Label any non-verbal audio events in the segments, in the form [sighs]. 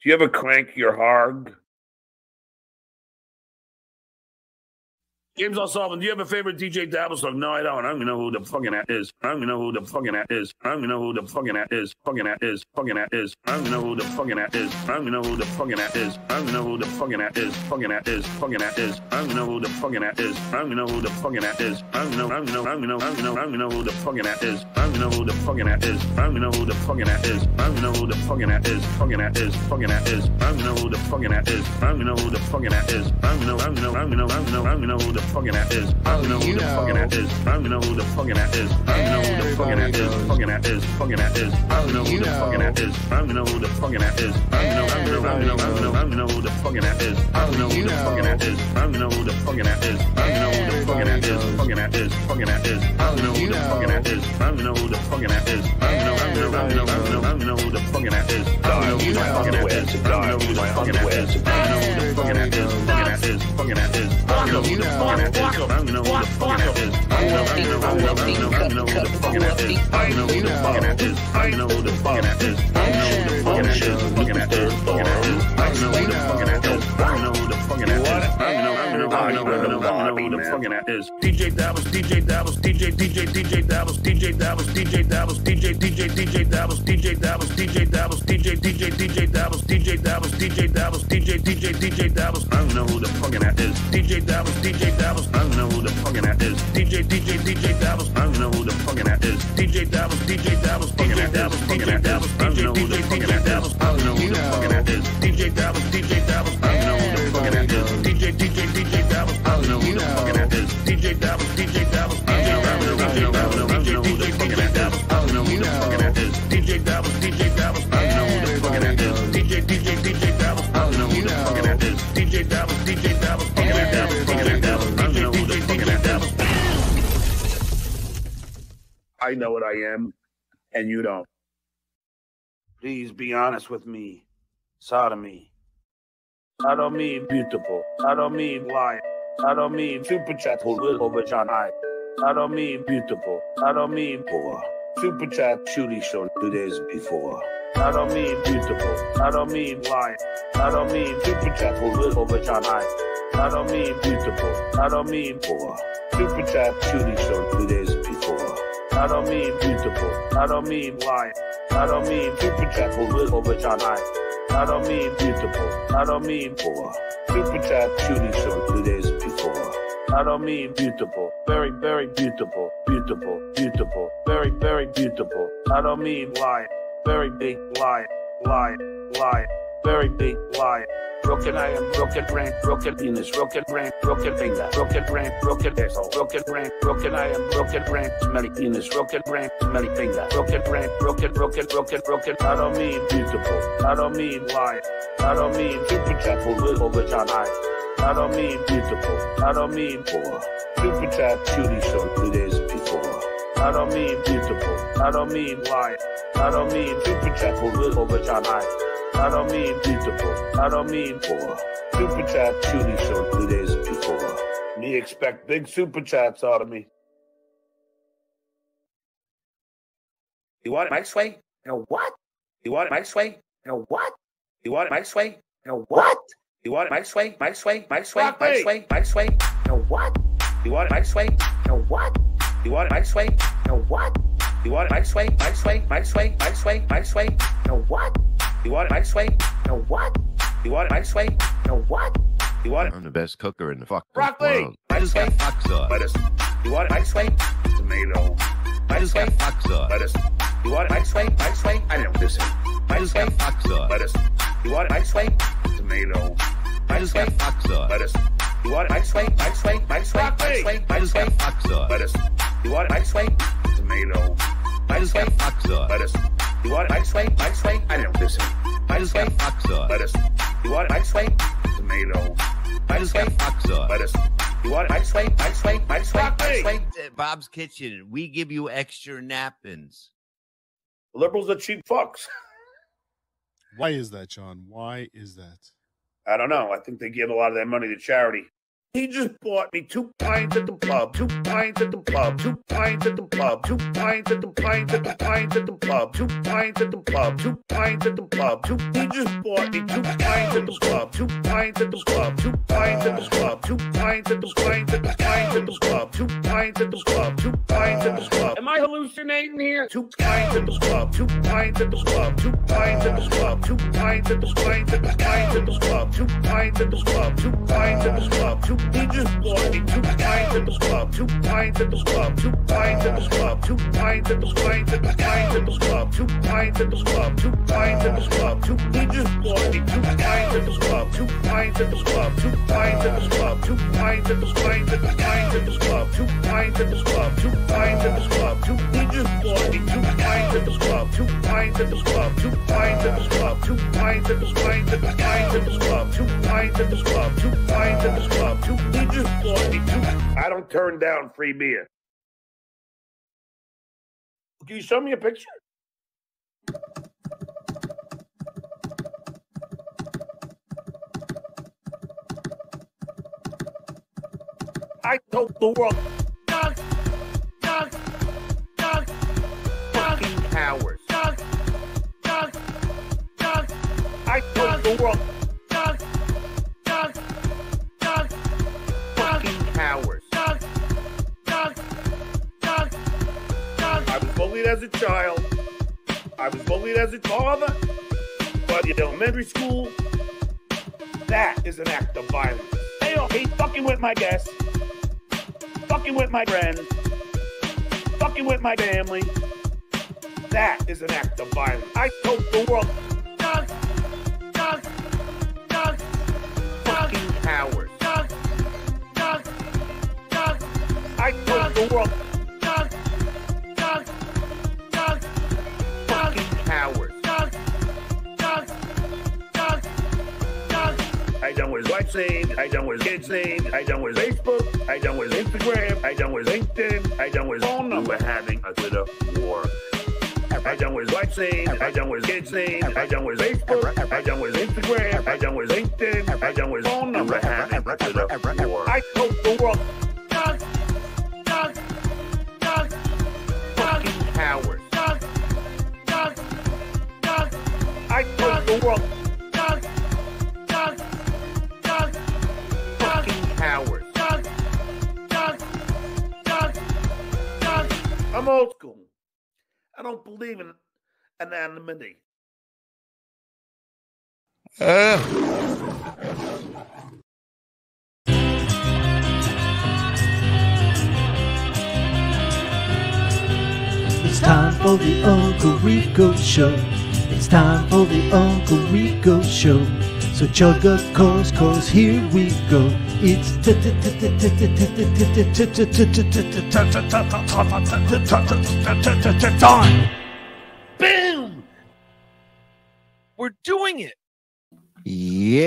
Do you ever crank your hog? James O'Sullivan, do you have a favorite DJ Dabble song? No, I don't. I don't know who the fucking that is. I don't know who the fucking that is. I don't know who the fucking that is. Fucking that is. Fucking that is. I don't know who the fucking that is. I don't know who the fucking that is. I don't know who the fucking that is. Fucking that is. Fucking that is. I don't know who the fucking that is. I don't know who the fucking that is. I don't know. I don't know. I don't know. I don't know. Know who the fucking that is. I don't know who the fucking that is. I don't know who the fucking that is. I don't know who the fucking that is. Fucking that is. Fucking that is. I don't know who the fucking that is. I don't know who the fucking that is. I don't know. I don't know. I don't know. I don't know. I don't know who the fucking that is. I know who the fucking that is. I know who the fucking that is. I know who the fucking that is. Fucking that is. Fucking that is. I know who the fucking that is. I know who the fucking that is. I know. I know. I know. I don't know who the fucking that is. I know who the fucking that is. I know who the fucking that is. I know who the fucking that is. Fucking that is. Fucking that is. I know who the fucking that is. I know who the fucking that is. I know. I know. I know. I know. I know who the fucking that is. I know who the fucking that is. I know who the fucking that is. I know who the fucking that is. Fucking that is. Fucking that is. I know who the fucking that is. I don't know who the fucking that is. I know. I know. I know. I don't know who the fucking that is. I know who the fucking that is. I know who the fucking that is. I know who the fucking that is. Fucking that is. Fucking that is. I know who the fucking that is. I know who the fucking that is. I know. I know. I know. I know. I know who the fucking that is. DJ Dabbles. DJ Dabbles. DJ DJ DJ Dabbles. DJ Dabbles. DJ Dabbles. DJ DJ DJ Dabbles. DJ Dabbles. DJ Dabbles. DJ DJ DJ Dabbles. DJ Dabbles. DJ Dabbles. DJ DJ DJ Dabbles. I know who the fucking that is. DJ Dabbles. DJ Dabbles. I know who the fucking is. DJ DJ DJ Dabbles. I know who the fucking that is. DJ Dabbles. DJ Dabbles. DJ Dabbles. DJ Dabbles. DJ DJ DJ Dabbles. I know who the fucking that is. DJ Dabbles. DJ Dabbles. I know who the fucking that is. DJ DJ DJ Dabbles. I know who the fucking that is. DJ Dabbles. DJ. I don't know. I don't know. I don't know. I know who the fucking that is. DJ Dabbles. DJ Dabbles. I know who the fucking that is. DJ DJ DJ Dabbles. I know who the fucking that is. DJ Dabbles. I know what I am, and you don't. Please be honest with me. Sodomy. I don't mean beautiful. I don't mean lying. I don't mean super chat over John I. I don't mean beautiful. I don't mean poor. Super chat shooty show two days before. I don't mean beautiful. I don't mean lying. I don't mean super chat over John I. I don't mean beautiful. I don't mean poor. Super chat shooty show two days. I don't mean beautiful. I don't mean lying. I don't mean super chat over John I. Don't mean beautiful. I don't mean poor. Super chat shooting show two days before. I don't mean beautiful. Very, very beautiful. Beautiful. Beautiful. Very, very beautiful. I don't mean lie. Very big lie. Lie. Lie. Very big lie. Broken I am broken brain, broken penis, broken brain, broken finger, broken brain, broken asshole, broken brain, broken I am broken brain, smelly penis, broken brain, smelly finger, broken brain, broken, broken, broken, broken. I don't mean beautiful, I don't mean lie, I don't mean super for little bitch on I. Don't mean beautiful, I don't mean poor. Super chat cutie show two days before. I don't mean beautiful, I don't mean lie, I don't mean super for little bitch on I. I don't mean beautiful. I don't mean poor. Super chat shooting show two days before. Me expect big super chats out of me. You want it my way? No what? You want it my way? No what? You want it my way? No what? You want it my way? My way? My way? My way? My way? No what? You want it my way? No what? You want it my way? No what? You want it my way? My way? My way? My way? My way? No what? You want it my way? No what? You want it my way? No what? You want it? I'm the best cooker in the fucking Broccoli. world. My Just got way? fuck sauce. Lettuce. You want it my way? Tomato. My Just way? got fuck sauce. Lettuce. You want it my way? My way? I know this. My Just way? got fuck sauce. Lettuce. You want it my way? Tomato. My Just way? got fuck sauce. Lettuce. You want it my way? My way? My way? My way? My Just way? got fuck sauce. Lettuce. You want it my way? Tomato. My Just way? got fuck sauce. Lettuce. You want it my way? My way? I know this. My Just way? got fuck sauce. Lettuce. You want it my way? Tomato. My Just way? got fuck sauce. Lettuce. You want it my way? My way? My way? My way? At Bob's Kitchen, we give you extra napkins. Liberals are cheap fucks. [laughs] Why is that, John? Why is that? I don't know. I think they give a lot of their money to charity. He just bought me two pints at the pub, two pints at the pub, two pints at the pub, two pints at the pints at the pints at the pub, two pints at the pub, two pints at the pub, two. He just bought me two pints at the club, two pints at the club, two pints at the club, two pints at the pints at the pints at the club, two pints at the club, two pints at the club. Am I hallucinating here? Two pints at the club, two pints at the club, two pints at the club, two pints at the pints at the pints at the club, two pints at the club, two pints at the club, two. He just me two pints at the club, two pints at the club, two pints at the club, two pints at the pints at the pints at the club, two pints at the club, two pints at the club, two. He just me two pints at the club, two pints at the club, two pints at the club, two pints at the pints at the pints at the club, two pints at the club, two pints at the club, two. He just me two pints at the club, two pints at the club, two pints at the club, two pints at the pints at the pints at the club, two pints at the club, two pints at the club, two. He just bought me two. I don't turn down free beer. Can you show me a picture? I told the world, Doug, Doug, Doug, fucking cowards. Doug, Doug, Doug, I told the world, Doug. I was bullied as a child. I was bullied as a father. But in elementary school, that is an act of violence. Hey, oh, hey, fucking with my guests, fucking with my friends, fucking with my family. That is an act of violence. I told the world, fucking cowards. I told the world, Doug, Doug, Doug, fucking cowards. I done with WhatsApp, I done with kids name, I done with Facebook, I done with Instagram, I done with LinkedIn, I done with phone number having a Twitter war. I done with WhatsApp, I done with kids name, I done with Facebook, I done with Instagram, I done with LinkedIn, I done with phone number having a Twitter war. I told the world, I'm old school. I don't believe in anonymity. Uh. For the Uncle Rico Show. It's time for the Uncle Rico Show. So chug a course, cause here we go. It's time. Boom! We're doing it. Yeah,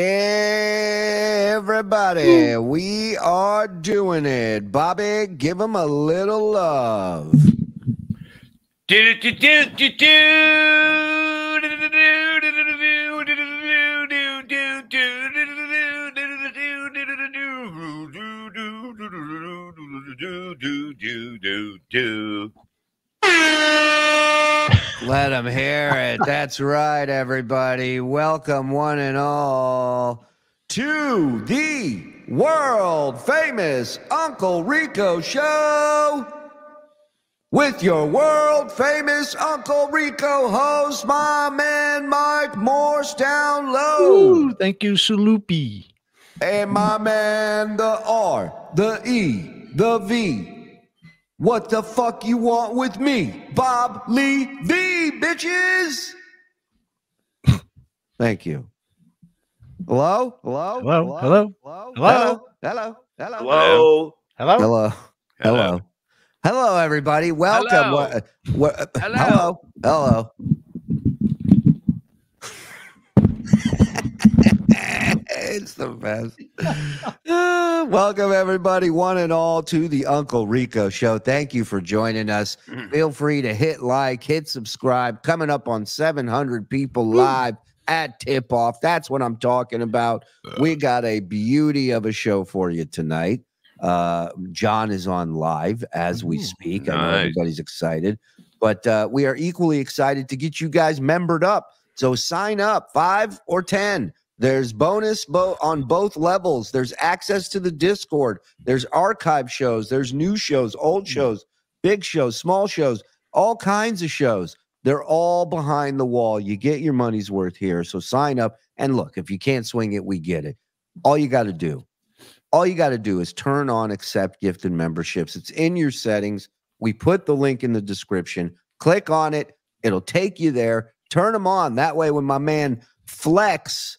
everybody, we are doing it. Bobby, give them a little love. Do. Let them hear it. That's right, everybody. Welcome, one and all, to the world famous Uncle Rico Show with your world famous Uncle Rico host, my man Mike Morse down low. Ooh, thank you, Sulupi. And my man, the R, the E, the V. What the fuck you want with me? Bob Lee V, bitches! Thank you. Hello? Hello? Hello? Hello? Hello? Hello? Hello? Hello? Hello. Hello? Hello? Hello? Hello, everybody. Welcome. Hello. What, what, Hello. hello. Hello. [laughs] it's the best. [laughs] Welcome, everybody, one and all, to the Uncle Rico Show. Thank you for joining us. Mm. Feel free to hit like, hit subscribe. Coming up on 700 people live at tip off. That's what I'm talking about. We got a beauty of a show for you tonight. Uh, John is on live as we Ooh, speak. I know everybody's excited, but uh, we are equally excited to get you guys membered up. So sign up, five or 10. There's bonus bo- on both levels. There's access to the Discord. There's archive shows. There's new shows, old shows, big shows, small shows, all kinds of shows. They're all behind the wall. You get your money's worth here. So sign up. And look, if you can't swing it, we get it. All you got to do, all you got to do is turn on accept gifted memberships. It's in your settings. We put the link in the description. Click on it. It'll take you there. Turn them on. That way, when my man Flex,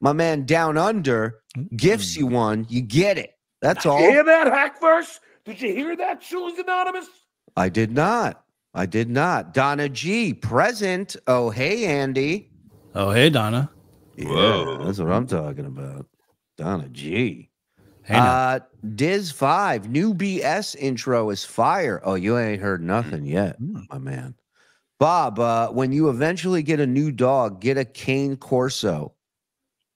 my man down under, mm-hmm. gifts you one, you get it. That's all. You hear that, Hackverse? Did you hear that, Shoes Anonymous? I did not. I did not. Donna G, present. Oh, hey, Andy. Oh, hey, Donna. Yeah, Whoa. that's what I'm talking about. Donna G. Uh, Diz 5, new BS intro is fire. Oh, you ain't heard nothing yet, Hmm. my man. Bob, uh, when you eventually get a new dog, get a cane corso.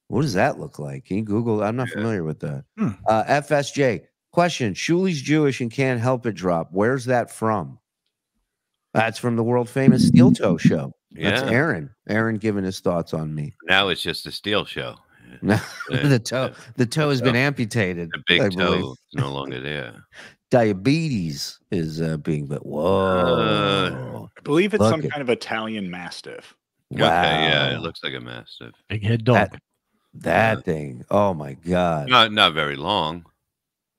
What does that look like? Can you Google? I'm not Yeah. familiar with that. Hmm. Uh, FSJ, question Shuli's Jewish and can't help it drop. Where's that from? That's from the world famous Steel Toe show. That's Aaron. Aaron giving his thoughts on me. Now it's just a steel show. [laughs] [laughs] No, the toe, the toe has been [laughs] amputated. The big I toe believe. is no longer there. Diabetes is uh, being, but whoa, I believe it's Look some it. kind of Italian mastiff. wow, Okay, yeah, it looks like a mastiff. Big head dog. that, that thing. Oh my god, Not not very long.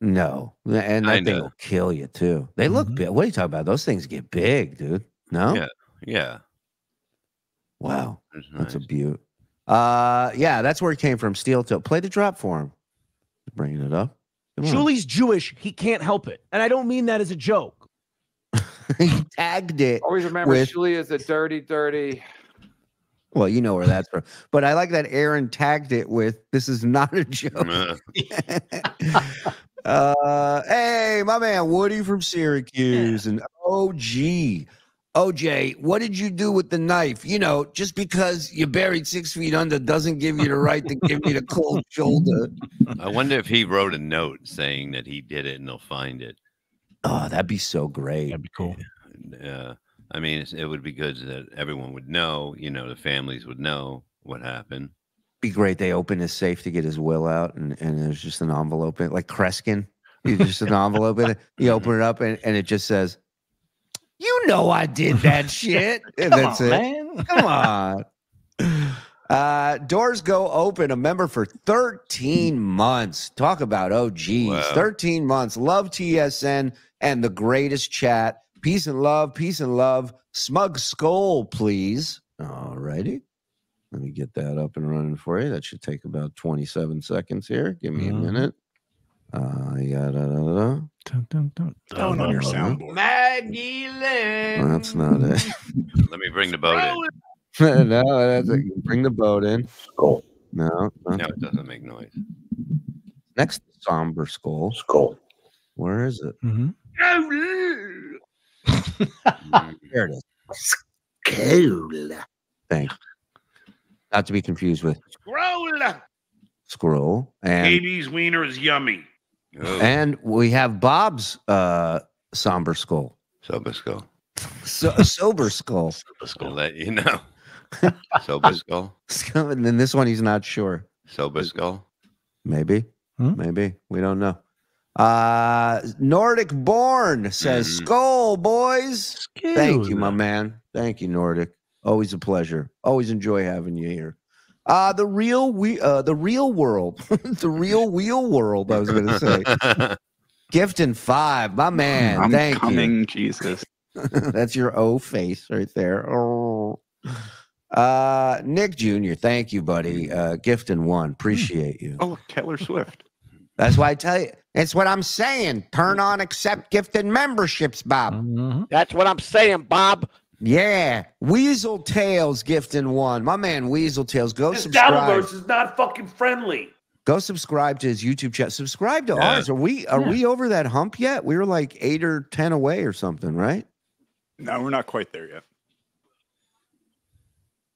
no, and that thing Kinda. will kill you too. They look Mhm. big. What are you talking about? Those things get big, dude. No, Yeah. Yeah. wow, it's that's a nice. beaut. Uh, yeah, that's where it came from. Steel toe. Play the drop for him. Bringing it up. Come on. Shuli's Jewish. He can't help it. And I don't mean that as a joke. [laughs] he tagged it. Always remember, with- Shuli is a dirty, dirty. Well, you know where that's from. But I like that Aaron tagged it with this is not a joke. Uh, [laughs] uh hey, my man Woody from Syracuse and OG. OJ, what did you do with the knife? You know, just because you buried six feet under doesn't give you the right to give me the cold [laughs] shoulder. I wonder if he wrote a note saying that he did it and they'll find it. Oh, that'd be so great. That'd be cool. Uh, I mean, it's, it would be good that everyone would know, you know, the families would know what happened. Be great. They open his safe to get his will out, and, and there's just an envelope in it, like Kreskin. There's just an envelope in it. You open it up, and, and it just says, "You know I did that [laughs] shit." And Come that's on, it. man. [laughs] Come on. Uh, doors go open. A member for 13 months. Talk about OGs. Wow. 13 months. Love TSN and the greatest chat. Peace and love. Peace and love. Smug skull, please. All righty. Let me get that up and running for you. That should take about 27 seconds here. Give me a Mhm. minute. Uh, yeah, da, da, da, Dun, dun, dun, Down on your soundboard. Maggie. That's not it. [laughs] Let me bring the boat in. [laughs] no, that's it. Bring the boat in. Skull. No, no. No, it doesn't make noise. Next somber skull. Skull. Where is it? Mhm. Mm, [laughs] There it is. Skull. Thank you. Not to be confused with Scroll. scroll. And Baby's wiener is yummy. Oh, and we have Bob's uh somber skull. Sobisco. So, sober skull. I'll [laughs] let you know. Sobisco. [laughs] and then this one he's not sure. Sobisco. Maybe. Hmm? Maybe. We don't know. Uh Nordic Born says Mhm. skull boys. Thank you, my man. Thank you, Nordic. Always a pleasure. Always enjoy having you here. Uh the real we uh the real world. [laughs] the real wheel world, I was gonna say. [laughs] Gift and five, my man. I'm thank coming, Jesus. [laughs] That's your O face right there. Oh. Uh Nick Jr., thank you, buddy. Uh gift and one. Appreciate you. Oh, Taylor Swift. That's why I tell you. It's what I'm saying. Turn on accept gifted memberships, Bob. Mhm. That's what I'm saying, Bob. Yeah. Weasel Tails gifting one. My man Weasel Tails. Go This subscribe. Dabbleverse is not fucking friendly. Go subscribe to his YouTube channel. Subscribe to Yeah. ours. Are we are Yeah. we over that hump yet? We were like eight or ten away or something, right? No, we're not quite there yet.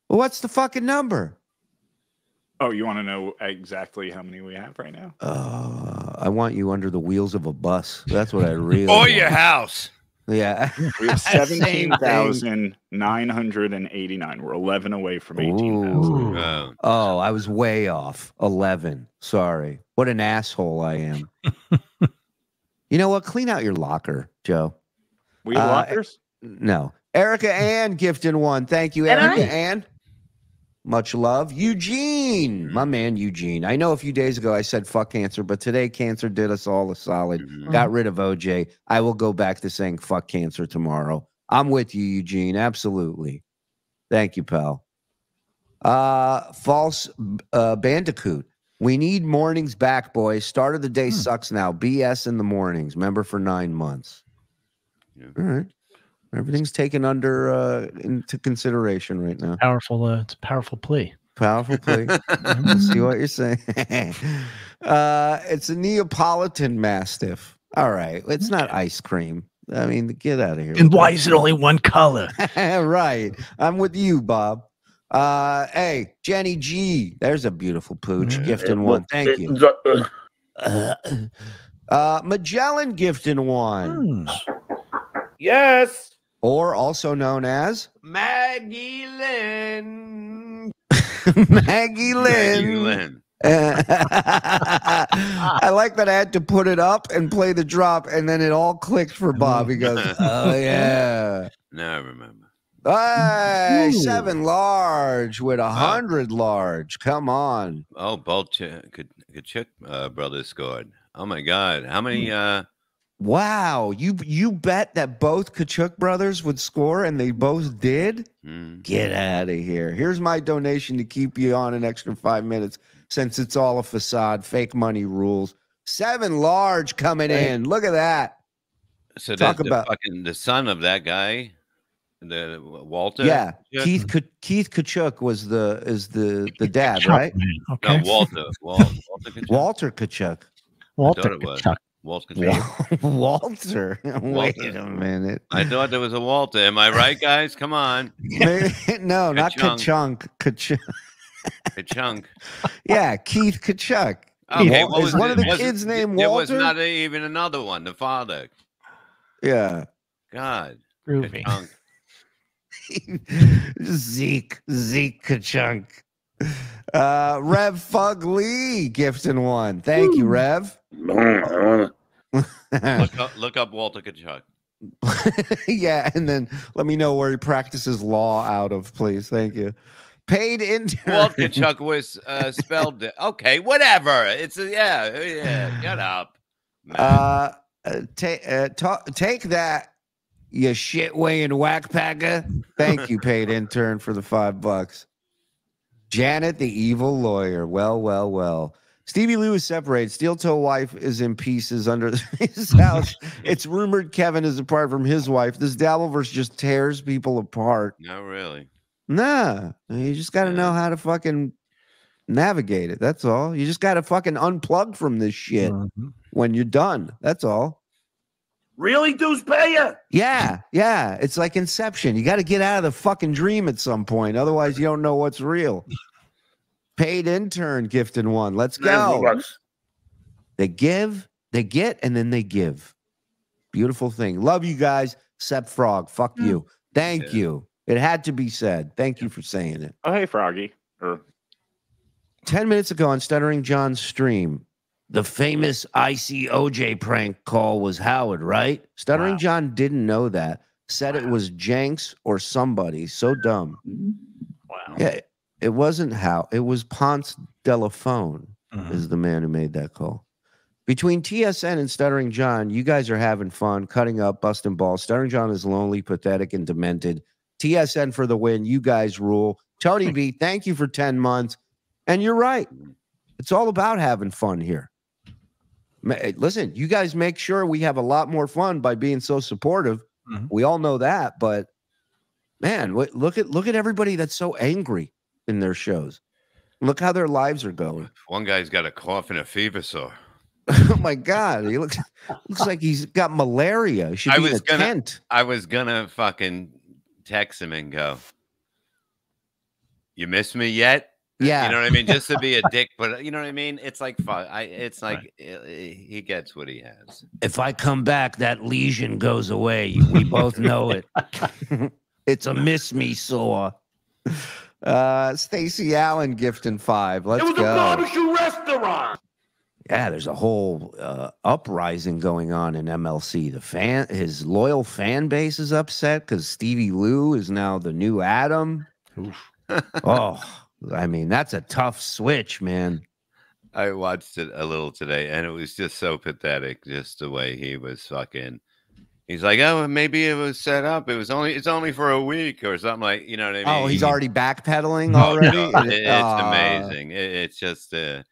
Well, what's the fucking number? Oh, you want to know exactly how many we have right now? Uh, I want you under the wheels of a bus. That's what I [laughs] really. Or want. your house. Yeah. We have [laughs] Same seventeen thing. thousand nine hundred and eighty-nine. We're eleven away from eighteen thousand. Oh, Oh, I was way off. 11. Sorry. What an asshole I am. [laughs] you know what? Clean out your locker, Joe. We have Uh, lockers. No. Erica Ann gifted one. Thank you, And Erica I- Ann. Much love. Eugene, my man, Eugene. I know a few days ago I said fuck cancer, but today cancer did us all a solid. mhm. Got rid of OJ. I will go back to saying fuck cancer tomorrow. I'm with you, Eugene. Absolutely. Thank you, pal. Uh, false uh, bandicoot. We need mornings back, boys. Start of the day sucks now. BS in the mornings. Remember for nine months. Yeah. All right. Everything's taken under uh, into consideration right now. Powerful. Uh, it's a powerful plea. Powerful plea. I see what you're saying. [laughs] uh, it's a Neapolitan Mastiff. All right. It's not ice cream. I mean, get out of here. And why that. is it only one color? [laughs] right. I'm with you, Bob. Uh, hey, Jenny G. There's a beautiful pooch. Yeah. Gifting one. Thank you. Uh, Uh, uh, Magellan gifting one, Hmm. Yes. Or also known as Maggie Lynn. [laughs] Maggie Maggie Lynn. Lynn. [laughs] I like that I had to put it up and play the drop, and then it all clicked for Bob. He goes, [laughs] "Oh yeah." Now I remember. Hey, Ooh. seven large with a hundred large. Come on. Oh, both Ch- K- Tkachuk uh, brothers scored. Oh my God, how many? Uh, Wow. You you bet that both Tkachuk brothers would score and they both did? hmm. Get out of here. Here's my donation to keep you on an extra five minutes since it's all a facade. Fake money rules. Seven large coming in. Look at that. So Talk the, the about- fucking the son of that guy, the Walter. yeah. Tkachuk? Keith Ka- Keith Tkachuk was the is the the dad, Chuck, right? man, No, Okay. Walter. Walter Tkachuk. Walter Tkachuk. Walter thought it was. Chuck. Walt Tkachuk. Wa- Walter. [laughs] [laughs] Wait a minute. I thought there was a Walter. Am I right, guys? Come on, [laughs] Maybe- no, not Kachunk. Kachunk. Tkachuk. Kachunk. Yeah, Keith Tkachuk. Okay, Wal- what is was one it? of the Was- kids named There was Walter? not a- even another one. The father. Yeah. God. Groovy. Kachunk. Zeke, Zeke Kachunk. Uh, Rev Fug Lee gifting one. Thank you, Rev. Look up, look up Walter Tkachuk. [laughs] yeah, and then let me know where he practices law out of, please. Thank you. Paid intern. Walt Tkachuk [laughs] was uh, spelled. Okay, whatever. It's a, yeah, yeah. Shut up. man. Uh, uh, ta- uh, ta- take that, you shit weighing whack packer. Thank you, paid [laughs] intern, for the five bucks. Janet, the evil lawyer. Well, well, well. Stevie Lou is separated. Steel Toe wife is in pieces under [laughs] his [laughs] house. it's rumored Kevin is apart from his wife. This Dabbleverse just tears people apart. no, really. Nah, you just got to know how to fucking navigate it. That's all. You just got to fucking unplug from this shit Mhm. when you're done. That's all. Really, dues pay you? Yeah, yeah. It's like Inception. You got to get out of the fucking dream at some point. Otherwise, you don't know what's real. Paid intern gifted one. Let's go. They give, they get, and then they give. Beautiful thing. Love you guys. Sep Frog. Fuck hmm. you. Thank Yeah. you. It had to be said. Thank you for saying it. Oh, hey, Froggy. Or 10 minutes ago on Stuttering John's stream, the famous ICOJ prank call was Howard, right? Stuttering Wow. John didn't know that. Said it was Jenks or somebody. So dumb. wow. Yeah, it wasn't how. It was Ponce Delafone Mhm. is the man who made that call. Between TSN and Stuttering John, you guys are having fun, cutting up, busting balls. Stuttering John is lonely, pathetic, and demented. TSN for the win. You guys rule. Tony B, [laughs] thank you for 10 months. And you're right. It's all about having fun here. Eh, Listen, you guys make sure we have a lot more fun by being so supportive. Mhm. We all know that, but man, look at look at everybody that's so angry in their shows. Look how their lives are going. One guy's got a cough and a fever sore. oh [laughs] my god, he looks looks like he's got malaria. He should I be in was a gonna- tent. I was gonna fucking text him and go, "You miss me yet?" Yeah. You know what I mean? Just to be a [laughs] dick, but you know what I mean? It's like fuck. I. It's like Right. uh, he gets what he has. if I come back, that lesion goes away. We both know it. [laughs] it's a miss me sore. Uh, Stacy Allen gifting five. Let's go. it was go. a barbecue restaurant. Yeah, there's a whole uh, uprising going on in MLC. The fan, his loyal fan base is upset because Stevie Lou is now the new Adam. [laughs] oh, I mean that's a tough switch, man. I watched it a little today, and it was just so pathetic. Just the way he was fucking. He's like, oh, maybe it was set up. It was only. It's only for a week or something like. You know what I mean? Oh, he's already backpedaling Oh, already. no, it- it's Ah, amazing. It, it's just uh,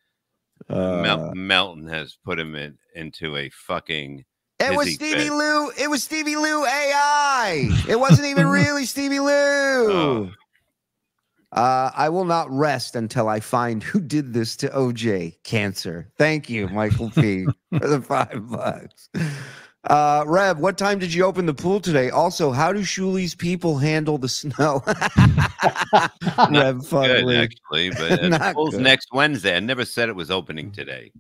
uh, Mel- Melton has put him in, into a fucking. It was Stevie fit. Lou. It was Stevie Lou AI. It wasn't even [laughs] really Stevie Lou. Oh. Uh, I will not rest until I find who did this to OJ cancer. Thank you, Michael P, for the five bucks. Uh, Rev, what time did you open the pool today? Also, how do Shuli's people handle the snow? [laughs] Rev Good, Fugly. actually, but [laughs] Not uh, polls good. next Wednesday. I never said it was opening today.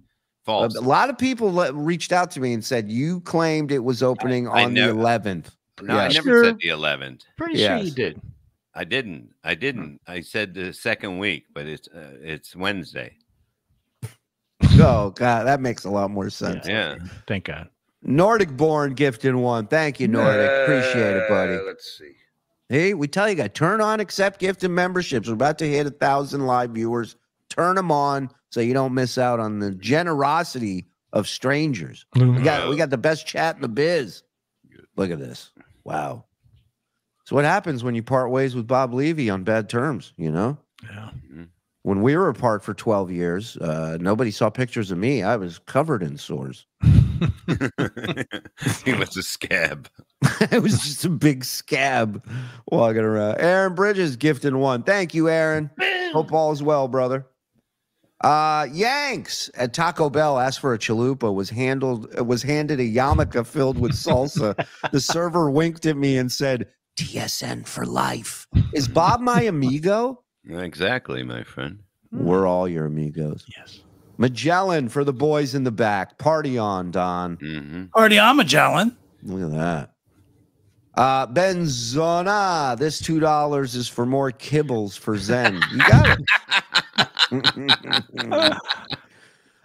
False. A lot of people le- reached out to me and said you claimed it was opening I on never- the 11th. no, I never Sure. said the 11th. Pretty sure you did. I didn't. I didn't. I said the second week, but it's uh, it's Wednesday. [laughs] Oh God, that makes a lot more sense. Yeah. Thank God. Nordic born gifted one. Thank you, Nordic. Appreciate it, buddy. Uh, Let's see. Hey, we tell you, guys, turn on accept gift and memberships. We're about to hit a thousand live viewers. Turn them on so you don't miss out on the generosity of strangers. We got we got the best chat in the biz. Look at this. Wow. So what happens when you part ways with Bob Levy on bad terms? You know, Yeah. when we were apart for twelve years, uh, nobody saw pictures of me. I was covered in sores. [laughs] [laughs] he was a scab. [laughs] it was just a big scab walking around. Aaron Bridges gifted one. Thank you, Aaron. Hope all is well, brother. Uh, Yanks at Taco Bell asked for a chalupa. Was handled was handed a yarmulke filled with salsa. [laughs] the server winked at me and said, "TSN for life." Is Bob my amigo? Exactly, my friend. We're all your amigos. Yes. Magellan for the boys in the back. Party on, Don. hmm Already on Magellan. Look at that. Uh, Benzona, this two dollars is for more kibbles for Zen. You got it. [laughs]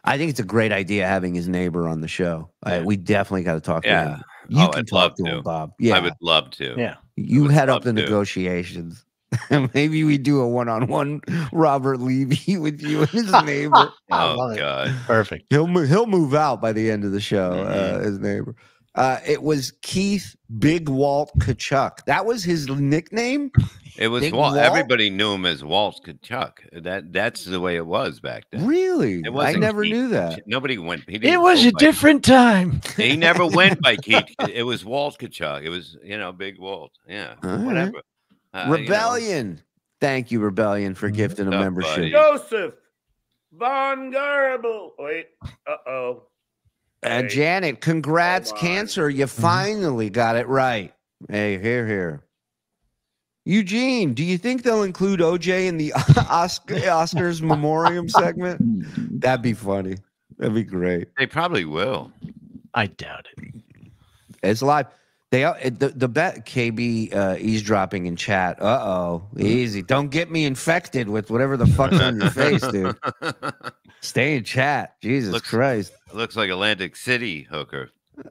I think it's a great idea having his neighbor on the show. Uh, we definitely got to talk to him. You Oh, can I'd talk love to to. him, Bob. Yeah, I would love to. Yeah. you would head up the to. negotiations. [laughs] Maybe we do a one-on-one Robert Levy with you and his [laughs] neighbor. Oh love it. God. Perfect. He'll move, he'll move out by the end of the show. Uh, Mhm. his neighbor. Uh, it was Keith Big Walt Tkachuk. That was his nickname. It was Big Walt. Walt? Everybody knew him as Walt Tkachuk. That that's the way it was back then. Really? I never Keith knew that. Nobody went. He didn't It was a by- different time. He never went by [laughs] Keith. It was Walt Tkachuk. It was you know Big Walt. Yeah. All right. Whatever. Uh, you know, Rebellion. Thank you, Rebellion, for gifting a What's membership. buddy? Joseph Von Garble. Wait. Uh oh. Uh, Janet, congrats, Come cancer. You finally got it right. Hey, here, here. Eugene, do you think they'll include OJ in the [laughs] Oscar, Oscars memoriam segment? [laughs] That'd be funny. That'd be great. They probably will. I doubt it. It's live. They are the the bet KB uh, eavesdropping in chat. Uh oh, easy. Don't get me infected with whatever the fuck's on your face, dude. [laughs] Stay in chat. Jesus Looks- Christ. Looks like Atlantic City hooker.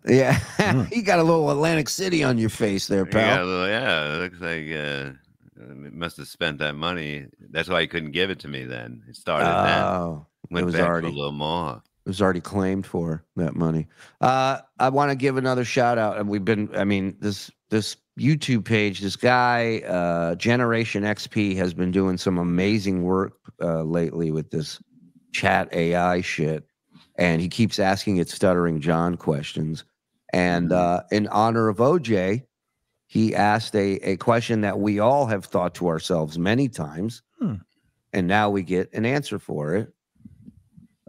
Yeah, [laughs] you got a little Atlantic City on your face there, Yeah, pal. well, yeah. It looks like uh, must have spent that money. That's why he couldn't give it to me then. It started then. Oh, Went was back already- a little more. It was already claimed for that money. Uh, I want to give another shout out, and we've been. I mean, this this YouTube page, this guy, uh, Generation XP, has been doing some amazing work uh, lately with this chat AI shit, and he keeps asking it stuttering John questions. And uh, in honor of OJ, he asked a a question that we all have thought to ourselves many times, Hmm. and now we get an answer for it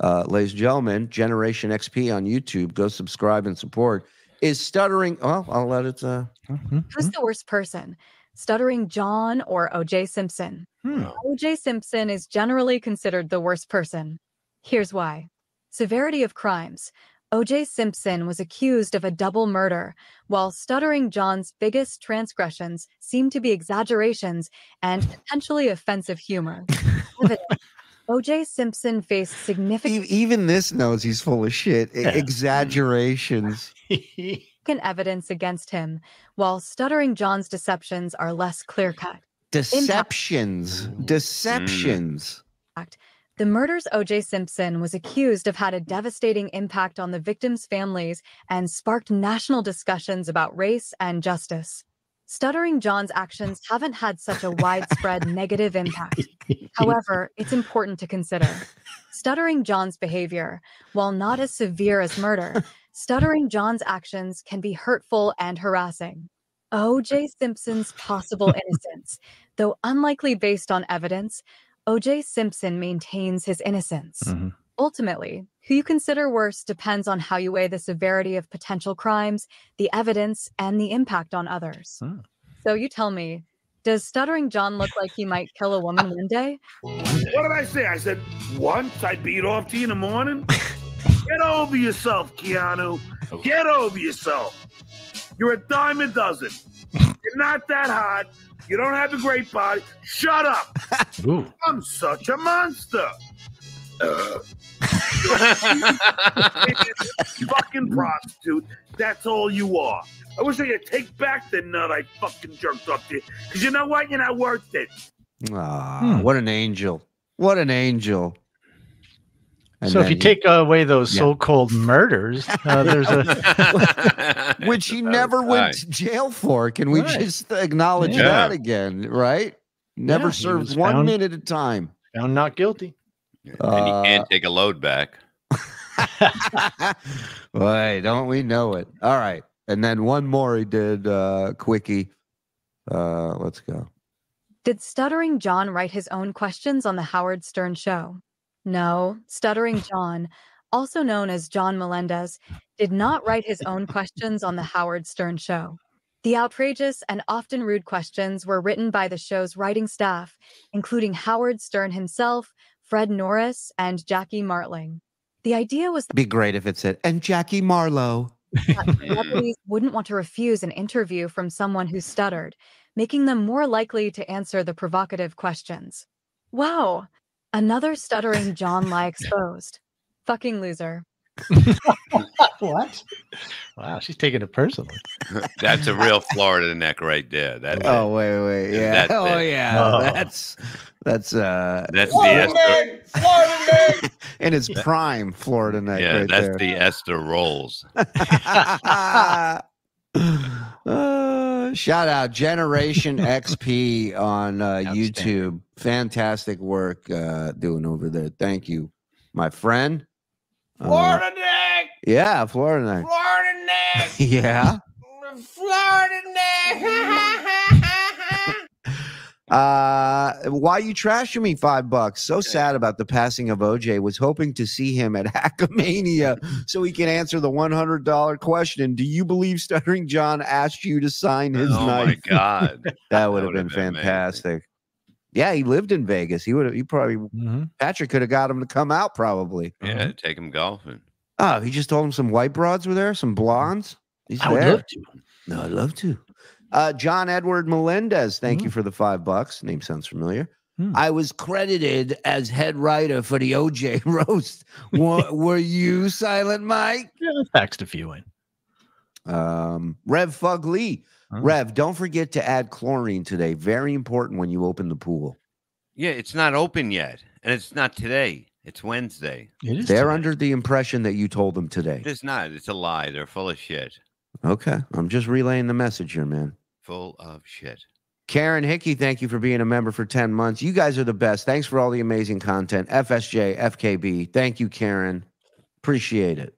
uh, ladies and gentlemen, Generation XP on YouTube. Go subscribe and support. Is stuttering? Oh, I'll let it. Uh, Mhm. Who's the worst person? Stuttering John or OJ Simpson. Hmm. OJ Simpson is generally considered the worst person. Here's why severity of crimes. OJ Simpson was accused of a double murder, while Stuttering John's biggest transgressions seem to be exaggerations and potentially offensive humor. [laughs] Evidence. OJ Simpson faced significant Even this knows he's full of shit. Yeah. Exaggerations. [laughs] evidence against him, while Stuttering John's deceptions are less clear cut. Deceptions. Mm. Deceptions. The murders O.J. Simpson was accused of had a devastating impact on the victims' families and sparked national discussions about race and justice. Stuttering John's actions haven't had such a widespread negative impact. However, it's important to consider Stuttering John's behavior, while not as severe as murder, Stuttering John's actions can be hurtful and harassing. O.J. Simpson's possible innocence, though unlikely based on evidence, O.J. Simpson maintains his innocence. Mhm. Ultimately, who you consider worse depends on how you weigh the severity of potential crimes, the evidence, and the impact on others. Hmm. So you tell me, does Stuttering John look like he might kill a woman one day? What did I say? I said once I beat off to you in the morning. [laughs] Get over yourself, Keanu. Get over yourself. You're a dime a dozen. You're not that hot. You don't have a great body. Shut up. [laughs] Ooh. I'm such a monster. Uh, [laughs] fucking prostitute. That's all you are. I wish I could take back the nut I fucking jerked off to. Because you know what? You're not worth it. Ah, Hmm. what an angel. What an angel. And so if you he- take away those Yeah. so-called murders, uh, there's a [laughs] which he never went nice. to jail for. Can we Right. just acknowledge Yeah. that again? Right? Never Yeah, served one found- minute at a time. found not guilty. And Uh, you can't take a load back. [laughs] Boy, don't we know it? All right. And then one more he did, uh, quickie. Uh, let's go. Did Stuttering John write his own questions on the Howard Stern show? No, Stuttering John, also known as John Melendez, did not write his own questions on the Howard Stern show. The outrageous and often rude questions were written by the show's writing staff, including Howard Stern himself, Fred Norris, and Jackie Martling. The idea was that- Be great if it said, and Jackie Marlowe. [laughs] celebrities wouldn't want to refuse an interview from someone who stuttered, making them more likely to answer the provocative questions. Wow, another stuttering John [laughs] lie exposed. Fucking loser. [laughs] What? Wow, she's taking it personally. [laughs] That's a real Florida neck right there. That's Oh, wait, wait. Yeah, Yeah. that's Oh, it. yeah. Oh. That's, that's, uh, that's the Esther. [laughs] in its prime Florida neck Yeah, right that's there. the Esther rolls. Uh, shout out Generation XP on uh, YouTube. Fantastic work uh, doing over there. Thank you, my friend. Uh, neck! yeah, Florida neck. Florida neck! [laughs] yeah. Florida neck! [laughs] Uh, why you trashing me five bucks? So sad about the passing of OJ. Was hoping to see him at [laughs] Hackamania so he can answer the one hundred dollar question. Do you believe Stuttering John asked you to sign his oh my? God. That would have would've been, been amazing. Fantastic. Yeah, he lived in Vegas. He would have. He probably Mhm. Patrick could have got him to come out. Probably. Yeah, take him golfing. Oh, he just told him some white broads were there, some blondes. He's I would there. love to. No, I'd love to. Uh, John Edward Melendez, thank you for the five bucks. Name sounds familiar. Hmm. I was credited as head writer for the OJ [laughs] roast. Wa- were you, Silent Mike? Yeah, I faxed a few in. Um, Rev Fug Lee. Oh. Rev, don't forget to add chlorine today. Very important when you open the pool. Yeah, it's not open yet. And it's not today. It's Wednesday. It is They're today. under the impression that you told them today. It is not. It's a lie. They're full of shit. Okay. I'm just relaying the message here, man. Full of shit. Karen Hickey, thank you for being a member for 10 months. You guys are the best. Thanks for all the amazing content. FSJ, FKB. Thank you, Karen. Appreciate it.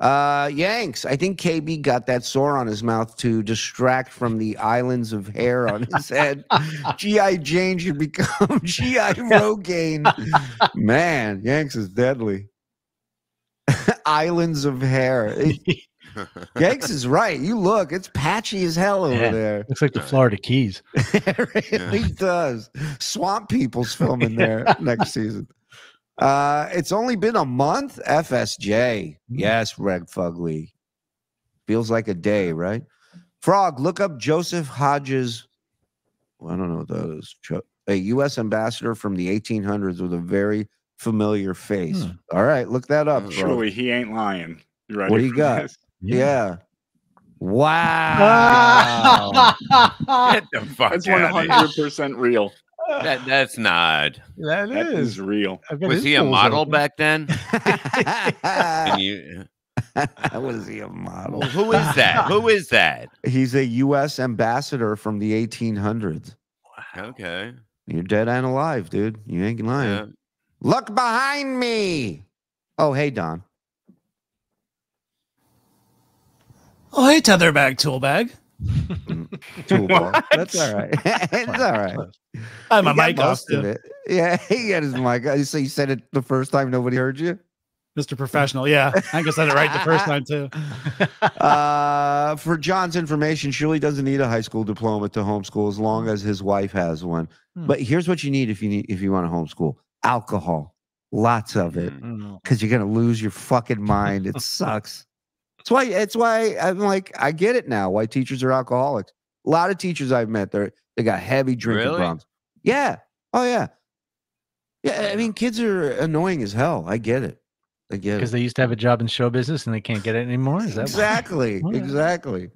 Uh Yanks, I think KB got that sore on his mouth to distract from the islands of hair on his head. [laughs] GI Jane should become [laughs] GI Rogaine. Man, Yanks is deadly. [laughs] islands of hair. Yanks is right. You look, it's patchy as hell over Yeah. there. Looks like the Florida Keys. it really does. Swamp People's filming there next season. Uh, it's only been a month. FSJ. Yes, Rev Fugly. Feels like a day, right? Frog, look up Joseph Hodges. Well, I don't know what that is. A U.S. ambassador from the 1800s with a very familiar face. Hmm. All right, look that up. Frog. Surely he ain't lying. You ready What do you got? this? Yeah. Wow. [laughs] Get the fuck That's out one of hundred percent real. That, that's not. that That is. is real. Was he a model open. back then? Can [laughs] you, Was he a model? who is that? Who [laughs] is that? He's a U.S. ambassador from the 1800s. Okay. You're dead and alive, dude. You ain't lying. Yeah. Look behind me. Oh, hey, Don. Oh, hey, Tetherbag Toolbag. Toolbar. [laughs] That's all right. [laughs] it's all right. I have my He got mic off, of it. [laughs] Yeah, he got his mic. off. So you said it the first time nobody heard you? Mr. Professional. Yeah, I think I said it right the first time, too. Uh, for John's information, Shuli doesn't need a high school diploma to homeschool as long as his wife has one. Hmm. But here's what you need if you need if you want to homeschool: alcohol, lots of it, Mm. because you're gonna lose your fucking mind. It sucks. That's why. It's why I'm like, I get it now. Why teachers are alcoholics. A lot of teachers I've met, they're they got heavy drinking Really? problems. Yeah. Oh yeah. Yeah. I mean, kids are annoying as hell. I get it. I get it. Because they used to have a job in show business and they can't get it anymore. Is that exactly Okay. exactly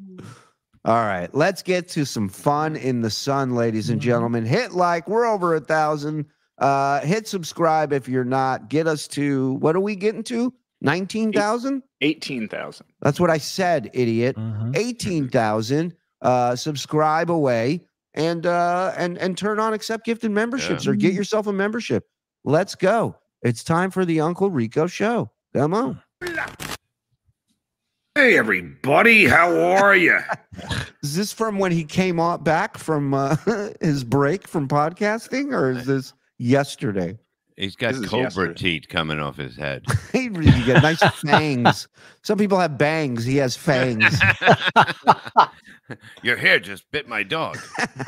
all right let's get to some fun in the sun ladies and Mhm. gentlemen hit like we're over a thousand uh hit subscribe if you're not get us to what are we getting to 19000 Eighteen thousand. that's what i said idiot Mhm. 18000 uh subscribe away and uh and and turn on accept gifted memberships or get yourself a membership let's go it's time for the uncle rico show come on Hey, everybody, how are you? [laughs] Is this from when he came on back from uh, [laughs] his break from podcasting, or is this yesterday? He's got This cobra yesterday. teeth coming off his head. [laughs] He really got nice [laughs] fangs. Some people have bangs. He has fangs. Your hair just bit my dog. [laughs]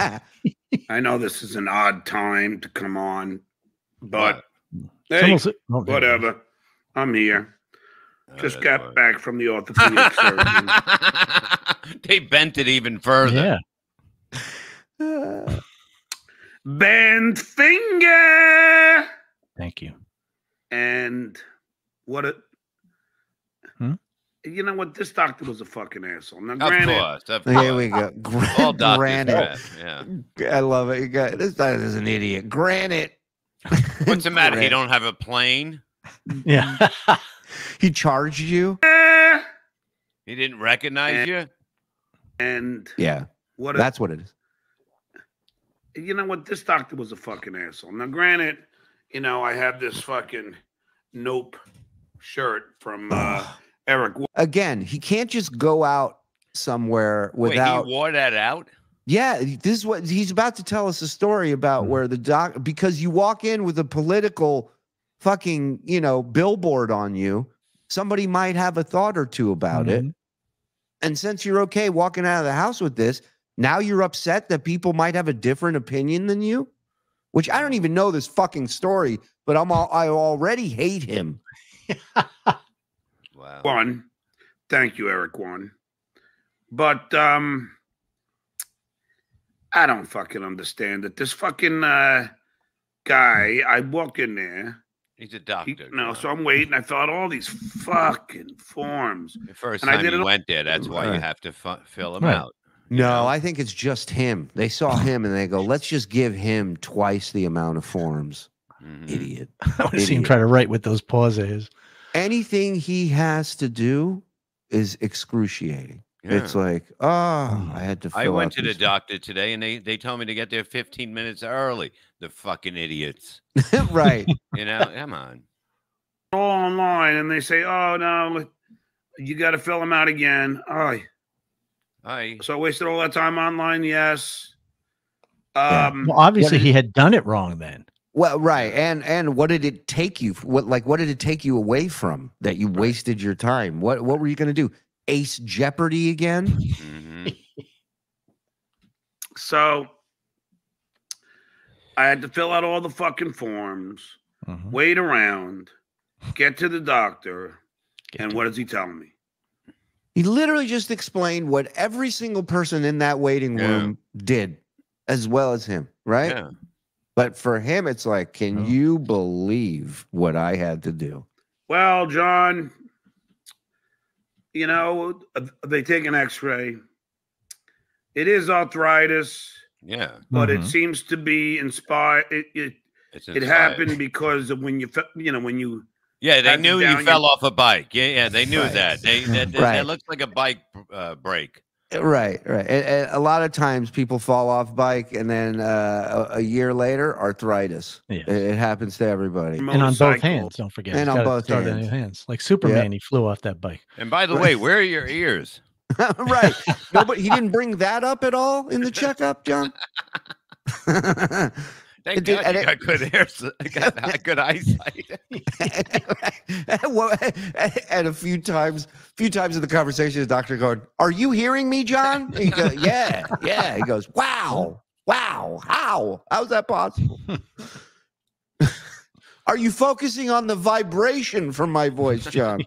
I know this is an odd time to come on, but It's hey, almost- oh, there it is. whatever. I'm here. Oh, Just got why. back from the orthopedic surgeon. they bent it even further. Yeah. Band finger. Thank you. And what a. Hmm? You know what? This doctor was a fucking asshole. Now, Of granted, course. Of course. Here we go. Gra- All doctors granite. Yeah. I love it. You got this guy is an idiot. Granted. What's the matter? He don't have a plane? Yeah. [laughs] He charged you. He didn't recognize you? and Yeah, what a, that's what it is. you know what? This doctor was a fucking asshole. Now, granted, you know, I have this fucking nope shirt from uh, Eric. Again, he can't just go out somewhere without. Wait, he wore that out? Yeah, this is what he's about to tell us a story about Mhm. where the doc because you walk in with a political fucking, you know, billboard on you, somebody might have a thought or two about it. Mhm. And since you're okay walking out of the house with this, now you're upset that people might have a different opinion than you, which I don't even know this fucking story, but I'm all, I already hate him. [laughs] Wow. One, thank you, Eric. One, but um, I don't fucking understand it. This fucking uh guy, I walk in there, He's a doctor. he, no, so. I'm waiting. I filled out all these fucking forms. The first and I did you it all- went there, that's why you have to fu- fill them Right. out. No, I think it's just him. They saw [sighs] him and they go, let's just give him twice the amount of forms. Mhm. Idiot. [laughs] I want to see him Idiot. try to write with those paws of his. Anything he has to do is excruciating. It's like, oh, I had to. I went out to the these- doctor today and they, they told me to get there 15 minutes early. The fucking idiots. [laughs] right. You know, come on. All online, and they say, "Oh no, you got to fill them out again." Oh, I so I wasted all that time online. Yes. Yeah. Um, Well, obviously, did- he had done it wrong then. Well, right, and and what did it take you? What like what did it take you away from that you wasted your time? What what were you going to do? Ace Jeopardy again. Mhm. [laughs] So I had to fill out all the fucking forms, Mhm. wait around, get to the doctor, Get and to- what does he telling me? He literally just explained what every single person in that waiting Yeah. room did, as well as him, right? Yeah. But for him, it's like, can Oh. you believe what I had to do? Well, John, you know, uh, they take an x ray. It is arthritis, Yeah. but it Mhm. seems to be inspired. It, it, It's it happened because of when you, you know, when you, Yeah, they knew down you your- fell off a bike. Yeah, yeah, they knew Right. that. They that, that, Right. that looks like a bike uh, break. Uh, Right, right. And, and a lot of times people fall off bike, and then uh, a, a year later, arthritis. Yes. It, it happens to everybody. And on both hands, don't forget. And on both start hands. hands. Like Superman, he flew off that bike. And by the Right. way, where are your ears? [laughs] right. No, but he didn't bring that up at all in the checkup, John. [laughs] [laughs] Thank Dude, God and you it- got good [laughs] ears, [laughs] got good eyesight. [laughs] Well, and a few times, few times in the conversation, the doctor going, "Are you hearing me, John?" He goes, "Yeah, yeah." He goes, "Wow, wow, how? How's that possible?" Are you focusing on the vibration from my voice, John?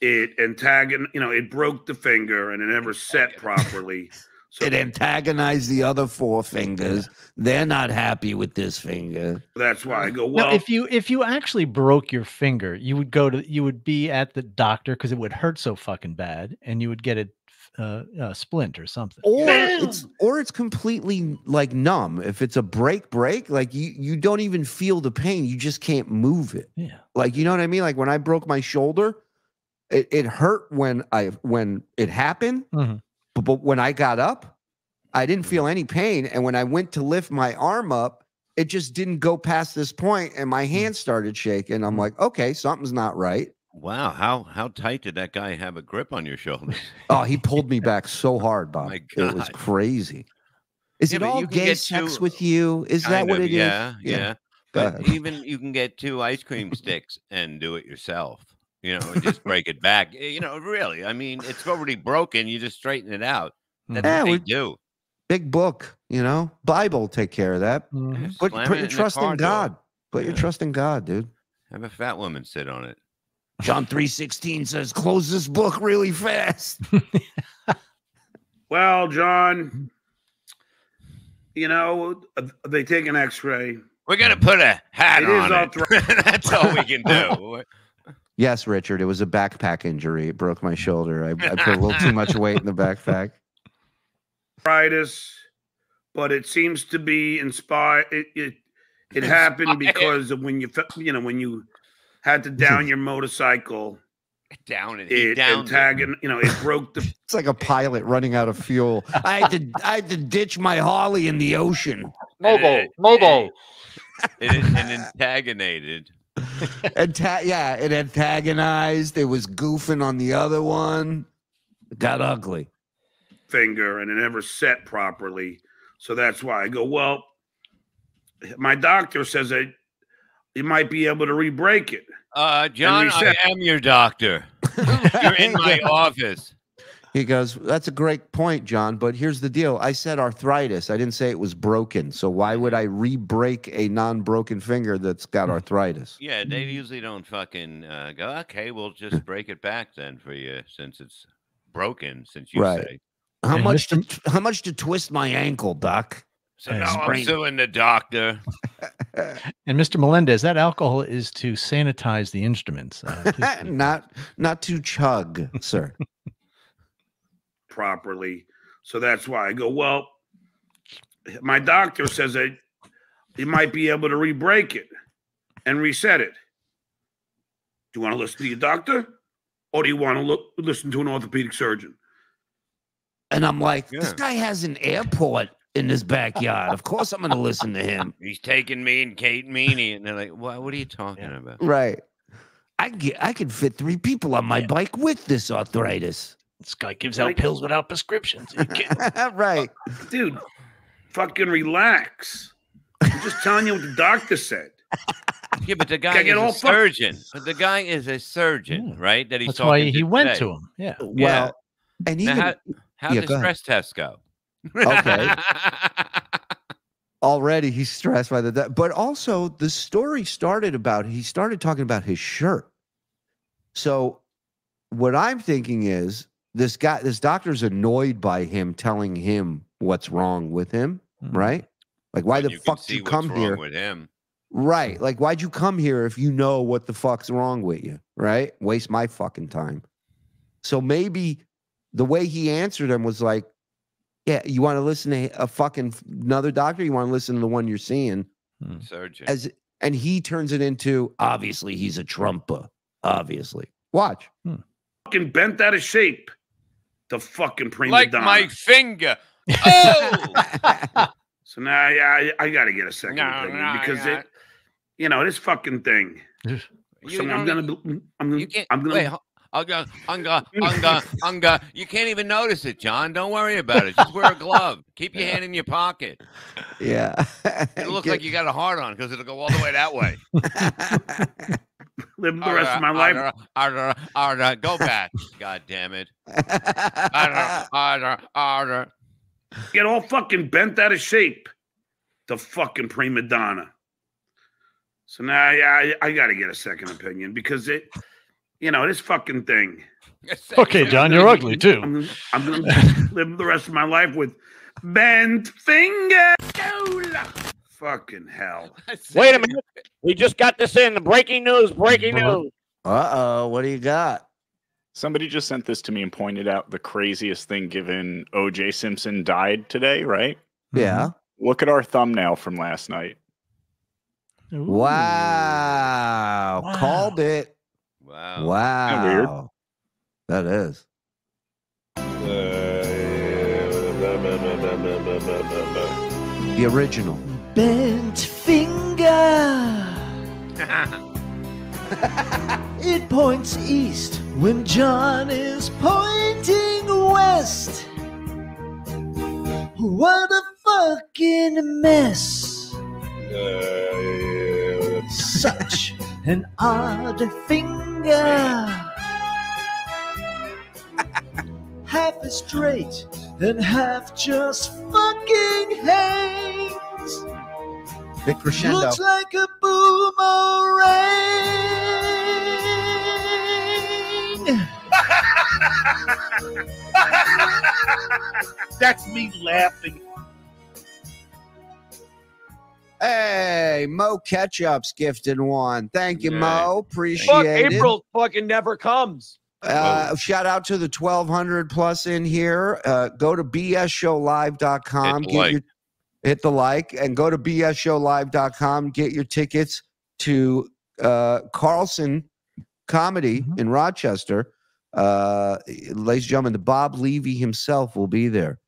it antagon, you know, it broke the finger and it never set properly. So It antagonized the other four fingers. They're not happy with this finger. that's why I go, well, Now, if you if you actually broke your finger, you would go to you would be at the doctor because it would hurt so fucking bad, and you would get a, uh, a splint or something. or it's or it's completely like numb if it's a break break like you you don't even feel the pain you just can't move it Yeah. like you know what i mean like when i broke my shoulder it, it hurt when i when it happened Mhm. But, but when i got up i didn't mm. feel any pain. And when i went to lift my arm up it just didn't go past this point and my mm. hand started shaking. I'm mm. like okay something's not right. Wow, how how tight did that guy have a grip on your shoulders? [laughs] oh he pulled me [laughs] back so hard oh bob. My it was crazy. Is Yeah, it all gay sex with you? Is that what of, it is? yeah, Yeah, But even you can get two ice cream sticks and do it yourself. You know, and just break it back. Eh, You know, really. I mean, it's already broken. You just straighten it out. That's Yeah, what they we- do. Big book, you know, Bible take care of that. Mhm. Put, put it your in trust car in door. God. Put your trust in God, dude. Have a fat woman sit on it. John 3.16 says, close this book really fast. [laughs] well, John, you know, uh, they take an x-ray. We're gonna put a hat It is on it. [laughs] That's all we can do. Yes, Richard, it was a backpack injury. It broke my shoulder. I, I put a little too much weight in the backpack. [laughs] arthritis, but it seems to be inspired. It it, it happened because of when you you know when you had to down your motorcycle. Down it. He It downed it. antagon, you know, it broke the [laughs] It's like a pilot running out of fuel. I had to I had to ditch my Harley in the ocean. Mobile, mobile. It, it, and antagonated. [laughs] Anta- yeah, it antagonized. It was goofing on the other one. It got ugly. finger and it never set properly. So that's why I go, well, my doctor says that you might be able to re-break it. Uh, John, I am your doctor. [laughs] You're in my [laughs] office. He goes, That's a great point, John. But here's the deal. I said arthritis. I didn't say it was broken. So why would I re break a non broken finger that's got arthritis? Yeah, they usually don't fucking uh, go. Okay, we'll just [laughs] break it back then for you since it's broken. Since you Right. say How much to how much to twist my ankle, Doc? so. Hey, Now I'm sprain- suing the doctor. [laughs] And Mr. Melendez, that alcohol is to sanitize the instruments. Uh, [laughs] not not to chug, sir. Properly. So that's why I go, well, my doctor says that you might be able to re-break it and reset it. Do you want to listen to your doctor? Or do you want to look listen to an orthopedic surgeon? And I'm like, this guy has an airport in his backyard. Of course I'm gonna listen to him. [laughs] He's taking me and Kate Meany, and they're like, "What? What are you talking about?" Right. I get I could fit three people on my bike with this arthritis. This guy gives Like- out pills without prescriptions. Are you [laughs] right. Dude, fucking relax. I'm just telling you what the doctor said. Yeah, but the guy Can't is get a all fuck- surgeon. But the guy is a surgeon, Yeah. right? That he's That's why he to went today. to him. Yeah. Well, Yeah. and Now, how how Yeah, the go ahead. stress test go? Okay. [laughs] already he's stressed by the de- but also the story started about he started talking about his shirt so what i'm thinking is this guy this doctor's annoyed by him telling him what's wrong with him Mhm. right? Like why When the you fuck see you what's come wrong here? with him? right like why'd you come here if you know what the fuck's wrong with you right? Waste my fucking time. So maybe the way he answered him was like yeah you want to listen to a fucking another doctor? You want to listen to the one you're seeing? Surgeon. as and he turns it into obviously he's a trumper obviously. Watch. Fucking bent out of shape. The fucking prima like donna. my finger. [laughs] Oh, So now I, I, I got to get a second No, opinion no, because yeah. it, you know, this fucking thing. you so I'm gonna, I'm gonna, You can't. I'm gonna. wait. ho- Unga, unga, unga, unga. You can't even notice it, John. Don't worry about it. Just wear a glove. Keep your hand in your pocket. yeah [laughs] It looks look like you got a heart on because it'll go all the way that way. [laughs] [laughs] live the rest of my life. Go back. God damn it. [laughs] Get all fucking bent out of shape. The fucking prima donna. So now I, I, I got to get a second opinion because it, you know, this fucking thing. [laughs] Okay, John, you're ugly too. I'm, gonna- I'm gonna live the rest of my life with bent finger. Fucking hell. [laughs] Wait a minute. We just got this in. The breaking news. Breaking uh-huh. news. uh-oh what do you got Somebody just sent this to me and pointed out the craziest thing given OJ Simpson died today, right? yeah mm-hmm. Look at our thumbnail from last night. Wow. Wow. called it Wow. wow weird. that is the original Bent finger. [laughs] It points east when John is pointing west. What a fucking mess. Such an odd finger. [laughs] half is straight and half just fucking hangs. Big crescendo Looks like a boomerang. [laughs] That's me laughing. Hey, Mo Ketchup's gifted one. Thank you, Nice. Mo. Appreciate Fuck, it. April fucking never comes. Uh, shout out to the 1200 plus in here. Uh, go to bsshowlive.com. Hit the Get like. your hit the like and go to bsshowlive.com. Get your tickets to uh, Carlson Comedy Mhm. in Rochester. Uh, ladies and gentlemen, the Bob Levy himself will be there.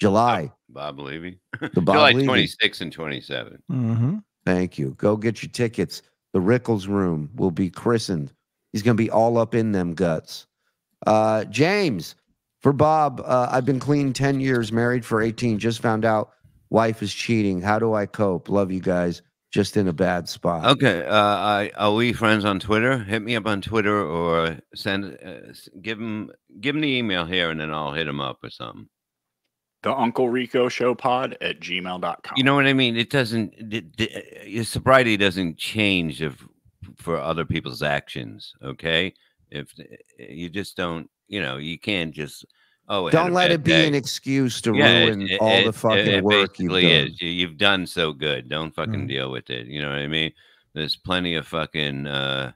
July. Bob Levy. [laughs] The Bob July Levy. 26 and 27. Mm-hmm. Thank you. Go get your tickets. The Rickles Room will be christened. He's going to be all up in them guts. Uh, James, for Bob, uh, I've been clean 10 years, married for 18. Just found out wife is cheating. How do I cope? Love you guys. Just in a bad spot. Okay. Uh, I, are we friends on Twitter? Hit me up on Twitter or send, uh, give him, give him the email here and then I'll hit him up or something. The Uncle Rico Show Pod at gmail.com. You know what I mean? It doesn't, the, the, your sobriety doesn't change if, for other people's actions. Okay. If uh, you just don't, you know, you can't just, oh, Don't let it be day. an excuse to Yeah, ruin it- all the fucking it work you've done. is. You- You've done so good. Don't fucking Mm. deal with it. You know what I mean? There's plenty of fucking uh,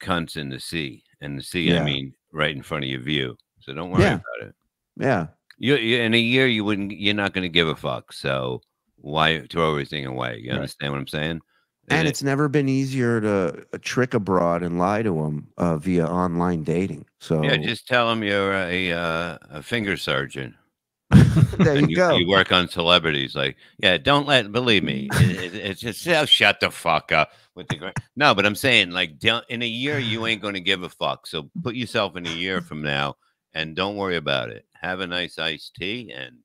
cunts in the sea, and the sea, Yeah. I mean, right in front of your view. So don't worry Yeah. about it. Yeah. You, you in a year, you wouldn't. You're not going to give a fuck. So why throw everything away? You Right. understand what I'm saying? And it- it's never been easier to uh, trick abroad and lie to them uh, via online dating. So yeah, just tell them you're a, uh, a finger surgeon. [laughs] there and you go. You work on celebrities. Like, yeah, don't let believe me. It, it- it's just oh, shut the fuck up with the [laughs] no. But I'm saying, like, don't, in a year, you ain't going to give a fuck. So put yourself in a year from now, and don't worry about it. Have a nice iced tea and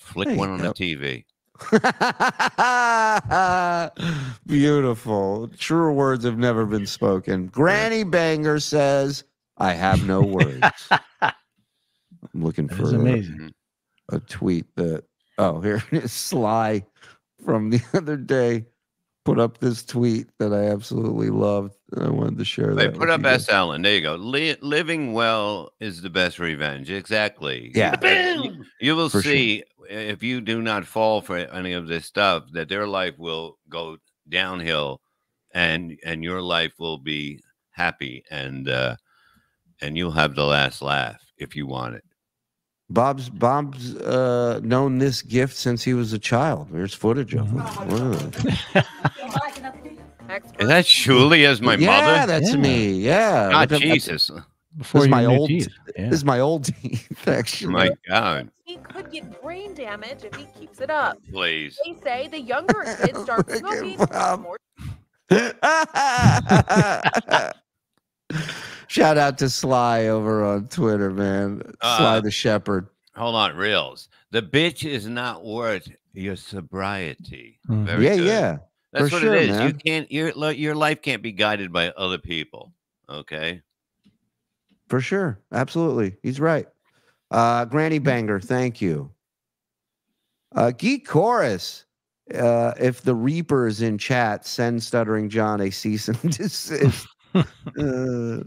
flick you one on go. the TV. [laughs] Beautiful. Truer words have never been spoken. Granny Banger says, I have no words. [laughs] I'm looking That for is a- amazing. A, tweet that, oh, here it is. Sly from the [laughs] other day put up this tweet that I absolutely loved. I wanted to share Wait, that. They put up. S. Allen. There you go. Li- living well is the best revenge. Exactly. Yeah. You, you will For sure. See if you do not fall for any of this stuff that their life will go downhill, and and your life will be happy and uh, and you'll have the last laugh if you want it. Bob's Bob's uh, known this gift since he was a child. There's footage of him. Wow. [laughs] Is that Shuli as my yeah, mother? Yeah, that's me. Yeah. Ah, Look up- Jesus. Before this is your my new old. teeth, yeah. This is my old [laughs] teeth. Actually. My God, He could get brain damage if he keeps it up. please. They say the younger kids start [laughs] smoking, more [laughs] Shout out to Sly over on Twitter, man. Sly Uh, the Shepherd. Hold on, reels. The bitch is not worth your sobriety. Mhm. Very yeah, good. yeah. That's for what sure, it is. You can't your your life can't be guided by other people. Okay. For sure. Absolutely. He's right. Uh, Granny Banger, thank you. Uh, Geek Chorus. Uh, if the Reaper is in chat, send Stuttering John a cease and [laughs] desist. [laughs] Uh.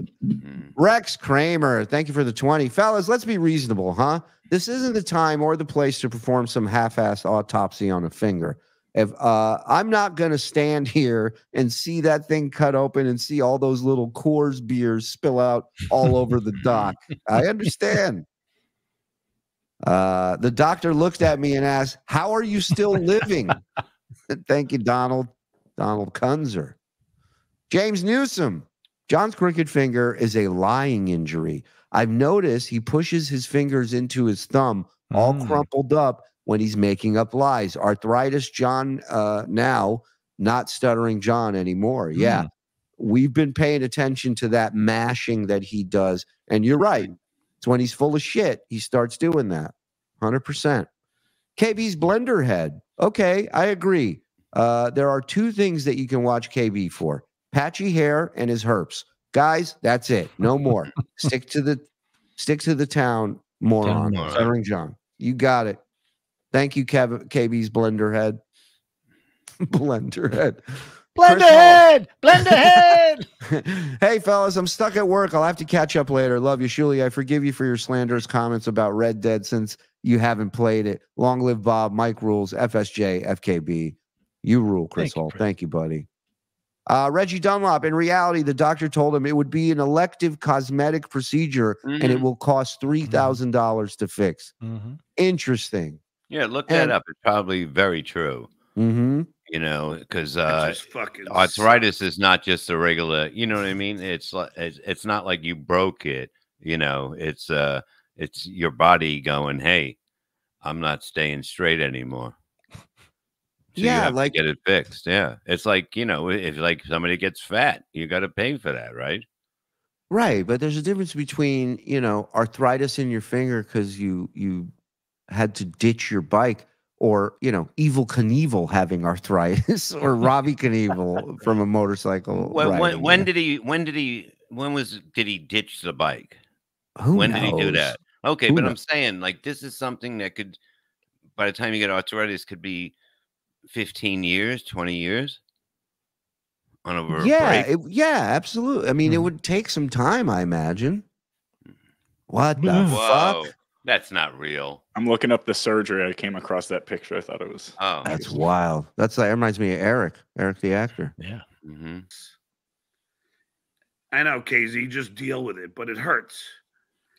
Rex Kramer, thank you for the 20. Fellas, let's be reasonable, huh? This isn't the time or the place to perform some half assed autopsy on a finger. If uh, I'm not going to stand here and see that thing cut open and see all those little Coors beers spill out all over the dock, I understand. Uh, the doctor looked at me and asked, How are you still [laughs] living? [laughs] Thank you, Donald. Donald Kunzer. James Newsom. John's crooked finger is a lying injury. I've noticed he pushes his fingers into his thumb, all Mm. crumpled up when he's making up lies. Arthritis, John, uh, now not stuttering John anymore. Yeah. We've been paying attention to that mashing that he does. And you're right. It's when he's full of shit, he starts doing that. 100%. KB's blender head. Okay, I agree. Uh, there are two things that you can watch KB for patchy hair and his herps. Guys, that's it. No more. [laughs] stick to the stick to the town, moron. moron. Stuttering John. You got it. Thank you, Kev- KB's blender head. [laughs] blender head. Blender Chris Hall. head, blender head. [laughs] hey, fellas, I'm stuck at work. I'll have to catch up later. Love you, Shuli. I forgive you for your slanderous comments about Red Dead since you haven't played it. Long live Bob, Mike rules, FSJ, FKB. You rule, Chris Thank Hall. Chris. Thank you, buddy. Uh, Reggie Dunlop. In reality, the doctor told him it would be an elective cosmetic procedure and it Mhm. will cost three thousand dollars to fix. Mhm. Interesting. Yeah, look And- that up. It's probably very true. Mm-hmm. You know, because uh, just fucking arthritis is not just a regular. You know what I mean? It's like it's, it's not like you broke it. You know, it's uh, it's your body going, "Hey, I'm not staying straight anymore." So you Yeah, have like- to get it fixed. Yeah, it's like you know, if like somebody gets fat, you got to pay for that, right? Right, but there's a difference between you know arthritis in your finger because you you had to ditch your bike, or you know Evel Knievel having arthritis, [laughs] or Robbie Knievel from a motorcycle. When, when, when did he? When did he? When was did he ditch the bike? Who when did he do that? Okay, Who but kno- I'm saying like this is something that could, by the time you get arthritis, could be 15 years, 20 years on a Yeah, it, yeah, absolutely. I mean, it Mhm. would take some time, I imagine. What the Whoa, fuck? That's not real. I'm looking up the surgery. I came across that picture. I thought it was. Oh, That's wild. That's that reminds me of Eric, Eric the actor. Yeah. hmm I know, KZ, just deal with it, but it hurts.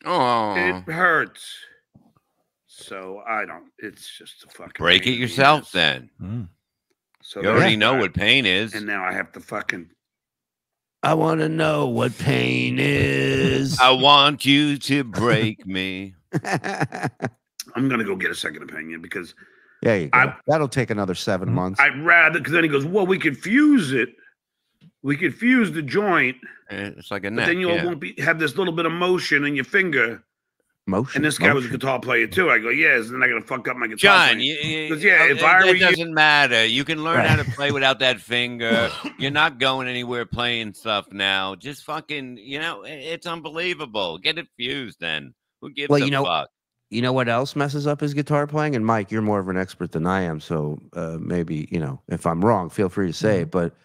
oh, It hurts. So I don't. It's just a fucking break pain it yourself ass. then. Mm. So You already know that. what pain is. And now I have to fucking. I want to know what pain is. I want you to break me. [laughs] I'm gonna go get a second opinion because there you go. I- That'll take another 7 Mhm. months. I'd rather. Because then he goes, "Well, we could fuse it. We could fuse the joint, It's like a but neck. then you yeah. won't be have this little bit of motion in your finger." Motion. And this guy was a guitar player too. I go, yeah, isn't that gonna fuck up my guitar? John, playing?" you, you, 'Cause, yeah, uh, if it, I it were you- doesn't matter. You can learn how to play without that finger. [laughs] You're not going anywhere playing stuff now. Just fucking, you know, i- it's unbelievable. Get it fused then. Who gives Well, you know- fuck? You know what else messes up his guitar playing? And Mike, you're more of an expert than I am, so uh, maybe you know if I'm wrong, feel free to say Mm-hmm. it. But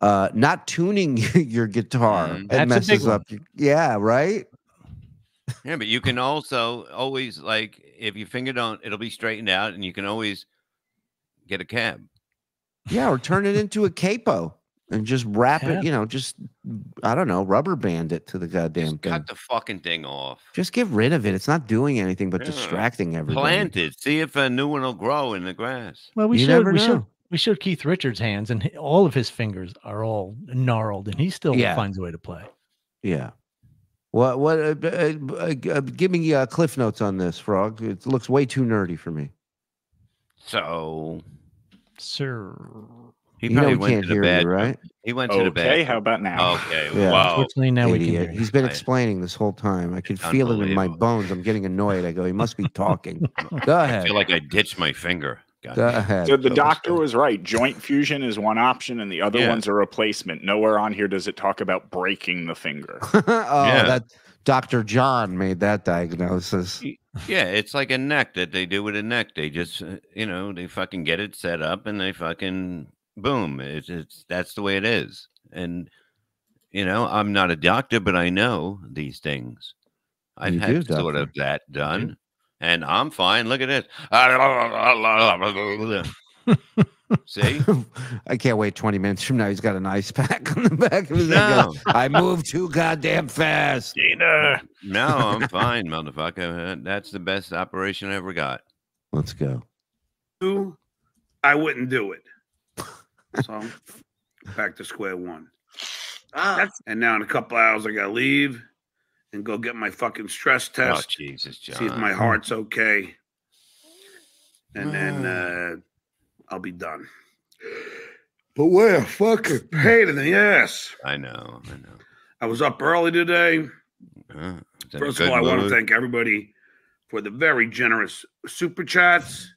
uh, not tuning [laughs] your guitar Mhm. it messes big one. up. Yeah, right. Yeah, but you can also always like if your finger don't, it'll be straightened out, and you can always get a cab. Yeah, or turn it into a capo and just wrap Yeah. it. You know, just I don't know, rubber band it to the goddamn Just thing. cut the fucking thing off. Just get rid of it. It's not doing anything but Yeah. distracting everybody. Plant it. See if a new one will grow in the grass. Well, we You showed never we showed know. we showed Keith Richards' hands, and all of his fingers are all gnarled, and he still Yeah. finds a way to play. Yeah. What? What? Uh, b- uh, uh, uh, give me uh, cliff notes on this, Frog. It looks way too nerdy for me. So Sir, he you know probably we went can't to hear bed. you, right? He went to the bed. Okay, how about now? Okay. [laughs] Yeah. Wow. unfortunately, now we can hear you. He's been explaining this whole time. I can feel it in my bones. I'm getting annoyed. I go, he must be [laughs] talking. [laughs] Go I ahead. feel like I ditched my finger. Go ahead. So the Phil. doctor was right. Joint fusion is one option, and the other Yeah. one's a replacement. Nowhere on here does it talk about breaking the finger. oh, Yeah. that Dr. John made that diagnosis. Yeah, it's like a neck that they do with a neck. They just, uh, you know, they fucking get it set up and they fucking boom. It's, it's that's the way it is. And you know, I'm not a doctor, but I know these things. I've You had do, sort doctor. of that done, and I'm fine. Look at this. [laughs] See? [laughs] I can't wait 20 minutes from now. He's got an ice pack on the back of his head. No. going, I move too goddamn fast. Dina. [laughs] No, I'm fine, motherfucker. That's the best operation I ever got. Let's go. do, I wouldn't do it. So back to square one. and now in a couple hours, I gotta leave and go get my fucking stress Oh, test. Jesus, John. see if my heart's okay. And then uh, I'll be done. But what a fucking [laughs] pain in the ass. I know, I know. I was up early today. Uh, it's in a First of good all, I want to thank everybody for the very generous super chats.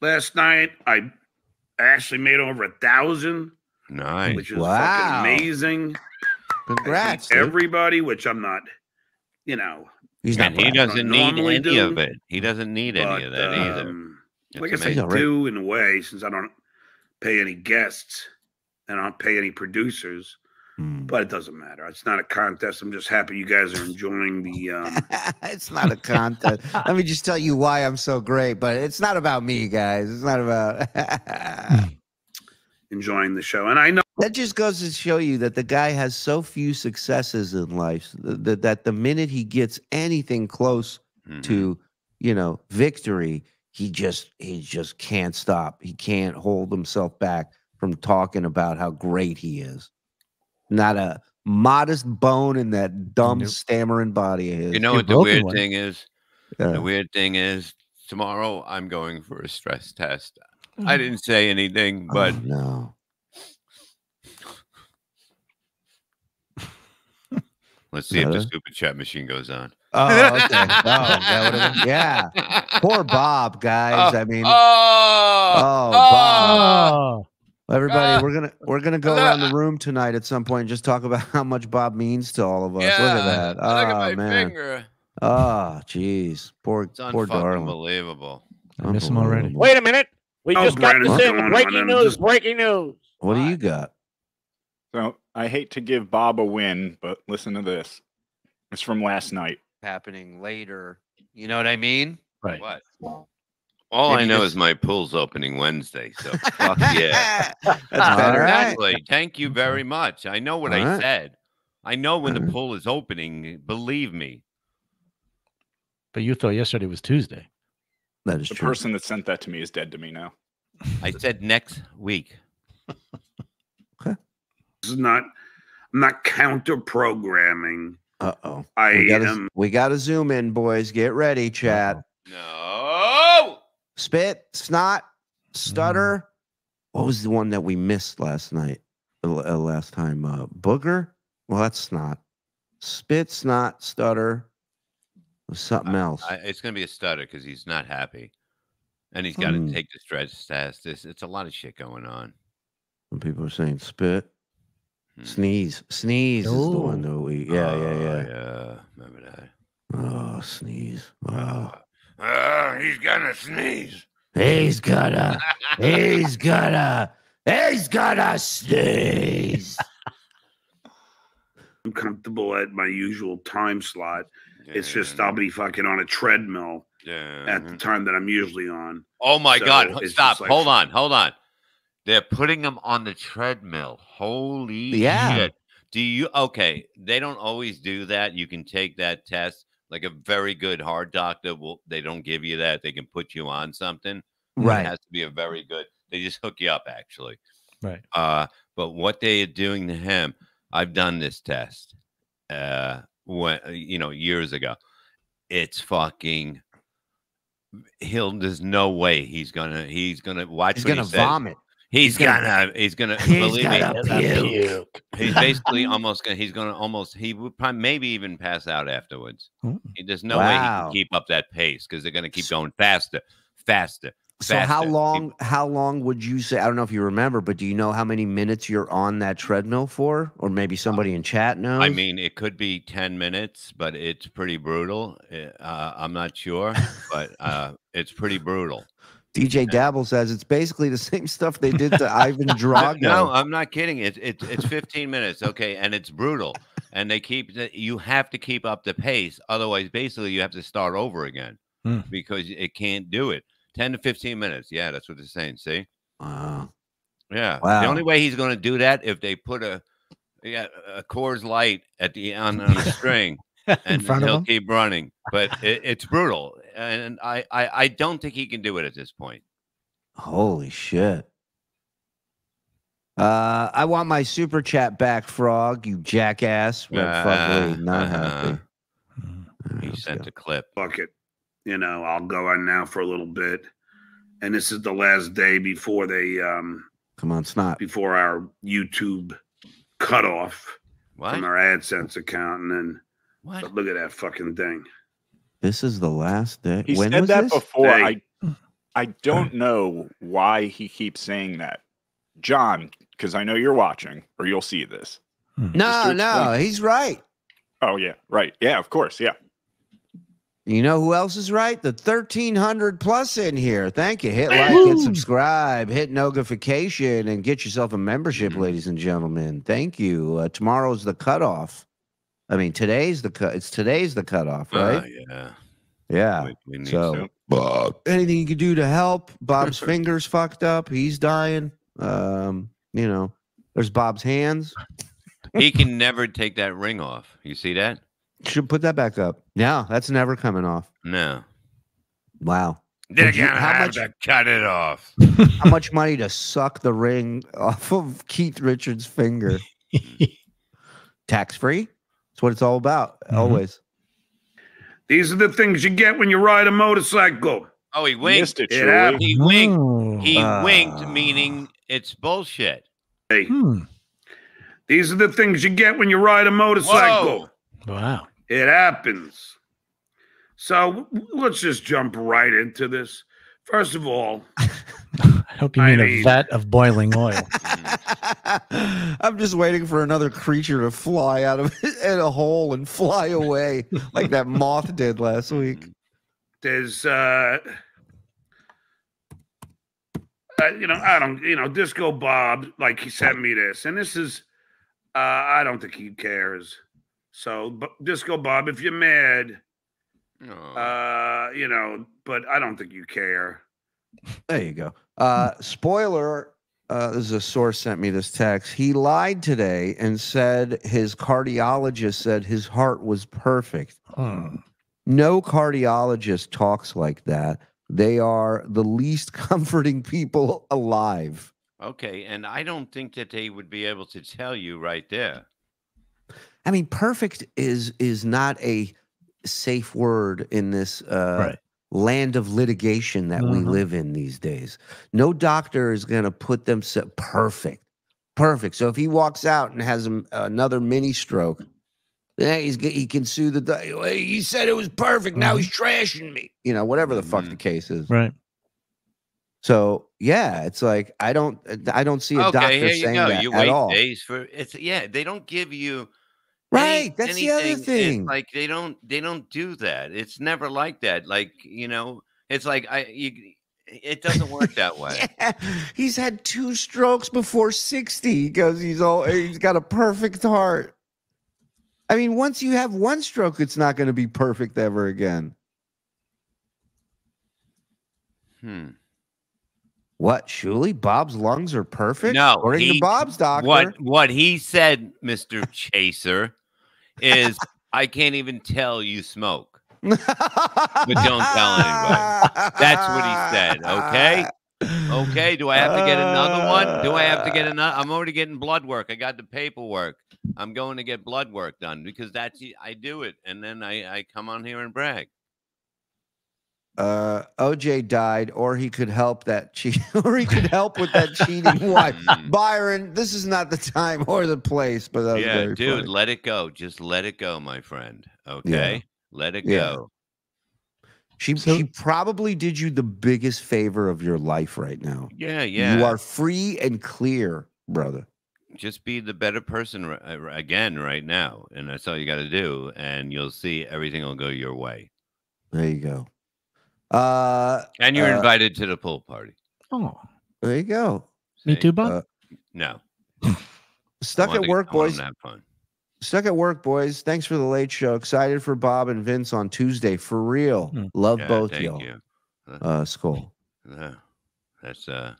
Last night, I actually made over a thousand, Nice. which is Wow. fucking amazing. Congrats. Everybody, which I'm not, you know, He's not he doesn't need any do, of it. He doesn't need but, any of that either. um, It's I guess I amazing. all right. do in a way, since I don't pay any guests and I don't pay any producers. Hmm. But it doesn't matter. It's not a contest. I'm just happy you guys are enjoying the. Um, [laughs] it's not a contest. Let me just tell you why I'm so great, but it's not about me, guys. It's not about. enjoying the show, and I know that just goes to show you that the guy has so few successes in life that, that the minute he gets anything close Mhm. to, you know, victory, he just he just can't stop. He can't hold himself back from talking about how great he is. Not a modest bone in that dumb Nope. stammering body of his. You know You're what the weird one. thing is? Uh, The weird thing is tomorrow I'm going for a stress test. Mm-hmm. I didn't say anything, but oh, no. let's see if the stupid chat machine goes on. Oh, okay. Oh, that would've- yeah. Poor Bob, guys. [laughs] I mean, oh, oh, Bob. Everybody, Ah. we're gonna we're gonna go around the [laughs] room tonight at some point and just talk about [laughs] how much Bob means to all of us. Yeah, Look at that. Look Oh at my man. finger. Oh, jeez. Poor It's poor darling. unbelievable. I miss him already. Wait a minute. We Oh, just got this in. going on? Breaking news. just- Breaking news. What do you got? So I hate to give Bob a win, but listen to this. It's from last night. Happening later. You know what I mean? Right. What? All Maybe I know just- is my pool's opening Wednesday. So [laughs] fuck yeah. That's That's better. Exactly. Thank you very much. I know what All I right. said. I know when All the right. pool is opening. Believe me. But you thought yesterday was Tuesday. That is true The true. person that sent that to me is dead to me now. I said next week. [laughs] this is not. I'm not counter programming. Uh oh. I We gotta, am. we gotta zoom in, boys. Get ready, chat. No. Spit, snot, stutter. What was the one that we missed last night? uh, uh, last time, uh, booger. Well, that's snot. Spit, snot, stutter. was something else. I, it's going to be a stutter because he's not happy, and he's got to Hmm. take the stress test. It's, it's a lot of shit going on. Some people are saying spit, Hmm. sneeze, sneeze is the one that we. Yeah, Oh, yeah, yeah. yeah. Remember that? Oh, sneeze. Wow. Uh, he's gonna sneeze. He's gonna. he's gonna. He's gonna sneeze. I'm comfortable at my usual time slot. It's just I'll be fucking on a treadmill Yeah. at the time that I'm usually on. Oh my So God! Stop! like- hold on! Hold on! They're putting him on the treadmill. Holy Yeah. shit! Do you? Okay, they don't always do that. You can take that test. Like a very good heart doctor will. They don't give you that. They can put you on something. Right. It has to be a very good. They just hook you up actually. Right. Uh, but what they are doing to him, I've done this test. Uh, when you know years ago, it's fucking. He'll. There's no way he's gonna. He's gonna watch. He's gonna says. vomit. He's, He's gonna- gonna. He's gonna. [laughs] He's believe gonna me. puke. He's basically almost gonna. He's gonna almost. He would probably maybe even pass out afterwards. Mm. There's no way he can keep up that pace because they're gonna keep going faster, faster. So how faster. Long? How long would you say? I don't know if you remember, but do you know how many minutes you're on that treadmill for, or maybe somebody in chat knows? I mean, it could be 10 minutes, but it's pretty brutal. Uh, I'm not sure, but uh, it's pretty brutal. DJ Dabble says it's basically the [laughs] same stuff they did to Ivan [laughs] Drago. No, I'm not kidding. It's it's it's 15 minutes, okay, and it's brutal. And they keep you have to keep up the pace, otherwise, basically, you have to start over again Hmm. because it can't do it. 10 to 15 minutes. Yeah, that's what they're saying. See, Wow. yeah. Wow. The only way he's going to do that if they put a yeah a Coors Light at the on, on a [laughs] string and he'll keep running. But it, it's brutal, and I, I I don't think he can do it at this point. Holy shit. Uh, I want my super chat back, Frog. You jackass. Rev Uh, Fugly, not uh, happy. He sent go. a clip. Fuck it. You know, I'll go on now for a little bit. And this is the last day before they um Come on, snot. before our YouTube cutoff What? from our AdSense account. And then What? but look at that fucking thing. This is the last day. He when said was that this? before. Hey. I I don't know why he keeps saying that. John, because I know you're watching, or you'll see this. No, no, he's right. Oh yeah, right. Yeah, of course. Yeah. You know who else is right? The 1300 plus in here. Thank you. Hit like, hit subscribe, hit notification, and get yourself a membership, Mm-hmm. ladies and gentlemen. Thank you. Uh, tomorrow's the cutoff. I mean, today's the cut. It's today's the cutoff, right? Uh, yeah. yeah. We, we need So, to. Bob, anything you can do to help? Bob's fingers fucked up. He's dying. Um, you know, there's Bob's hands. He [laughs] can never take that ring off. You see that? Should put that back up. No, that's never coming off. No. Wow. They're Would you- gonna how have much- to cut it off. [laughs] How much money to suck the ring [laughs] off of Keith Richards' finger? Tax free. That's what it's all about. Mhm. Always. These are the things you get when you ride a motorcycle. Oh, he winked. missed it, It happened. He winked. Oh. He winked, Ah. meaning it's bullshit. Hey, Hmm. these are the things you get when you ride a motorcycle. Whoa. Wow. It happens. So let's just jump right into this. First of all, I [laughs] hope you I mean a mean- vat of boiling oil. [laughs] I'm just waiting for another creature to fly out of [laughs] in a hole and fly away like that moth did last week. there's uh, uh you know i don't you know disco bob like he sent me this and this is uh i don't think he cares so but disco bob if you're mad No. uh you know but i don't think you care There you go. Uh, spoiler. Uh, this is a source sent me this text. He lied today and said his cardiologist said his heart was perfect. Hmm. No cardiologist talks like that. They are the least [laughs] comforting people alive. okay, and I don't think that they would be able to tell you right there. I mean, perfect is is not a safe word in this uh, Right. Land of litigation that we Mhm. live in these days. No doctor is going to put them perfect, perfect. So if he walks out and has a, another mini stroke, Yeah, he's he can sue the. di- He said it was perfect. Now he's trashing me. You know, whatever the fuck the case is. Right. So yeah, it's like I don't I don't see a doctor Okay, here you saying go. that You at wait all. days for it's yeah. They don't give you Right, any- that's the other anything. It's thing. like they don't they don't do that. It's never like that. Like you know, it's like I you. It doesn't work that [laughs] way. He's had two strokes before 60 because he's all he's got a perfect heart. I mean, once you have one stroke, it's not going to be perfect ever again. Hmm. What, Surely Bob's lungs are perfect? No, According to Bob's doctor. What what he said, Mister Chaser, is I can't even tell you smoke, but don't tell anybody. That's what he said. Okay. Okay. Do I have to get another one? Do I have to get another? I'm already getting blood work. I got the paperwork. I'm going to get blood work done because that's I do it, and then I I come on here and brag. Uh, OJ died, or he could help that cheat, [laughs] or he could help with that cheating [laughs] wife. Byron, this is not the time or the place, but that was yeah, very dude, funny. let it go. Just let it go, my friend. Okay, let it Yeah. go. She she probably did you the biggest favor of your life right now. Yeah, yeah. You are free and clear, brother. just be the better person ri- uh, again right now and that's all you got to do and you'll see everything will go your way There you go. Uh, and you're uh, invited to the pool party Oh, There you go. me See? too, Bob. Uh, no [laughs] Stuck at work, I boys. to have fun Stuck at work, boys. Thanks for the late show. Excited for Bob and Vince on Tuesday. For real. Love Yeah, both thank y'all. you. Uh, Skull. Yeah. that's uh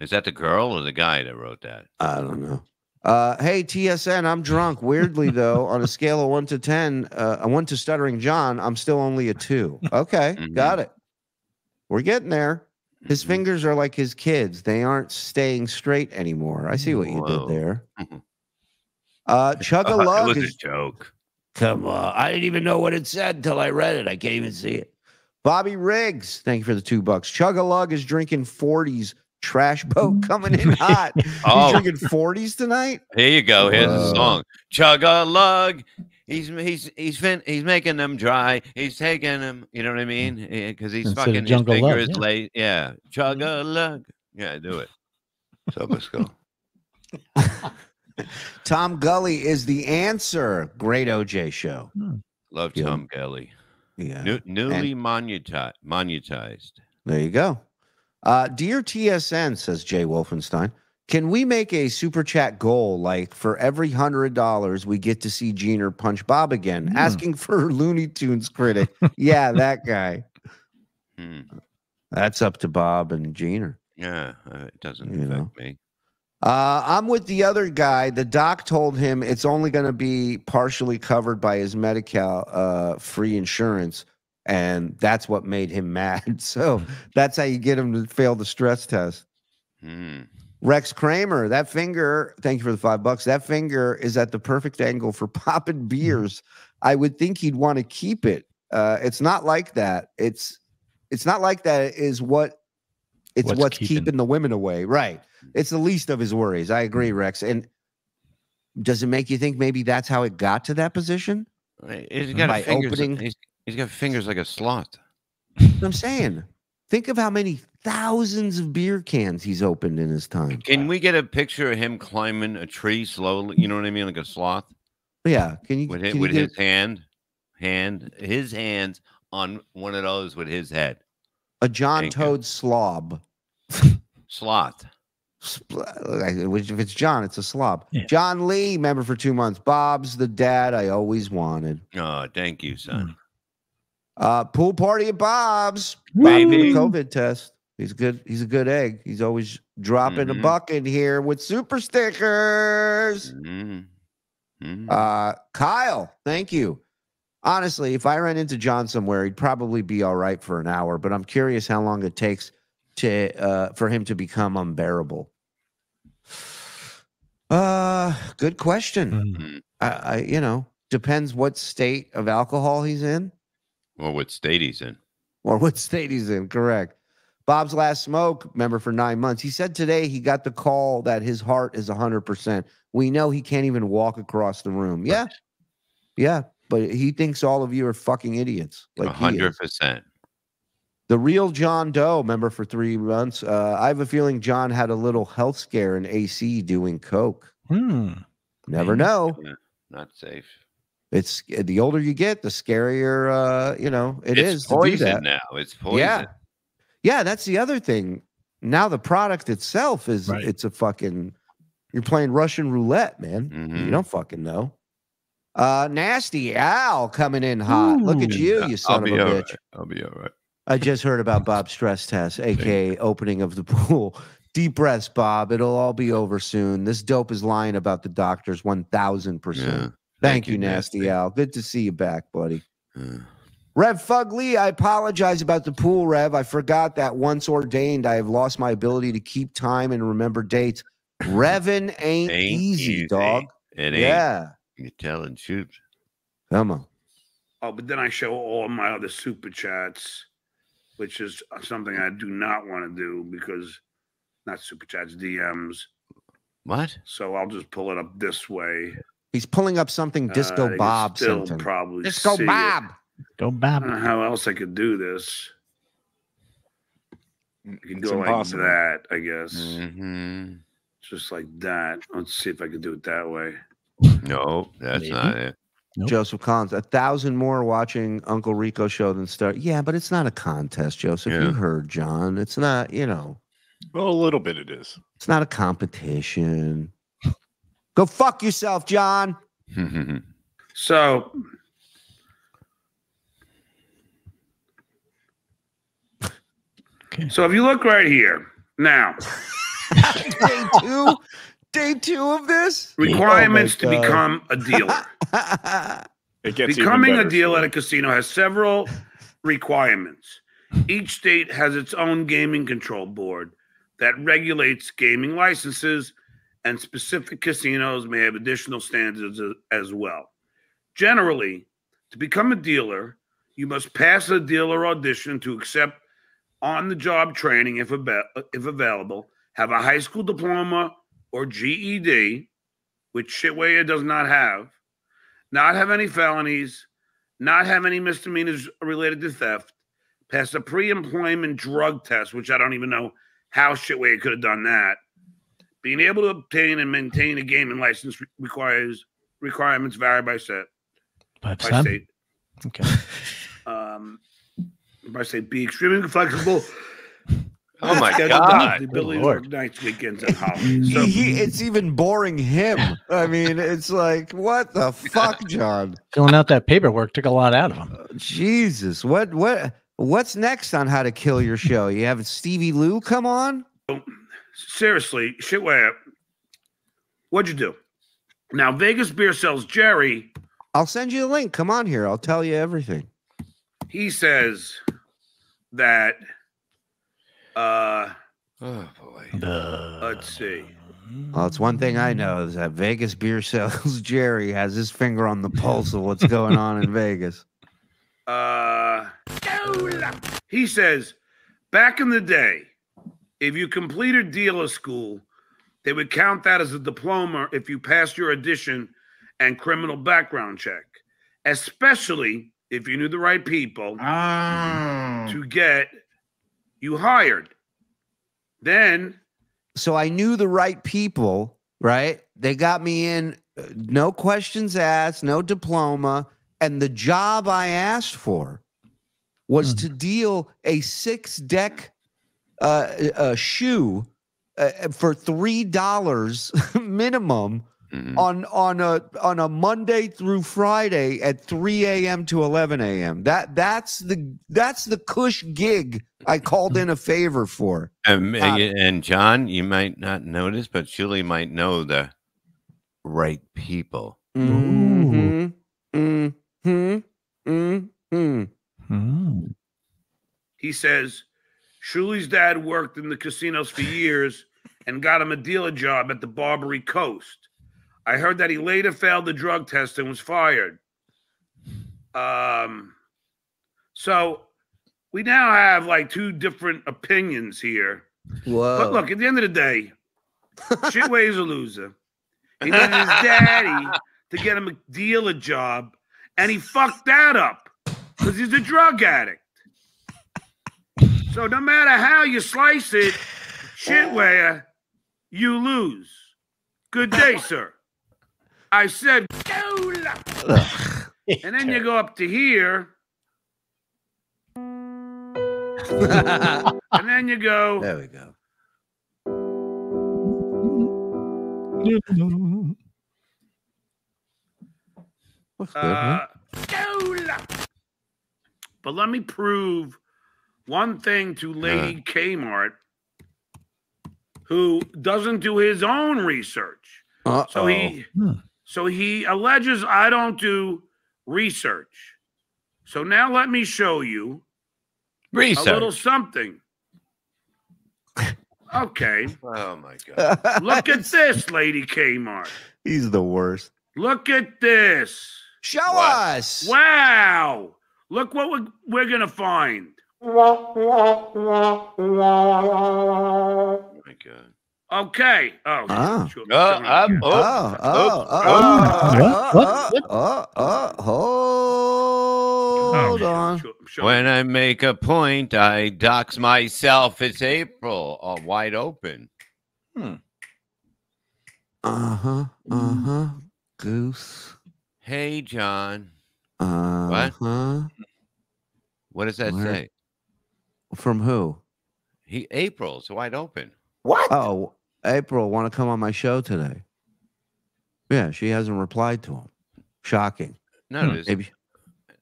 is that the girl or the guy that wrote that I don't know. Uh, hey, TSN, I'm drunk. Weirdly, [laughs] though, on a scale of one to 10, uh, a one to stuttering John, I'm still only a two. Okay, Mm-hmm. got it. We're getting there. His fingers are like his kids, they aren't staying straight anymore. I see what you Whoa. did there. Uh, Chug a [laughs] it lug was a joke Come on. I didn't even know what it said until I read it. I can't even see it. Bobby Riggs, thank you for the two bucks. Chug a lug is drinking 40s. Trash boat [laughs] coming in hot. [laughs] Oh. He's drinking 40s tonight? here you go here's Whoa. the song chug a lug he's he's he's fin- he's making them dry he's taking them you know what i mean mm. eh, because he's Instead fucking his fingers yeah. late yeah chug mm-hmm. a lug yeah do it so let's go [laughs] [laughs] Tom Gully is the answer. Great OJ show. Hmm. Love Yeah. Tom Gully. Yeah. New, newly monetized. monetized. There you go. Uh, Dear TSN, says Jay Wolfenstein, can we make a super chat goal like for every hundred dollars we get to see Jeaner punch Bob again? Asking for Looney Tunes critic. [laughs] yeah, that guy. Hmm. That's up to Bob and Jeaner. Yeah, uh, it doesn't You affect know. me. Uh, I'm with the other guy. The doc told him it's only going to be partially covered by his Medi-Cal uh, free insurance, and that's what made him [laughs] mad. So that's how you get him to fail the stress test. Hmm. Rex Kramer, that finger, thank you for the five bucks. That finger is at the perfect angle for [laughs] popping mm-hmm. beers. I would think he'd want to keep it. Uh, it's not like that. It's it's not like that is what it's What's what's, keeping- keeping. the women away. Right. It's the least of his worries. I agree, mm-hmm. Rex. And does it make you think maybe that's how it got to that position? He's mm-hmm. got By fingers. opening- He's, he's got fingers like a sloth. What I'm saying. Think of how many thousands of beer cans he's opened in his time. Can we get a picture of him climbing a tree slowly? You know what I mean, like a sloth Yeah. Can you with can his, you with get his hand, hand, his hands on one of those with his head. a John Thank you. Toad slob? Sloth. Which if it's John, it's a slob. John Lee, member for two months. Bob's the dad I always wanted. Oh, thank you, son. Hmm. Uh, pool party at Bob's. Bob a COVID test. He's good. He's a good egg. He's always dropping a Mhm. bucket here with super stickers. Mm. Mm. Uh, Kyle, thank you. Honestly, if I ran into John somewhere, he'd probably be all right for an hour. But I'm curious how long it takes to uh, for him to become unbearable. [sighs] Uh, good question. Mm. I, I, you know, depends what state of alcohol he's in Well, what state he's in? or what state he's in. Correct. Bob's last smoke, member for nine months. He said today he got the call that his heart is 100%. We know he can't even walk across the room. Yeah. Yeah, but he thinks all of you are fucking idiots. A Like he hundred is. percent. The real John Doe, member for three months. Uh, I have a feeling John had a little health scare in AC doing coke. Hmm. Never know. Not safe. It's the older you get, the scarier uh, you know it it's is to do poison that. now. It's poison. Yeah, yeah. That's the other thing. Now the product itself is Right. it's a fucking. You're playing Russian roulette, man. You Mhm. don't fucking know. Uh, nasty Al coming in hot. Look at Ooh. you, Yeah, you I'll son of a all bitch. right. I'll be all right. I just heard about [laughs] Bob's stress test, aka opening of the [laughs] pool. Deep breaths, Bob. It'll all be over soon. This dope is lying about the doctors, one thousand Yeah. Percent. Thank you, nasty, Nasty. Al. Good to see you back, buddy. Yeah. Rev Fugly, I apologize about the pool, Rev. I forgot that once ordained, I have lost my ability to keep time and remember dates. [clears throat] Revin ain't, Ain't easy, easy. dog. It ain't. Yeah. You're telling shoot. Come on. Oh, but then I show all my other super chats, which is something I do not want to do because not super chats, DMs. What? So I'll just pull it up this way. He's pulling up something Uh, Disco you can Bob still sent him. probably Disco see it. Bob. Go I Bob. don't know how else I could do this. You can It's go like impossible. that, I guess. hmm Just like that. Let's see if I can do it that way. No, that's Maybe. not it. Nope. Joseph Collins, a thousand more watching Uncle Rico show than start. Yeah, but it's not a contest, Joseph. You heard John. It's not, you know, Well, a little bit it is. it's not a competition. Go fuck yourself, John. [laughs] So Okay. so if you look right here now, day two, day two of this. [laughs] requirements Oh to become a dealer. [laughs] It gets even Becoming a better, dealer at a casino has several requirements. Each state has its own gaming control board that regulates gaming licenses, and specific casinos may have additional standards as well. Generally, to become a dealer, you must pass a dealer audition to accept on the job training if, if available, have a high school diploma or GED, which Shitwaya does not have, not have any felonies, not have any misdemeanors related to theft, pass a pre-employment drug test, which I don't even know how shitway could have done that. Being able to obtain and maintain a gaming license re- requires requirements vary by state. By By Sam? state. Okay. [laughs] Um, by state, be extremely flexible. [laughs] Oh my God. The ability Good to work nights, weekends, and holidays. So, He- it's even boring him. I mean, it's like, what the [laughs] fuck, John? Filling out that paperwork took a lot out of him. Jesus, what, what, what's next on how to kill your show? You have Stevie Lou come on? Seriously, shitway, what'd you do? Now, Vegas Beer sells Jerry. I'll send you a link. Come on here. I'll tell you everything. He says that uh Oh boy. The let's see. Well, it's one thing I know is that Vegas beer [laughs] sales Jerry has his finger on the pulse of what's going on in Vegas. Uh he says back in the day, if you completed dealer school, they would count that as a diploma if you passed your audition and criminal background check, especially if you knew the right people to get you hired. Then So I knew the right people, right? They got me in, uh, no questions asked, no diploma. And the job I asked for was to deal a six deck uh, uh, shoe uh, for $3 [laughs] minimum Mhm. on on a on a Monday through Friday at 3 a.m. to 11 a.m. That that's the that's the cush gig I called in a favor for. And, Uh, and John, you might not notice, but Shuli might know the right people. Mm-hmm. Mm-hmm. Mm-hmm. Mm. he says Shuli's dad worked in the casinos for years and got him a dealer job at the Barbary Coast. I heard that he later failed the drug test and was fired. Um, so we now have like two different opinions here. Whoa. But look, at the end of the day, [laughs] Shitway is a loser. He needed his daddy to get him a dealer job and he fucked that up because he's a drug addict. So no matter how you slice it, shitware, [sighs] you lose. Good day, [laughs] sir. I said, and then you go up to here, [laughs] and then you go. There we go. Looks good, huh? Uh, But let me prove one thing to uh-huh. Lady Kmart, who doesn't do his own research. So he, hmm. so he alleges I don't do research. So now let me show you a little something. [laughs] Okay, Oh my god. look at [laughs] this, Lady Kmart. He's the worst. Look at this. Show us. Wow. Look what we're, we're going to find. Oh my god. Okay. Oh, Ah. sure, Oh, sure. up, Oh, oh, oh, oh, oh, oh, What? oh, oh, oh, Oh, hold sure, on. sure, sure. When I make a point, I dox myself. It's April, all wide open. Uh huh. Uh huh. Goose. Hey, John. Uh huh. What does that Where- say? From who? He April's wide open. What? Oh, April want to come on my show today. Yeah, she hasn't replied to him. Shocking. No, Hmm. there's, Maybe.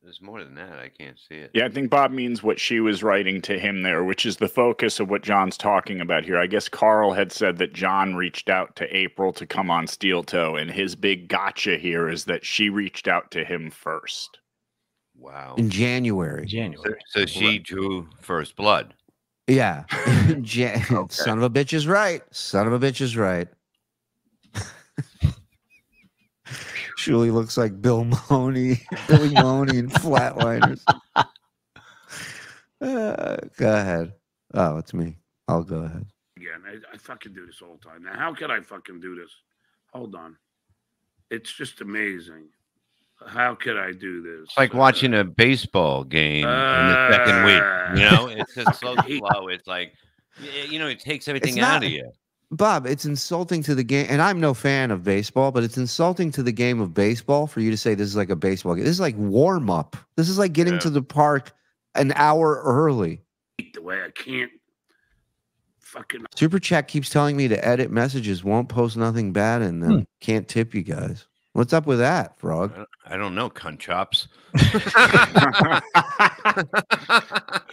there's more than that. I can't see it. Yeah, I think Bob means what she was writing to him there, which is the focus of what John's talking about here. I guess Carl had said that John reached out to April to come on Steel Toe, and his big gotcha here is that she reached out to him first. Wow. In January. January. so she drew first blood. Yeah. [laughs] [laughs] Ja- [laughs] Son of a bitch is right. Son of a bitch is right. Shuli looks like Bill Money, Billy Money, and Flatliners. Uh, go ahead. Oh, it's me. I'll go ahead. Again, I, I fucking do this all the time. Now, how could I fucking do this? Hold on. It's just amazing. How could I do this? It's like watching a baseball game in the second week. You ah. know, it's just so [laughs] slow. It's like, y- you know, it takes everything out of you. Bob, it's insulting to the game, and I'm no fan of baseball, but it's insulting to the game of baseball for you to say this is like a baseball game. This is like warm up. This is like getting Yeah. to the park an hour early. the way I can't fucking. Super Chat keeps telling me to edit messages, won't post nothing bad in them. Uh, hmm. Can't tip you guys. What's up with that, Frog? I don't- know, cunt chops. [laughs] [laughs]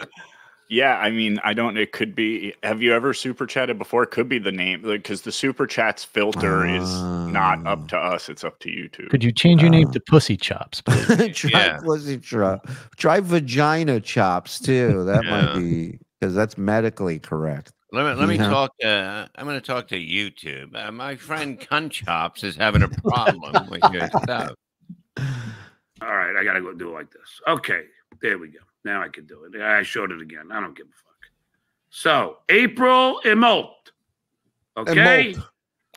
Yeah, I mean, I don't. It could be. Have you ever super chatted before? It could be the name, because the super chats filter is not Ah. up to us. It's up to YouTube. Could you change your name Uh, to Pussy Chops, [laughs] try Yeah. pussy chop. Try vagina chops too. That might be because that's medically correct. Let me let me Yeah. talk. Uh, I'm going to talk to YouTube. Uh, my friend Cunt Chops is having a problem with your stuff. All right, I gotta go do it like this. Okay, there we go. Now I can do it. I showed it again. I don't give a fuck. So April Imholte. Okay. Imholte.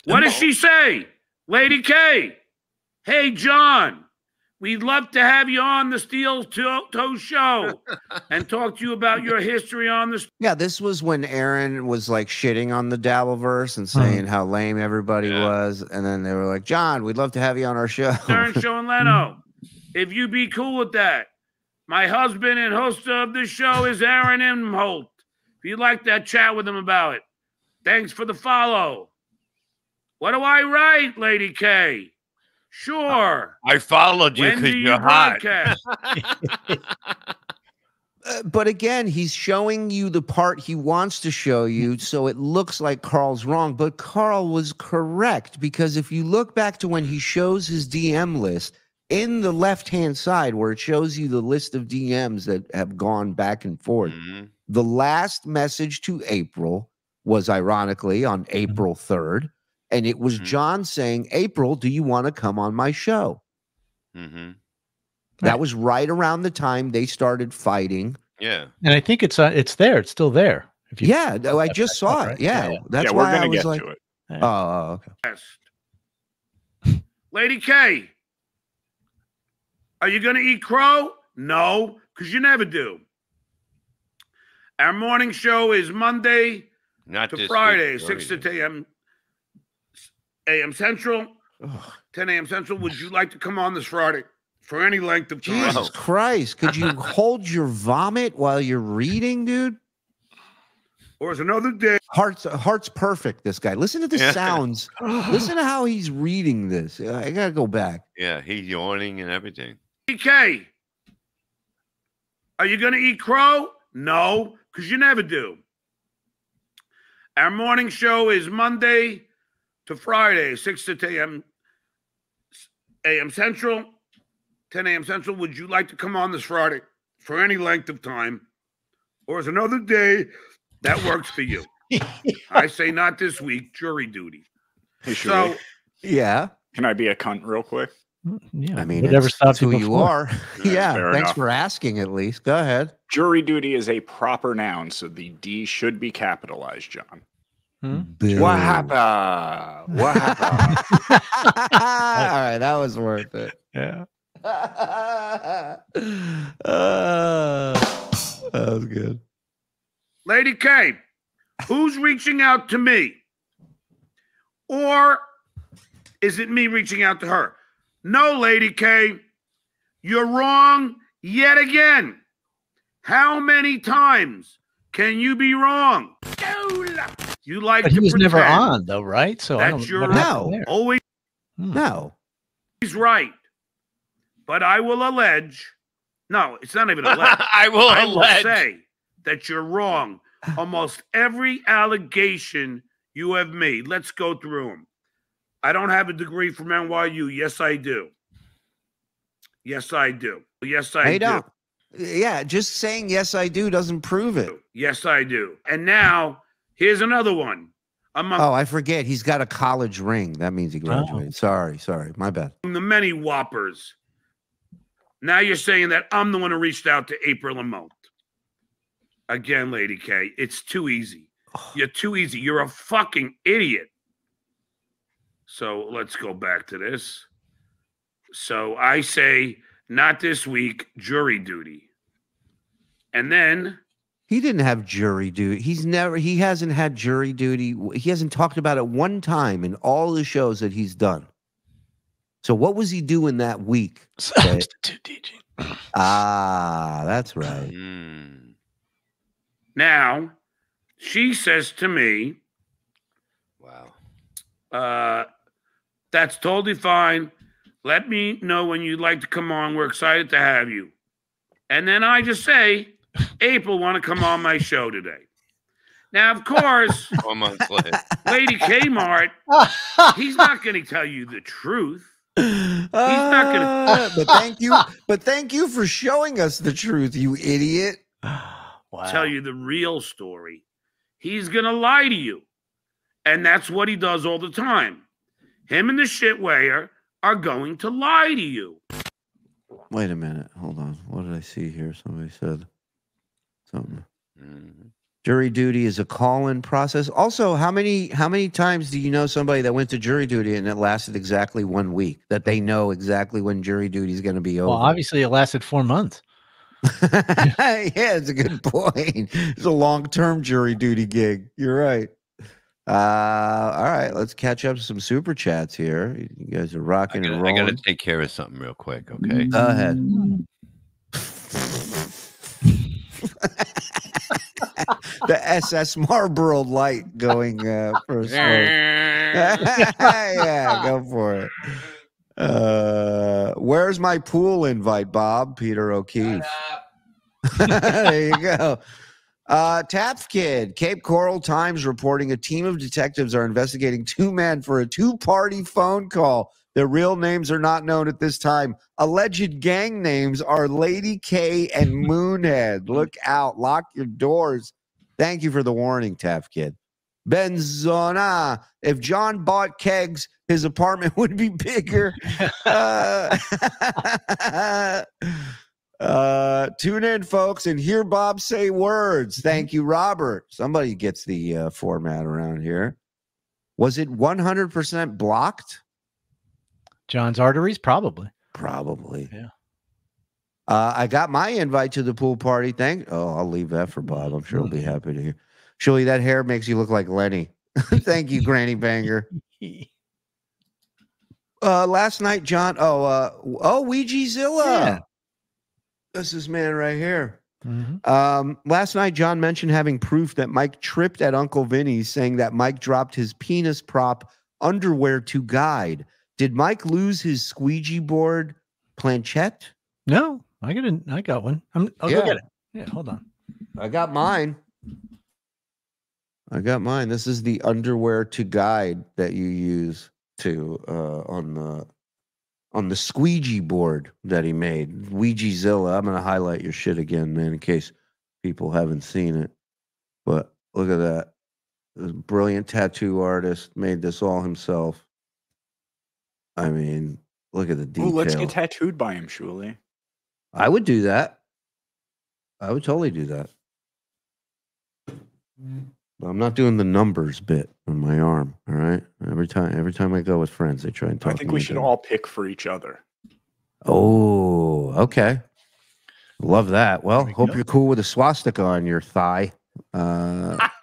What does she say? Lady K. Hey John, we'd love to have you on the Steel Toe Toe Show [laughs] and talk to you about your history on the Yeah, this was when Aaron was like shitting on the Dabbleverse and hmm. saying how lame everybody Yeah. was, and then they were like, "John, we'd love to have you on our show." Stern [laughs] Show and Leno. If you'd be cool with that. My husband and host of the show is Aaron Imholte. If you'd like to chat with him about it. Thanks for the follow. What do I write, Lady K? Sure. I followed you When because do you're hot. broadcast? [laughs] Uh, but again, he's showing you the part he wants to show you, so it looks like Carl's wrong. But Carl was correct because if you look back to when he shows his DM list in the left hand side, where it shows you the list of DMs that have gone back and forth, Mhm. the last message to April was ironically on April 3rd. And it was Mhm. John saying, April, do you want to come on my show? Mhm. That was right around the time they started fighting. Yeah. and I think it's uh, it's there. It's still there. If you Yeah, no, I just saw it. right? Yeah, Yeah. that's yeah, why we're gonna I was get like, to it. oh, oh, okay. Lady K. Are you going to eat crow? No, because you never do. Our morning show is Monday Not to Friday, 6 to 10 a.m. a.m. Central, 10 a.m. Central. Would you like to come on this Friday for any length of time? Jesus Christ. Could you [laughs] hold your vomit while you're reading, dude? Or is another day? Heart's heart's perfect, this guy. Listen to the Yeah. sounds. [sighs] Listen to how he's reading this. I gotta go back. Yeah, he's yawning and everything. DK, are you going to eat crow? No, because you never do. Our morning show is Monday to Friday, 6 to 10 a.m. a.m. Central, 10 a.m. Central. Would you like to come on this Friday for any length of time? Or is another day that works for you? I [laughs] say not this week, jury duty. Hey, So, Yeah. can I be a cunt real quick? Mm, yeah. I mean, it never stops who you you are. [laughs] Yeah, yeah. Thanks enough. for asking at least. Go ahead. Jury duty is a proper noun, so the D should be capitalized, John. Boo. What happened? What happened? [laughs] All right, that was worth it. Yeah. Uh, [laughs] that was good. Lady K, who's reaching out to me? Or is it me reaching out to her? No, Lady K, you're wrong yet again. How many times can you be wrong? You like But to he was never on though, right? So I That's don't. your No. there? always hmm. No. He's right. But I will allege, no, it's not even allege. [laughs] I will I will allege. say that you're wrong. Almost every allegation you have made. Let's go through them. I don't have a degree from NYU. Yes, I do. Yes, I do. Yes, I Hey, do. don't. Yeah, just saying yes, I do doesn't prove it. Yes, I do. And now here's another one. Among Oh, I forget. He's got a college ring. That means he oh. graduated. Sorry, sorry. My bad. the many whoppers. Now you're saying that I'm the one who reached out to April Lamont. Again, Lady K, it's too easy. [sighs] You're too easy. You're a fucking idiot. So let's go back to this. So I say, not this week, jury duty. And then He didn't have jury duty. He's never, he hasn't had jury duty. He hasn't talked about it one time in all the shows that he's done. So what was he doing that week? [laughs] Substitute teaching. Ah, that's right. Mm. now she says to me, Wow. Uh, that's totally fine. Let me know when you'd like to come on. We're excited to have you. And then I just say, April want to come on my show today. Now, of course, [laughs] Four months later. Lady Kmart, he's not going to tell you the truth. He's not gonna- uh, but thank you, but thank you for showing us the truth, you idiot. [sighs] Wow. Tell you the real story. He's going to lie to you. And that's what he does all the time. Him and the shit shitwayer are going to lie to you. Wait a minute. Hold on. What did I see here? Somebody said something. Mhm. Jury duty is a call-in process. Also, how many how many times do you know somebody that went to jury duty and it lasted exactly one week? That they know exactly when jury duty is going to be over. Well, obviously it lasted four months. [laughs] yeah, it's a good point. It's a long-term jury duty gig. You're right. Uh, all right, let's catch up to some super chats here. You guys are rocking gotta, and I gotta take care of something real quick, okay? Go ahead. [laughs] the SS Marlboro light going uh, for a [laughs] yeah, go for it. Uh, where's my pool invite, Bob? Peter O'Keefe. [laughs] there you go. Uh, Taps Kid, Cape Coral Times reporting a team of detectives are investigating two men for a two party phone call. Their real names are not known at this time. Alleged gang names are Lady K and [laughs] Moonhead. Look out, lock your doors. Thank you for the warning, Taft Kid. Benzona, if John bought kegs, his apartment [laughs] would be bigger. Uh, [laughs] uh, tune in, folks, and hear Bob say words. Thank you, Robert. Somebody gets the uh, format around here. Was it 100% blocked? John's arteries, probably. Probably. Yeah. Uh, I got my invite to the pool party. Thank. Oh, I'll leave that for Bob. I'm sure he'll be happy to hear. Surely that hair makes you look like Lenny. [laughs] Thank you, Granny Banger. [laughs] Uh, last night, John. Oh, uh, oh, Ouija Zilla. Yeah. This is man right here. Mhm. Um, last night, John mentioned having proof that Mike tripped at Uncle Vinny's, saying that Mike dropped his penis prop underwear to guide. Did Mike lose his squeegee board planchette? No, I got a, I got one. I'm, I'll go Yeah. get it. Yeah, hold on. I got mine. I got mine. This is the underwear to guide that you use to uh, on the on the squeegee board that he made. Ouija Zilla. I'm gonna highlight your shit again, man, in case people haven't seen it. But look at that. This brilliant tattoo artist made this all himself. I mean, look at the Ooh, let's get tattooed by him, surely. I would do that. I would totally do that. But I'm not doing the numbers bit on my arm. All right. Every time, every time I go with friends, they try and talk. I think we should all pick for each other. Oh, okay. Love that. Well, we hope go. you're cool with a swastika on your thigh. Uh, [laughs]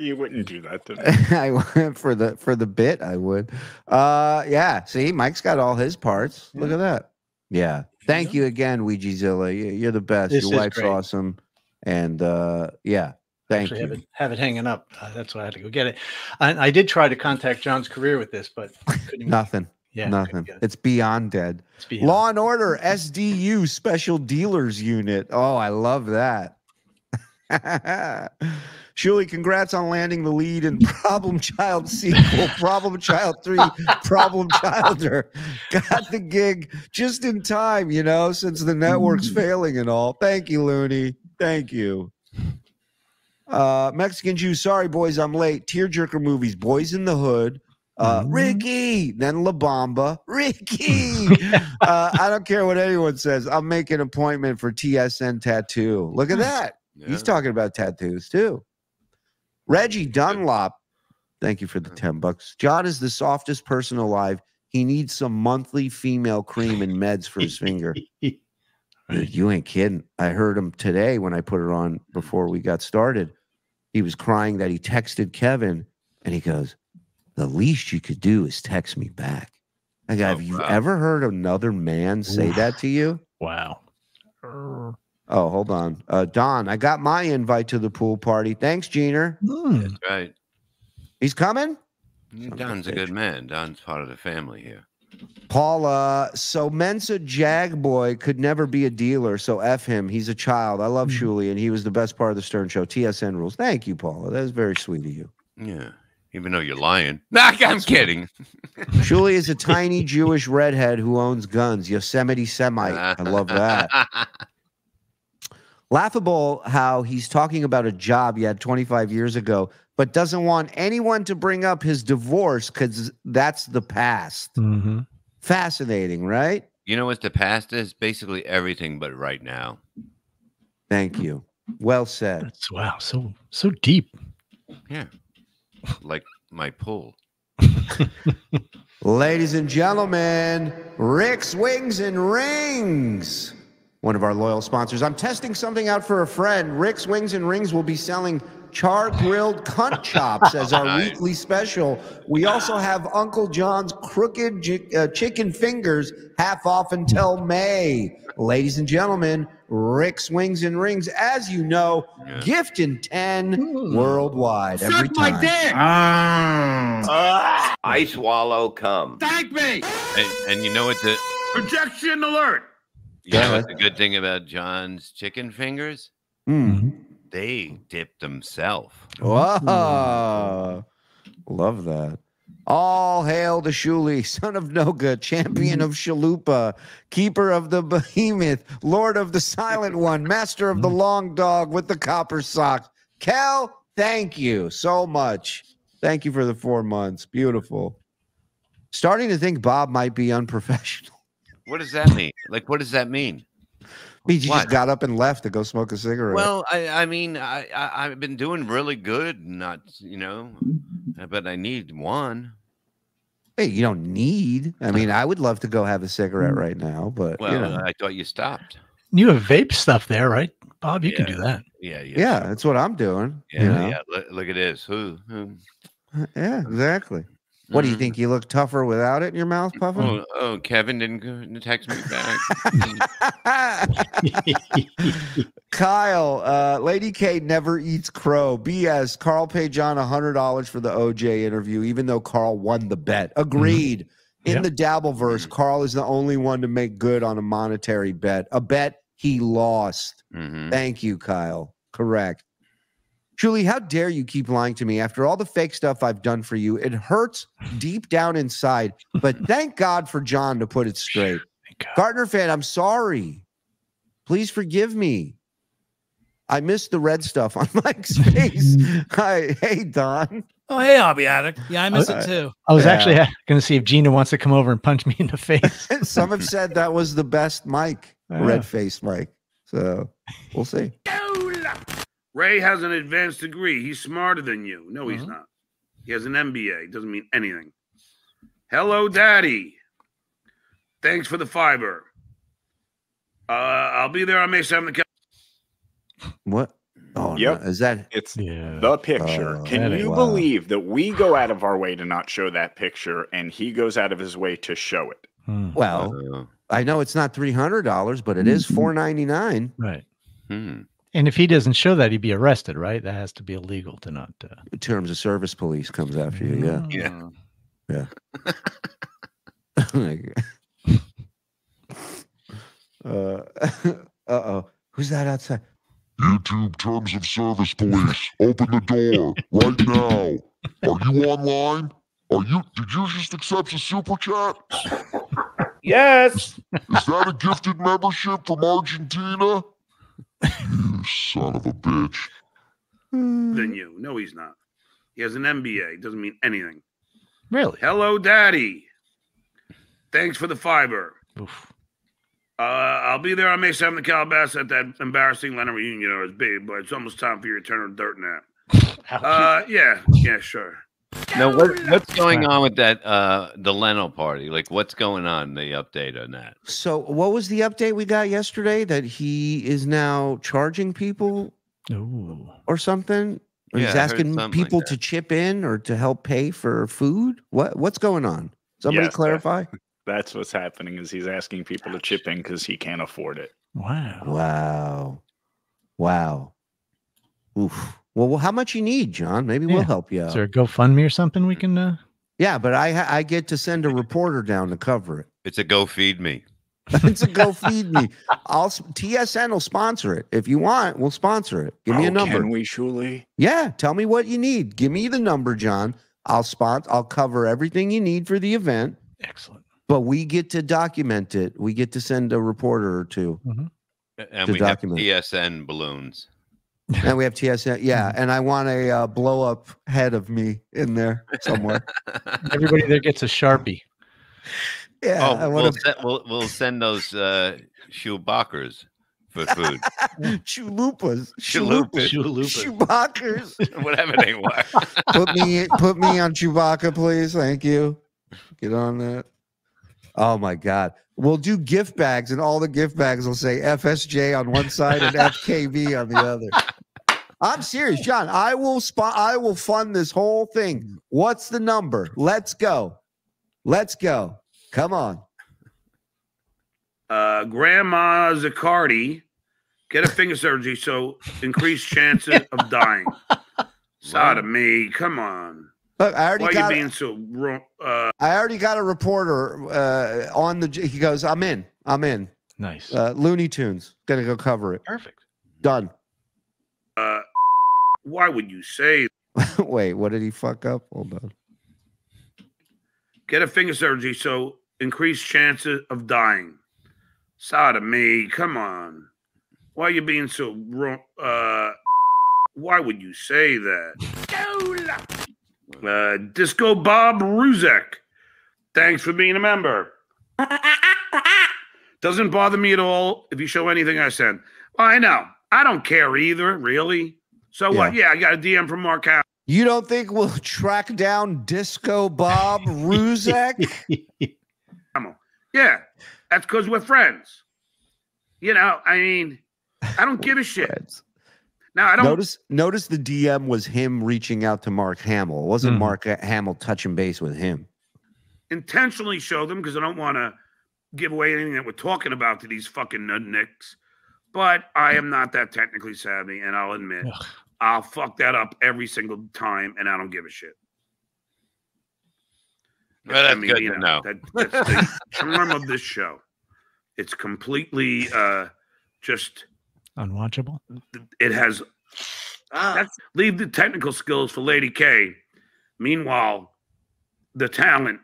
you wouldn't do that to me. [laughs] I went for the for the bit. I would. Uh, yeah. See, Mike's got all his parts. Look at that. Yeah. Thank you again, Ouija Zilla. You- You're the best. This Your wife's great. awesome. And uh, yeah, thank Actually, have you. it, have it hanging up. Uh, that's why I had to go get it. And I did try to contact John's career with this, but [laughs] couldn't. Nothing. Yeah, Nothing. good. It's beyond dead. It's beyond. Law and Order SDU Special Dealers Unit. Oh, I love that. [laughs] Shuli, congrats on landing the lead in Problem Child sequel, Problem Child 3, Problem Childer. Got the gig just in time, you know, since the network's failing and all. Thank you, Looney. Thank you. Uh, Mexican Jew, sorry, boys, I'm late. Tearjerker movies, Boys in the Hood, uh, Ricky, then La Bamba, Ricky. [laughs] uh, I don't care what anyone says. I'm making an appointment for TSN tattoo. Look at that. He's talking about tattoos too. Reggie Dunlop, thank you for the 10 bucks. John is the softest person alive. He needs some monthly female cream and meds for his finger. [laughs] You ain't kidding. I heard him today when I put it on before we got started. He was crying that he texted Kevin and he goes, The least you could do is text me back. I go, Oh, Have you wow. ever heard another man say that to you? Wow. Oh, hold on. Uh, Don, I got my invite to the pool party. Thanks, Jeaner. Hmm. That's right. He's coming? Don's a good man. Don's part of the family here. Paula, so Mensa Jag Boy could never be a dealer, so F him. He's a child. I love Shuli, and he was the best part of the Stern Show. TSN rules. Thank you, Paula. That is very sweet of you. Yeah. Even though you're lying. [laughs] Nah, I'm kidding. [laughs] [laughs] Shuli is a tiny Jewish redhead who owns guns. Yosemite Semite. I love that. Laughable how he's talking about a job he had 25 years ago, but doesn't want anyone to bring up his divorce because that's the past. Mm-hmm. Fascinating, right? You know what the past is? Basically everything but right now. Thank you. Well said. That's wow. So so deep. Yeah. Like my pool. Ladies and gentlemen, Rick's Wings and Rings, one of our loyal sponsors. I'm testing something out for a friend. Rick's Wings and Rings will be selling char grilled cunt [laughs] chops as our Nice. weekly special. We also have Uncle John's crooked ji- uh, chicken fingers half off until May. Ladies and gentlemen, Rick's Wings and Rings, as you know, Yeah. gift in 10 hmm. worldwide every time. I swallow ah. ah. cum. Thank me. And, and you know what the Projection alert. You know Yeah. what the good thing about John's chicken fingers? Mm. They dip themselves. Whoa. Love that. All hail the Shuli, [laughs] son of Noga, champion of Shalupa, keeper of the behemoth, lord of the silent one, master of the long dog with the copper socks. Cal, thank you so much. Thank you for the four months. Beautiful. Starting to think Bob might be unprofessional. What does that mean? Like, what does that mean? He just What? got up and left to go smoke a cigarette. Well, I, I mean, I, I, I've been doing really good. Not, you know, uh, but I need one. hey, you don't need. I uh, mean, I would love to go have a cigarette mm. right now, but Well, you know. I thought you stopped. You have vape stuff there, right, Bob? You can do that. Yeah, yeah. Yeah, that's what I'm doing. Yeah, you know? yeah. Look, look at this. Who? who? Uh, yeah, exactly. What do you Mhm. think? You look tougher without it in your mouth, puffing? Oh, oh, Kevin didn't text me back. [laughs] Kyle, uh, Lady K never eats crow. BS. Carl paid John $100 for the OJ interview, even though Carl won the bet. Agreed. In Yep. the Dabbleverse, Carl is the only one to make good on a monetary bet, a bet he lost. Mhm. Thank you, Kyle. Correct. Shuli, how dare you keep lying to me after all the fake stuff I've done for you? It hurts deep down inside, but [laughs] thank God for John to put it straight. Gardner fan, I'm sorry. Please forgive me. I missed the red stuff on [laughs] Mike's face. [laughs] Hi, hey Don. Oh, hey, Hobby Attic. Yeah, I miss Uh, it too. I was Yeah. actually going to see if Gina wants to come over and punch me in the face. Some have said that was the best Mike, Yeah. red faced Mike. So we'll see. Ray has an advanced degree. He's smarter than you. No, he's Uh-huh. not. He has an MBA. Doesn't mean anything. Hello, Daddy. Thanks for the fiber. Uh, I'll be there on May 7th. What? Oh, Yep. no. is that It's Yeah. the picture. Oh, Can you wow. believe that we go out of our way to not show that picture and he goes out of his way to show it? Hmm, well? Uh, I know it's not three hundred dollars, but it is 499. right. hmm. And if he doesn't show that, he'd be arrested, right? That has to be illegal to not. Uh, Terms of service police comes after you. Yeah. Yeah. [laughs] [laughs] uh [laughs] oh. Who's that outside? YouTube Terms of Service Police. Open the door right now. Are you online? Are you? Did you just accept a super chat? Yes. Is that a gifted membership from Argentina? You son of a bitch. Than you. No, he's not. He has an MBA. Doesn't mean anything. really? Hello, Daddy. Thanks for the fiber. Oof. Uh, I'll be there on May 7th in Calabasas at that embarrassing Leonard reunion. You know, it's big, but it's almost time for your to turn dirt nap. [laughs] Uh, yeah, yeah, sure. Now, what, what's going on with that? Uh, the Leno party. Like, what's going on? The update on that. So what was the update we got yesterday? That he is now charging people Ooh. or something? Or Yeah, he's asking something like people to chip in or to help pay for food? What what's going on? Somebody Yes, that- clarify? [laughs] That's what's happening is he's asking people to chip in because he can't afford it. Wow. Wow. Wow. Oof. Well, well, how much you need, John? Maybe we'll help you Is out. there a GoFundMe or something we can? Uh... Yeah, but I I get to send a reporter down to cover it. It's a go feed me. [laughs] it's a go feed me. I'll TSN will sponsor it. If you want, we'll sponsor it. Give me a number. Can we, Shuli? Yeah, tell me what you need. Give me the number, John. I'll spot. I'll cover everything you need for the event. Excellent. But we get to document it. We get to send a reporter or two, And To we document. have TSN balloons. And we have TSN. Yeah, and I want a uh, blow up head of me in there somewhere. [laughs] Everybody there gets a sharpie. Yeah, oh, I we'll, want se- we'll, we'll send those uh, Chewbaccas for food. a [laughs] chalupas, Chalupas. chalupas, Chewbaccas. [laughs] Whatever they were. put me put me on Chewbacca, please. Thank you. Get on that. Oh my God. We'll do gift bags, and all the gift bags will say FSJ on one side and FKB on the other. I'm serious, John. I will spot. I will fund this whole thing. What's the number? Let's go. Let's go. Come on. Uh, Grandma Zicardi, get a finger surgery so increased chances of [laughs] dying. Side of me, come on. Look, I already Why are you got. being so wrong? Uh, I already got a reporter uh, on the. He goes, "I'm in. I'm in." Nice. Uh, Looney Tunes gonna go cover it. Perfect. Done. uh, why would you say [laughs] Wait, what did he fuck up? Hold on. get a finger surgery so increased chances of dying? Sodomy, come on. Why are you being so wrong? Uh, why would you say that? Uh, Disco Bob Ruzek, thanks for being a member. Doesn't bother me at all if you show anything I send. I know. I don't care either, really. So what? Yeah, I got a DM from Mark Howard. You don't think we'll track down Disco Bob Ruzek? [laughs] Come on. Yeah, that's because we're friends. You know, I mean, I don't give a shit. Now I don't. Notice, notice the DM was him reaching out to Mark Hamill. It wasn't Mhm. Mark Hamill touching base with him. intentionally show them because I don't want to give away anything that we're talking about to these fucking nudnicks. But I am not that technically savvy, and I'll admit I'll fuck that up every single time, and I don't give a shit. Well, that's I mean, good you to know, know. That, that's the [laughs] charm of this show. It's completely uh just Unwatchable. it has that's, leave the technical skills for Lady K. Meanwhile, the talent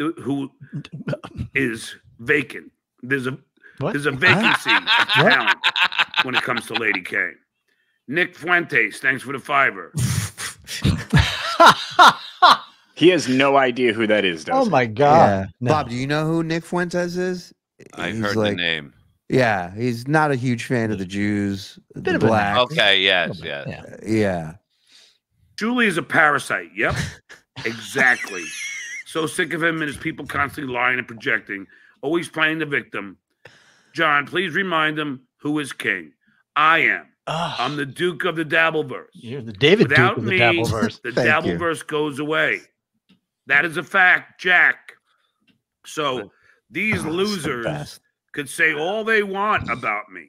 uh, who [laughs] is vacant. There's a What? there's a vacancy [laughs] of talent when it comes to Lady K. Nick Fuentes, thanks for the fiver. He has no idea who that is, does Oh he? my Yeah. god. No. Bob, do you know who Nick Fuentes is? I He's heard like- the name. Yeah, he's not a huge fan of the Jews, the Bit of an black. Okay, yes, oh yes. Yeah. Yeah. Julie is a parasite. Yep, [laughs] exactly. So sick of him and his people constantly lying and projecting, always playing the victim. John, please remind them who is king. I am. Ugh, I'm the Duke of the Dabbleverse. you're the David Without Duke of the Dabbleverse. the [laughs] Thank you. Dabbleverse goes away. That is a fact, Jack. So these Oh, it's the losers could say all they want about me.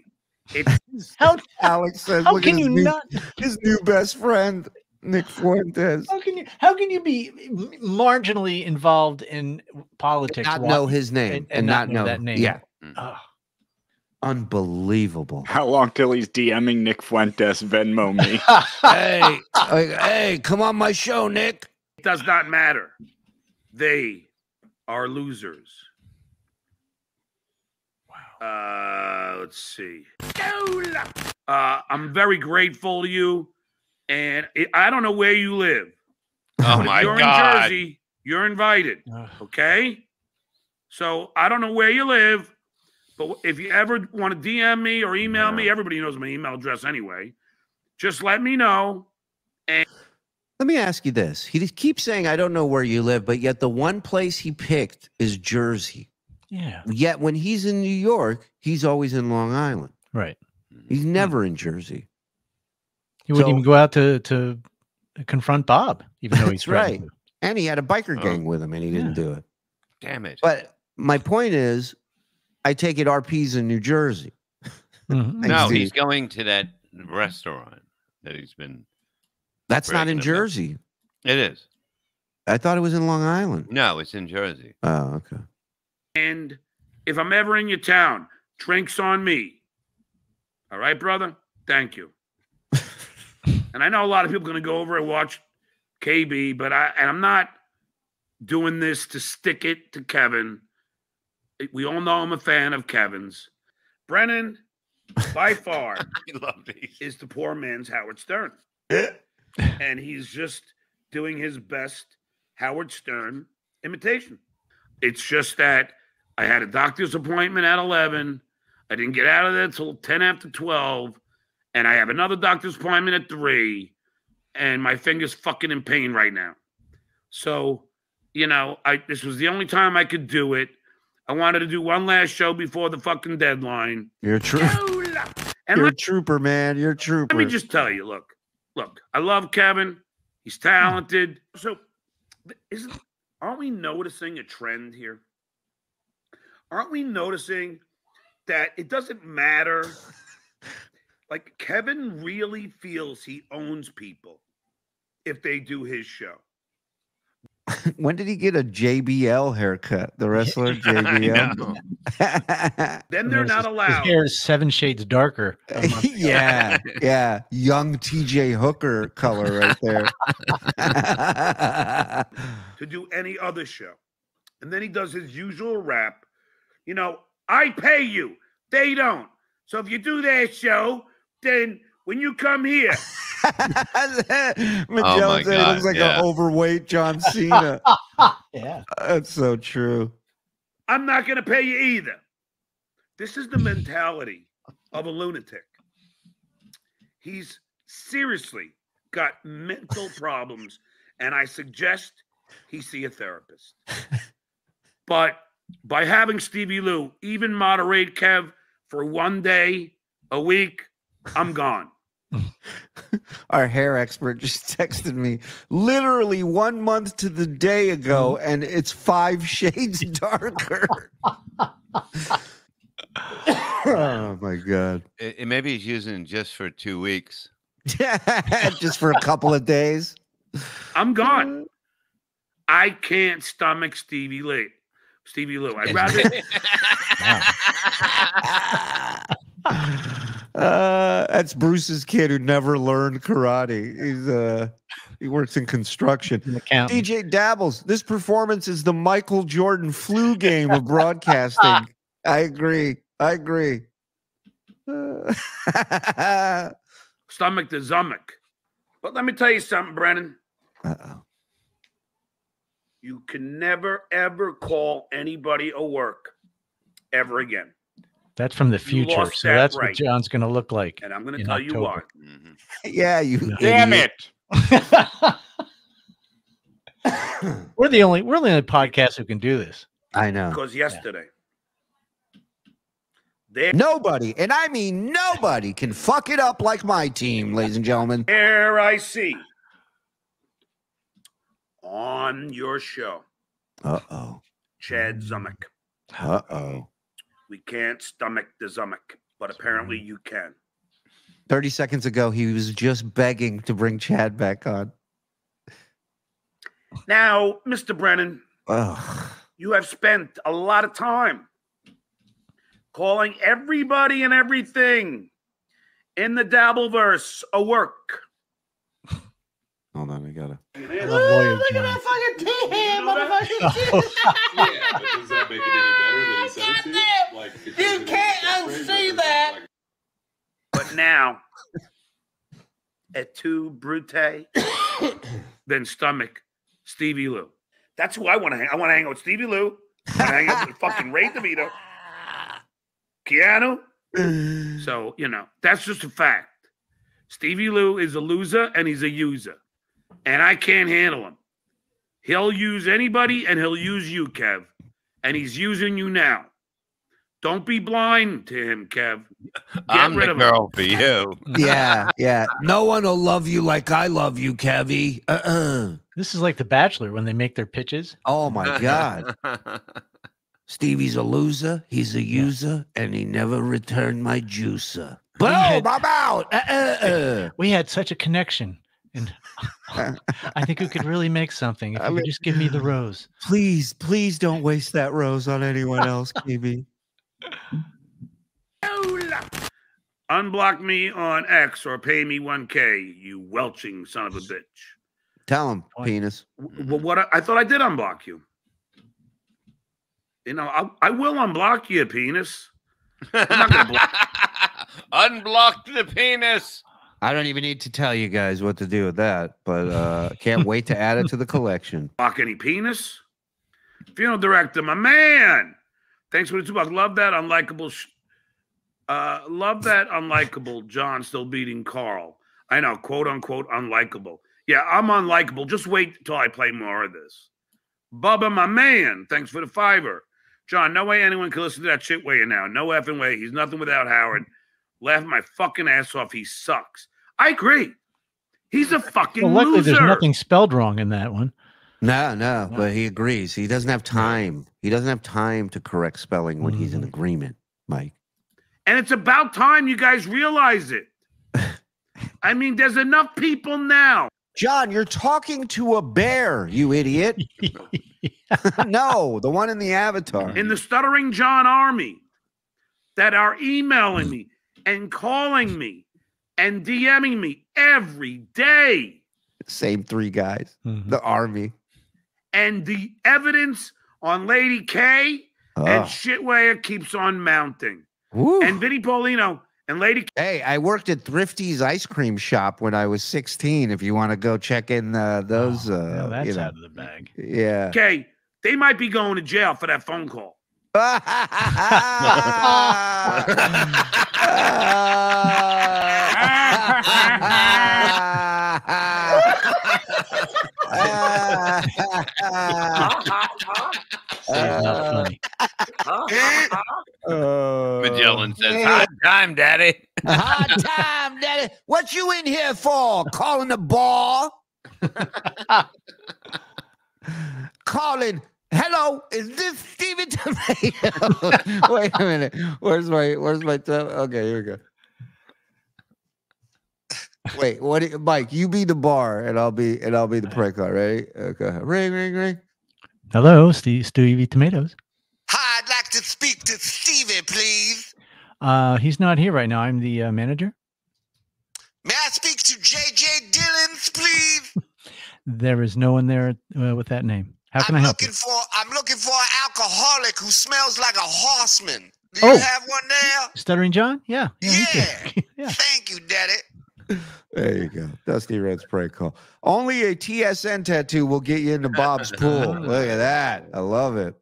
It's [laughs] How Alex says, how can you new, not? his new best friend, Nick Fuentes." How can you? How can you be marginally involved in politics? Not know his name and, not know that name? Yeah, mm. Ugh. Unbelievable. How long till he's DMing Nick Fuentes Venmo me? [laughs] hey, like, hey, come on my show, Nick. It does not matter. They are losers. Wow. Uh, let's see. Uh, I'm very grateful to you, and it, I don't know where you live. Oh but if my you're god. in Jersey, you're invited. Okay. So I don't know where you live, but if you ever want to DM me or email me, everybody knows my email address anyway. Just let me know. Let me ask you this. He keeps saying, I don't know where you live, but yet the one place he picked is Jersey. Yeah. Yet when he's in New York, he's always in Long Island. Right. He's hmm. never in Jersey. He wouldn't So- even go out to to confront Bob, even though he's right. threatened And he had a biker Oh. gang with him and he didn't do it. Damn it. But my point is, I take it RP's in New Jersey. [laughs] to. Mhm. No, see. he's going to that restaurant that he's been. That's not in about. Jersey. It is. I thought it was in Long Island. No, it's in Jersey. Oh, okay. And if I'm ever in your town, drinks on me. All right, brother? Thank you. [laughs] and I know a lot of people are going to go over and watch KB, but I and I'm not doing this to stick it to Kevin. We all know I'm a fan of Kevin's. Brennan, by [laughs] far, I love these. is the poor man's Howard Stern. [laughs] and he's just doing his best Howard Stern imitation. It's just that I had a doctor's appointment at 11. I didn't get out of there till 10 after 12. And I have another doctor's appointment at 3. And my finger's fucking in pain right now. So, you know, I this was the only time I could do it. I wanted to do one last show before the fucking deadline. You're a trooper. And You're a trooper, man. You're a trooper. let me just tell you, look, look, I love Kevin. He's talented. So isn't aren't we noticing a trend here? Aren't we noticing that it doesn't matter? [laughs] Like Kevin really feels he owns people if they do his show. [laughs] when did he get a JBL haircut? The wrestler [laughs] JBL. [laughs] Then they're not allowed. His hair is seven shades darker. a month ago. yeah, yeah. Young TJ Hooker color right there. to do any other show. And then he does his usual rap. You know, I pay you. They don't. So if you do their show, then when you come here, [laughs] Magellan oh my God, looks like yeah. an overweight John [laughs] Cena. Yeah. That's so true. I'm not going to pay you either. This is the mentality of a lunatic. He's seriously got mental [laughs] problems, and I suggest he see a therapist. But by having Stevie Lou even moderate Kev for one day a week, I'm gone. [laughs] Our hair expert just [laughs] texted me literally one month to the day ago, mm-hmm. and it's five shades [laughs] darker. oh my god! It, it- maybe he's using just for two weeks. just for a couple of days. I'm gone. Mm. I can't stomach Stevie Lee. Stevie Lou. I'd rather [laughs] Uh, that's Bruce's kid who never learned karate. He's uh, he works in construction. DJ Dabbles. This performance is the Michael Jordan flu game of broadcasting. [laughs] I agree. I agree. Uh, [laughs] stomach to Zumock. But let me tell you something, Brennan. Uh-oh. You can never ever call anybody a work ever again. That's from the future. So that that's right. what John's going to look like. And I'm going to in tell you why. October. [laughs] yeah, you. Damn idiot. it. [laughs] We're the only we're the only podcast who can do this. I know. Because yesterday, there, Nobody, and I mean nobody, can fuck it up like my team, ladies and gentlemen. there I see on your show, Uh oh. Chad Zumock. Uh oh. We can't stomach the Zumock, but apparently mm. you can. 30 seconds ago, he was just begging to bring Chad back on. Now, Mr. Brennan, Ugh. you have spent a lot of time calling everybody and everything in the Dabbleverse a work. Hold on, I gotta. I love lawyer John. fucking team, [laughs] Yeah, but does that make it any better than he said? Like, You can't unsee that. But now, et tu, Brute, [coughs] then stomach, Stevie Lou. That's who I want to hang. I want to hang out with Stevie Lou. I want to hang out with fucking Ray DeVito, Keanu. [sighs] So you know that's just a fact. Stevie Lou is a loser and he's a user, and I can't handle him. He'll use anybody and he'll use you, Kev, and he's using you now. Don't be blind to him, Kev. Get I'm rid the of him. girl for you. [laughs] Yeah, yeah. No one will love you like I love you, Kevy. Uh-uh. This is like The Bachelor when they make their pitches. Oh my God. [laughs] Stevie's a loser, he's a user, and he never returned my juicer. Boom, had- I'm out. Uh-uh. We had such a connection, and [laughs] [laughs] I think we could really make something if I you mean- just give me the [laughs] rose. Please, please don't waste that rose on anyone else, KB. Unblock me on X or pay me 1K, you welching son of a bitch. Tell him, penis. Well, what I, I thought I did unblock you. You know, I, I will unblock you, penis. I'm not gonna block Unblock the penis. I don't even need to tell you guys what to do with that, but uh can't wait to add it to the collection. [laughs] block any penis. Funeral director, my man. Thanks for the two bucks. Love that unlikable. Sh- uh, love that unlikable. John still beating Carl. I know, quote unquote, unlikable. Yeah, I'm unlikable. Just wait till I play more of this. Bubba, my man. Thanks for the fiver. John, no way anyone can listen to that shit way now. No effing way. He's nothing without Howard. Laugh my fucking ass off. He sucks. I agree. He's a fucking Well, luckily, loser. there's nothing spelled wrong in that one. No, no, but he agrees. He doesn't have time. He doesn't have time to correct spelling when he's in mm-hmm. agreement, Mike. And it's about time you guys realize it. [laughs] I mean, there's enough people now. John, you're talking to a bear, you idiot. [laughs] [laughs] no, the one in the avatar. in the Stuttering John Army that are emailing me and calling me and DMing me every day. Same three guys. The army. And the evidence on Lady K Oh. and Shitware keeps on mounting. Woo. And Vinnie Paulino and Lady K. Hey, I worked at Thrifty's ice cream shop when I was 16. If you want to go check in uh, those, uh, that's you know. out of the bag. Yeah. Okay. they might be going to jail for that phone call. [laughs] It's not funny. Magellan says, "Hot time, Daddy." Hot [laughs] time, daddy. What you in here for? Calling the bar? [laughs] Calling. Hello, is this Stevie Tomato? [laughs] Wait a minute. Where's my where's my t- okay, here we go. Wait, what do you- Mike, you be the bar and I'll be and I'll be the prank call. Ready? Okay. Ring, ring, ring. Hello, Steve, Stevie Tomatoes. Hi, I'd like to speak to Stevie, please. Uh, he's not here right now. I'm the uh, manager. May I speak to JJ Dillons, please? [laughs] There is no one there uh, with that name. How can I help you? looking for I'm looking for an alcoholic who smells like a horseman. Do Oh. you have one there? Stuttering John? Yeah. Yeah. he can. [laughs] yeah. Thank you, Daddy. There you go. Dusty Red's prank call. Only a TSN tattoo will get you into Bob's pool. [laughs] Look at that. I love it.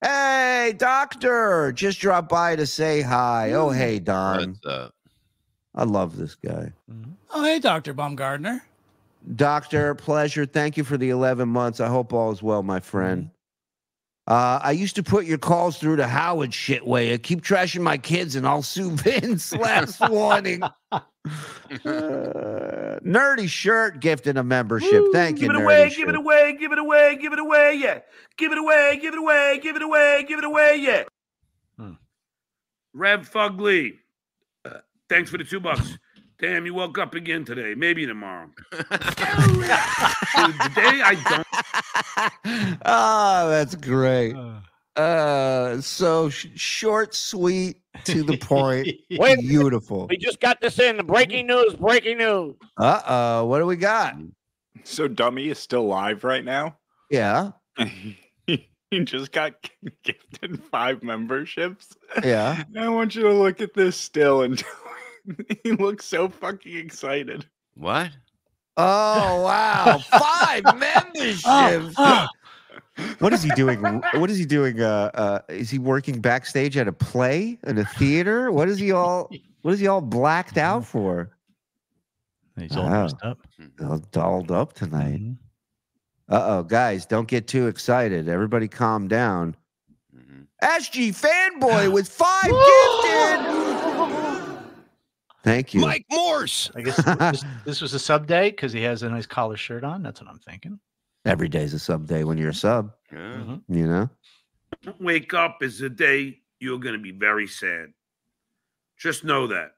Hey, doctor. Just dropped by to say hi. Oh, hey, Don. What's up? I love this guy. Mm-hmm. Oh, hey, Dr. Baumgartner. Doctor, pleasure. Thank you for the 11 months. I hope all is well, my friend. Uh, I used to put your calls through to Howard Shitway. I keep trashing my kids and I'll sue Vince. [laughs] Last warning. Uh, nerdy shirt gifted a membership. Thank you, Give it Nerdy away, Shirt. give it away, give it away, give it away, yeah. Give it away, give it away, give it away, give it away, yeah. Hmm. Rev Fugly, uh, thanks for the two bucks. Damn, you woke up again today. Maybe tomorrow. [laughs] today I don't. oh, [laughs] that's great. [sighs] Uh, so sh- short, sweet, to the point, [laughs] Wait, beautiful. We just got this in. The breaking news. Breaking news. Uh oh, what do we got? So Dummy is still live right now. Yeah, he just got gifted five memberships. yeah. I want you to look at this still and [laughs] he looks so fucking excited. What? Oh [laughs] wow, five [laughs] memberships. what is he doing? What is he doing? Uh, uh, is he working backstage at a play in a theater? What is he all? What is he all blacked out for? He's all Wow. dressed up. All dolled up tonight. Mm-hmm. Uh oh, guys, don't get too excited. Everybody, calm down. SG fanboy [gasps] with five gifted. Thank you. Mike Morse. I guess this, [laughs] this was a sub day because he has a nice collar shirt on. That's what I'm thinking. Every day's a sub day when you're a sub. Mm-hmm. You know. Wake up is a day you're going to be very sad. Just know that.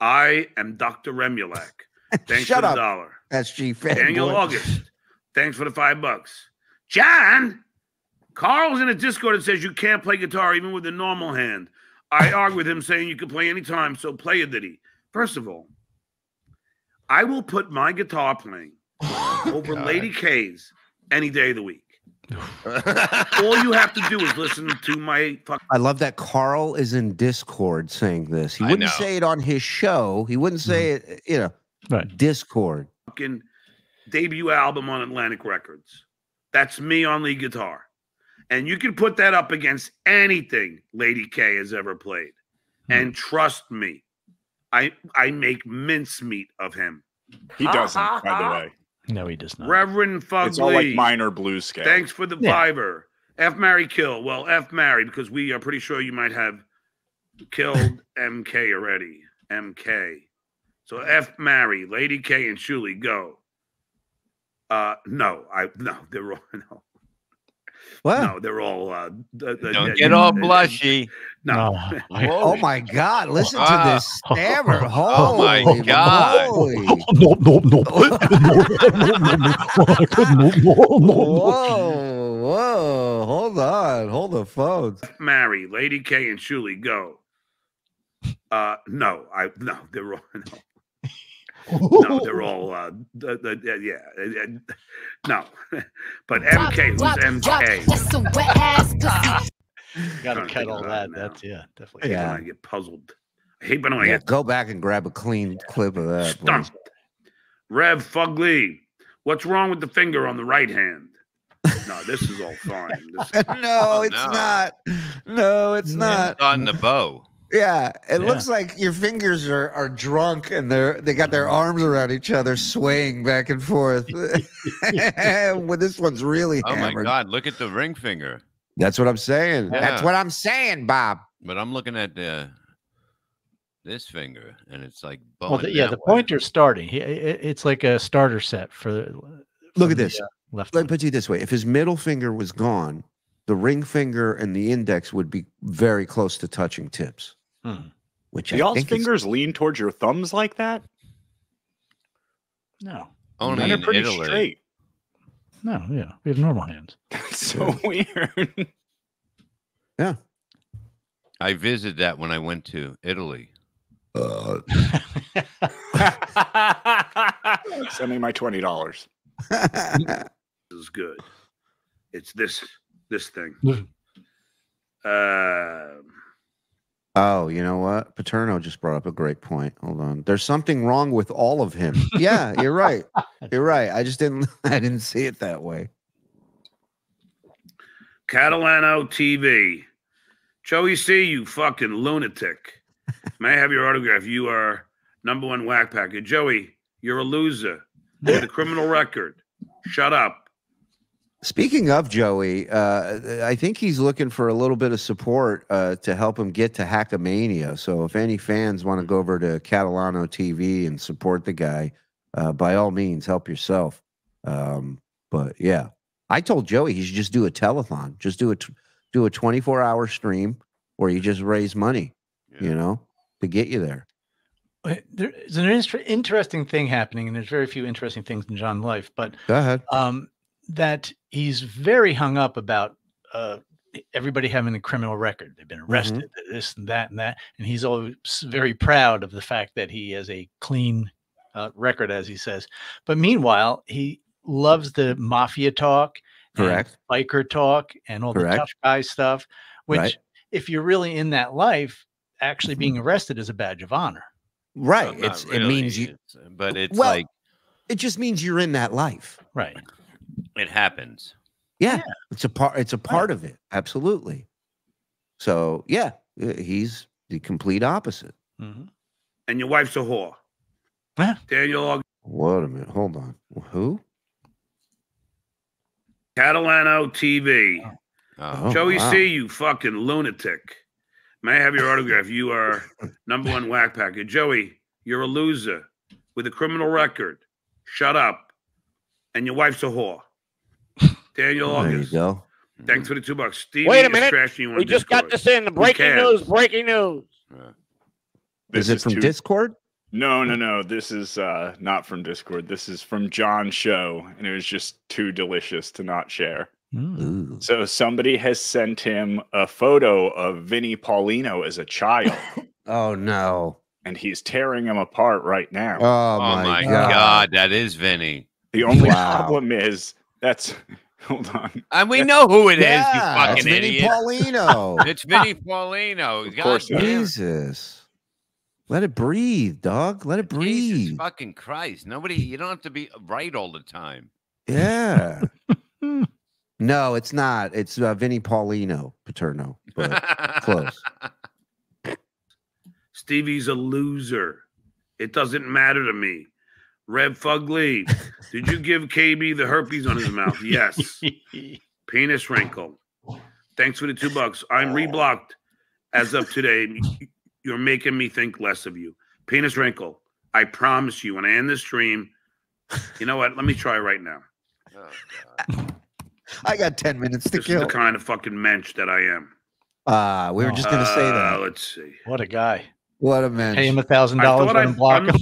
I am Dr. Remulak. [laughs] Thanks Shut for the up, dollar. SG fanboy. Daniel August. Thanks for the five bucks. John, Carl's in a Discord that says you can't play guitar even with a normal hand. I argue with him saying you can play anytime, so play a ditty. First of all, I will put my guitar playing [laughs] over Lady K's any day of the week. [laughs] all you have to do is listen to my fuck. I love that Carl is in Discord saying this. He wouldn't say it on his show. He wouldn't say mm-hmm. it, you know, right. Discord. fucking debut album on Atlantic Records. That's me on lead guitar. And you can put that up against anything Lady K has ever played. And trust me, I I make mincemeat of him. He doesn't, by the way. [laughs] No, he does not. Reverend Fugly. It's all like minor blues scale. Thanks for the Yeah. fiver. F Mary Kill. Well, F Mary, because we are pretty sure you might have killed [laughs] MK already. MK. So F Mary, Lady K, and Shuli, go. Uh no, I no, they're all [laughs] no. What? No, they're all uh th- th- Don't th- get all th- blushy. No. [laughs] Oh my God! Listen to this stammer. [laughs] Oh my Holy God. moly. No, no, no. Whoa, whoa! Hold on, hold the phones. Mary, Lady K, and Shuli, go. Uh no, I no, they're all [laughs] no. No, they're [laughs] all uh the, the, the- yeah, no. [laughs] but MK, who's MK? Got to Trying to cut all about that. it now. That's yeah, I definitely. hate Yeah. when I get puzzled. I hate when I Yeah, get go back and grab a clean clip of that. please. Rev Fugly, what's wrong with the finger on the right hand? No, this is all [laughs] fine. This- no, it's no. not. No, it's not. On the bow. Yeah, it Yeah. looks like your fingers are, are drunk and they're they got their arms around each other, swaying back and forth. [laughs] [laughs] well, this one's really Oh my. God! Look at the ring finger. That's what I'm saying. That's what I'm saying, Bob. But I'm looking at the this finger, and it's like Well, the, yeah, the way. pointer's starting. It's like a starter set for. Look at the, this. uh, left. Let me put you this way: if his middle finger was gone, the ring finger and the index would be very close to touching tips. Hmm. Which Do I y'all's think is- fingers lean towards your thumbs like that? No, Only Mine are in pretty Italy. straight. no, yeah, we have normal hands. [laughs] That's so weird. yeah. I visited that when I went to Italy. Uh, [laughs] Send me my twenty dollars. [laughs] This is good. It's this this thing. Uh, oh, you know what? Paterno just brought up a great point. Hold on. There's something wrong with all of him. Yeah, you're right. [laughs] You're right. I just didn't. [laughs] I didn't see it that way. Catalano TV. Joey C, you fucking lunatic. May I have your autograph? You are number one whack packer. Joey, you're a loser with a criminal record. Shut up. Speaking of Joey, uh, I think he's looking for a little bit of support uh, to help him get to Hackamania. So if any fans want to go over to Catalano TV and support the guy, uh, by all means, help yourself. Um, but yeah, I told Joey he should just do a telethon, just do a t- do a 24 hour stream where you just raise money, you know, to get you there. Uh, There's an inter- interesting thing happening, and there's very few interesting things in John's life, but Go ahead. um, that he's very hung up about uh, everybody having a criminal record. They've been arrested, this and that and that, and he's always very proud of the fact that he has a clean uh, record, as he says. But meanwhile, he loves the mafia talk, and Correct. biker talk, and all the tough guy stuff. Which, Right. if you're really in that life, actually being arrested is a badge of honor. Right. Well, not it's it means you. but it's well, like it just means you're in that life. Right. It happens. Yeah, it's a part. It's a part of it. Absolutely. So yeah, uh, he's the complete opposite. Mhm. And your wife's a whore. Daniel Aug- Wait a minute. Hold on. Who? Catalano TV. Oh, Joey wow. C, you fucking lunatic. May I have your autograph? You are [laughs] number one whack packer. Joey, you're a loser with a criminal record. Shut up. And your wife's a whore. Daniel There you go. Thanks for the two bucks. Stevie Wait a minute. trashing you on We just got this in. The Breaking news. Breaking news. Is This it is from too- Discord? No, no, no. This is uh, not from Discord. This is from John's show, and it was just too delicious to not share. Ooh. So somebody has sent him a photo of Vinnie Paulino as a child, [laughs] Oh no. and he's tearing him apart right now. Oh, Oh, my, my god. god. that is Vinny. the only Wow. problem is that's [laughs] hold on. And we know who it is, Yeah, you fucking it's Vinny idiot. Paulino. [laughs] It's [laughs] Vinny Paulino. Of course God it. Jesus. Let it breathe, dog. Let it Jesus breathe. fucking Christ. Nobody, you don't have to be right all the time. Yeah. no, it's not. It's uh, Vinny Paulino Paterno, but close. Stevie's a loser. It doesn't matter to me. Rev Fugly, did you give KB the herpes on his mouth? Yes. [laughs] Penis wrinkle. Thanks for the two bucks. I'm reblocked as of today. You're making me think less of you. Penis wrinkle. I promise you, when I end this stream, you know what? Let me try right now. [laughs] I got 10 minutes to This is kill. the kind of fucking mensch that I am. Ah, we were just going to say Uh, that. Let's see. What a guy. What a man. Pay him a thousand I dollars thought and I block him.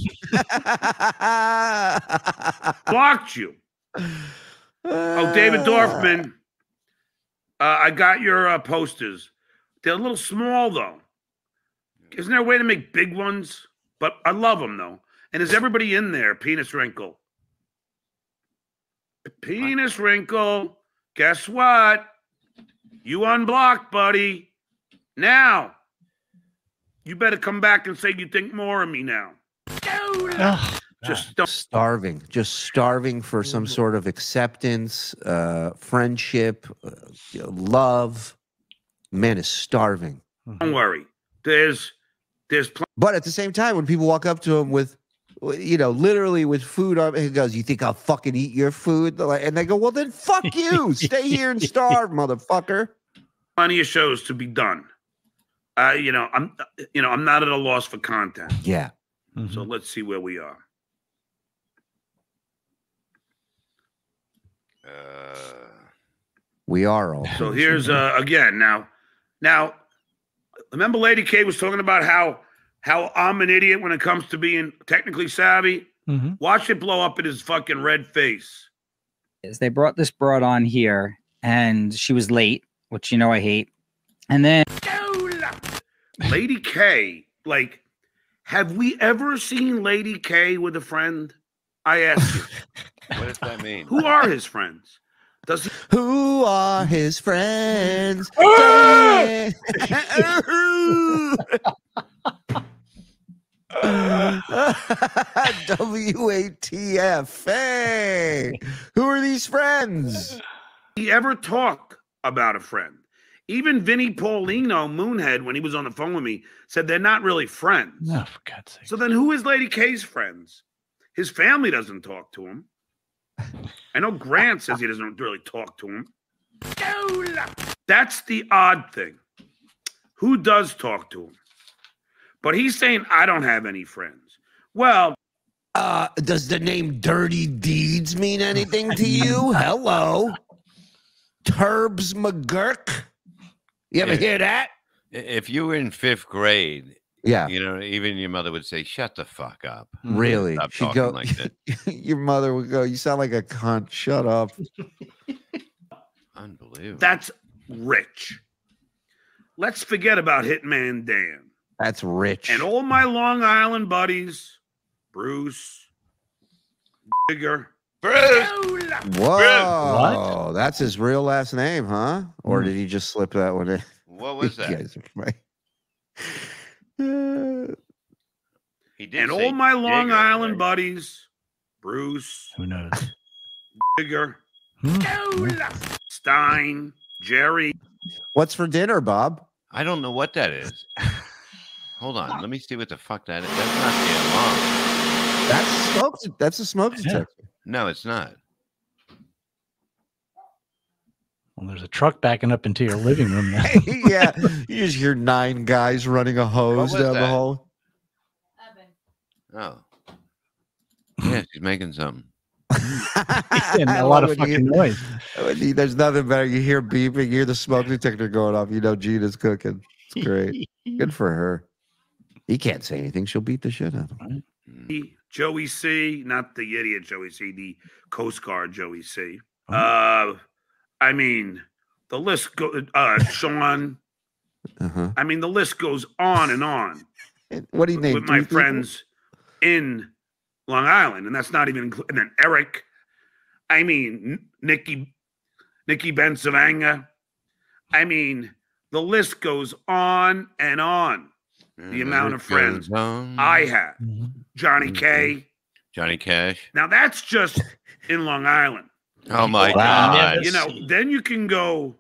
Blocked you. Oh, David Dorfman. Uh, I got your uh, posters. They're a little small, though. Isn't there a way to make big ones? But I love them, though. And is everybody in there? Penis wrinkle. Penis wrinkle. Guess what? You unblocked, buddy. Now, you better come back and say you think more of me now. Ugh, Just don't. starving, just starving for some sort of acceptance, uh, friendship, uh, love. Man is starving. Don't worry. There's there's plenty. But at the same time, when people walk up to him with, you know, literally with food on, he goes, "You think I'll fucking eat your food?" And they go, "Well, then fuck [laughs] you. Stay here and starve, motherfucker." plenty of shows to be done. I, you know, I'm, you know, I'm not at a loss for content. Yeah. So let's see where we are. We are all. So here's uh again now, now remember Lady K was talking about how how I'm an idiot when it comes to being technically savvy. Mhm. Watch it blow up in his fucking red face. is they brought this broad on here and she was late, which you know I hate. And then Lady K, like, have we ever seen Lady K with a friend? I ask you. [laughs] What does that mean? Who are his friends? Does he Who are his friends? [laughs] Ah! [laughs] WATF. Hey, who are these friends? he ever talk about a friend? Even Vinny Paulino, Moonhead, when he was on the phone with me, said they're not really friends. No, for God's sake. So then who is Lady K's friends? His family doesn't talk to him. I know Grant says he doesn't really talk to him. That's the odd thing. Who does talk to him? But he's saying, I don't have any friends. Well, Uh, does the name Dirty Deeds mean anything to [laughs] you? Hello. Turbs McGurk. You ever Yeah. hear that? If you were in fifth grade, Yeah. you know, even your mother would say, "Shut the fuck up." Mm-hmm. Really? Stop She'd talking go, like that. [laughs] your mother would go, You sound like a cunt. Shut up. [laughs] Unbelievable. that's rich. Let's forget about Hitman Dan. That's rich. And all my Long Island buddies, Bruce, Bigger, Whoa. That's his real last name, huh? Or Hmm. did he just slip that one in? What [laughs] was You that? guys are funny. Uh, He did and all my Long Jigger, Island right? buddies, Bruce, Who knows? Bigger, Hmm? Stein, Jerry. What's for dinner, Bob? I don't know what that is. Hold on, let me see what the fuck that is. That's not the alarm. That's smoke. That's a smoke detector. No, it's not. Well, there's a truck backing up into your living room now. [laughs] yeah, you just hear nine guys running a hose was down the that? hall. Oh, yeah, she's making something. a [laughs] lot of When you- fucking noise. [laughs] you- There's nothing better. You hear beeping, you hear the smoke detector going off. You know Gina's cooking. It's great. Good for her. He can't say anything. She'll beat the shit out of him. Hmm. Joey C, not the idiot Joey C, the Coast Guard Joey C. Oh. Uh, I mean, the list go. Uh, Sean. Uh-huh. I mean, the list goes on and on What do you name? with my friends in Long Island, and that's not even. inclu- And then Eric. I mean, N- Nikki, Nikki Bensavanga. I mean, the list goes on and on. The amount of friends I have. Mm-hmm. Johnny mm-hmm. K. Johnny Cash. Now that's just in Long Island. Oh my Wow. god! You know, then you can go.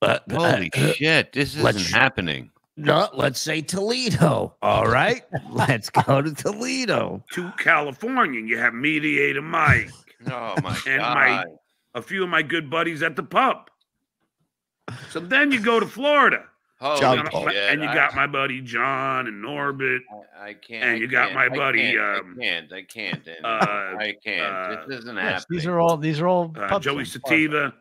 Uh, Holy uh, shit! This isn't let's- happening. No, let's say Toledo. All right, [laughs] let's go to Toledo. to California. and You have Mediator Mike Oh my [laughs] and god! my a few of my good buddies at the pub. So then you go to Florida. Holy John And, Paul. shit! and you I- got my buddy John and Norbit. I, I can't. and you got can't, my I buddy, can't, um, I can't. I can't. Danny. uh, I can't. uh, this isn't Yes, happening. these are all these are all Uh, Joey songs. Sativa,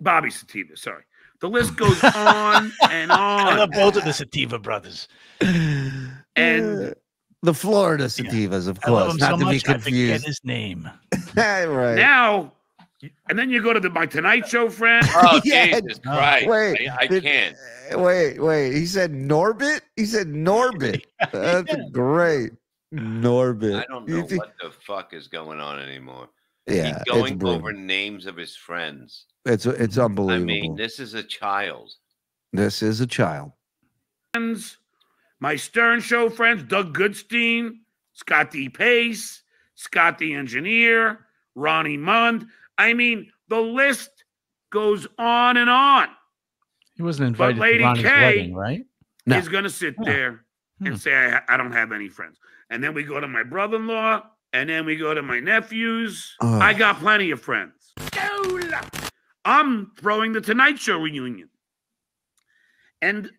Bobby Sativa. Sorry, the list [laughs] goes on and on. I love both of the Sativa brothers. And Uh, the Florida sativas, of I love course, him not so to be much. I forget confused. his name. [laughs] right. now, and then you go to the, my Tonight Show friend. [laughs] Oh [laughs] Yeah, Jesus Christ! wait, I, I did- can't. Eh, wait, wait. He said Norbit. He said Norbit. [laughs] That's great. Norbit. I don't You know think- what the fuck is going on anymore. Yeah, He's it's going brutal. over names of his friends. It's it's unbelievable. I mean, this is a child. this is a child. friends, my Stern Show friends, Doug Goodstein, Scott DePace, Scott the Engineer, Ronnie Mund. I mean, the list goes on and on. He wasn't But invited Lady to Ronnie's K wedding, right? No. He's going to sit Oh. there and Hmm. say, I, I don't have any friends. And then we go to my brother in law, and then we go to my nephews. Ugh. I got plenty of friends. I'm throwing the Tonight Show reunion. And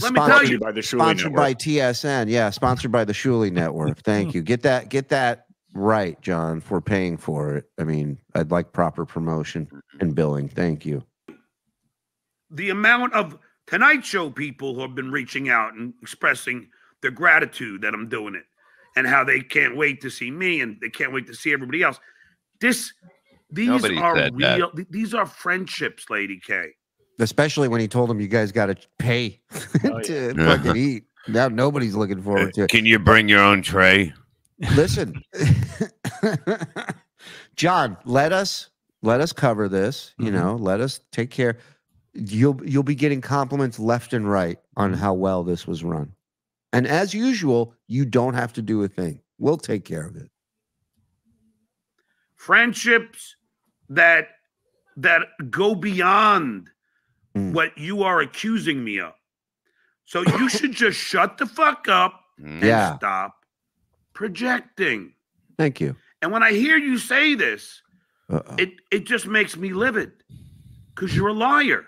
Let me tell you. by the Shuli sponsored by TSN. Yeah, sponsored by the Shuli Network. [laughs] Thank you. Get that get that right, John. If we're paying for it. I mean, I'd like proper promotion mm-hmm. and billing. Thank you. the amount of Tonight Show people who have been reaching out and expressing their gratitude that I'm doing it and how they can't wait to see me and they can't wait to see everybody else. This, these Nobody are said that. real, these are friendships, Lady K. Especially when he told them you guys got to pay oh, [laughs] to yeah. fucking [laughs] eat. Now nobody's looking forward uh, to it. Can you bring your own tray? Listen, [laughs] John, let us let us cover this. You know, let us take care. You'll you'll be getting compliments left and right on how well this was run, and as usual, you don't have to do a thing. We'll take care of it. Friendships that that go beyond Mm. what you are accusing me of. So you [coughs] should just shut the fuck up and Yeah. stop projecting. Thank you. And when I hear you say this, Uh-oh. it it just makes me livid because you're a liar.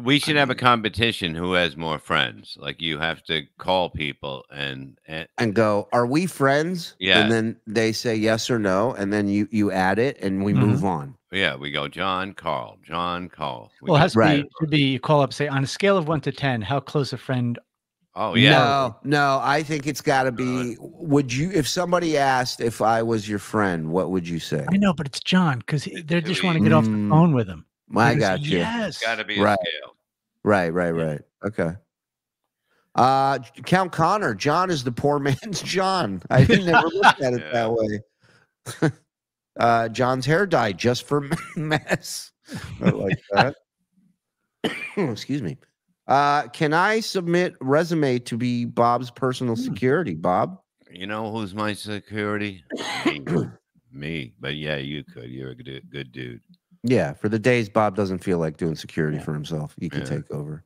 We should have a competition who has more friends. Like you have to call people and, and And go, are we friends? Yeah. And then they say yes or no, and then you you add it, and we mm-hmm. move on. yeah, we go John, Carl, John, Carl. We Well, it has to be should be you call up say on a scale of one to ten, how close a friend Oh yeah. No, no, I think it's got to be. Would you, if somebody asked if I was your friend, what would you say? I know, but it's John because they just want to get off the Mm. phone with him. I They're gonna got you. Yes. Got to be Right. scale. Right, right, right. Okay. Uh, Count Connor, John is the poor [laughs] man's John. I didn't [laughs] never looked at it that way. [laughs] uh, John's hair dye just for mess. I like that. [coughs] Excuse me. Uh, can I submit resume to be Bob's personal security, Bob? You know who's my security? Me. [coughs] Me. But yeah, you could. You're a good, good dude. Yeah, for the days Bob doesn't feel like doing security for himself, he can Yeah. take over.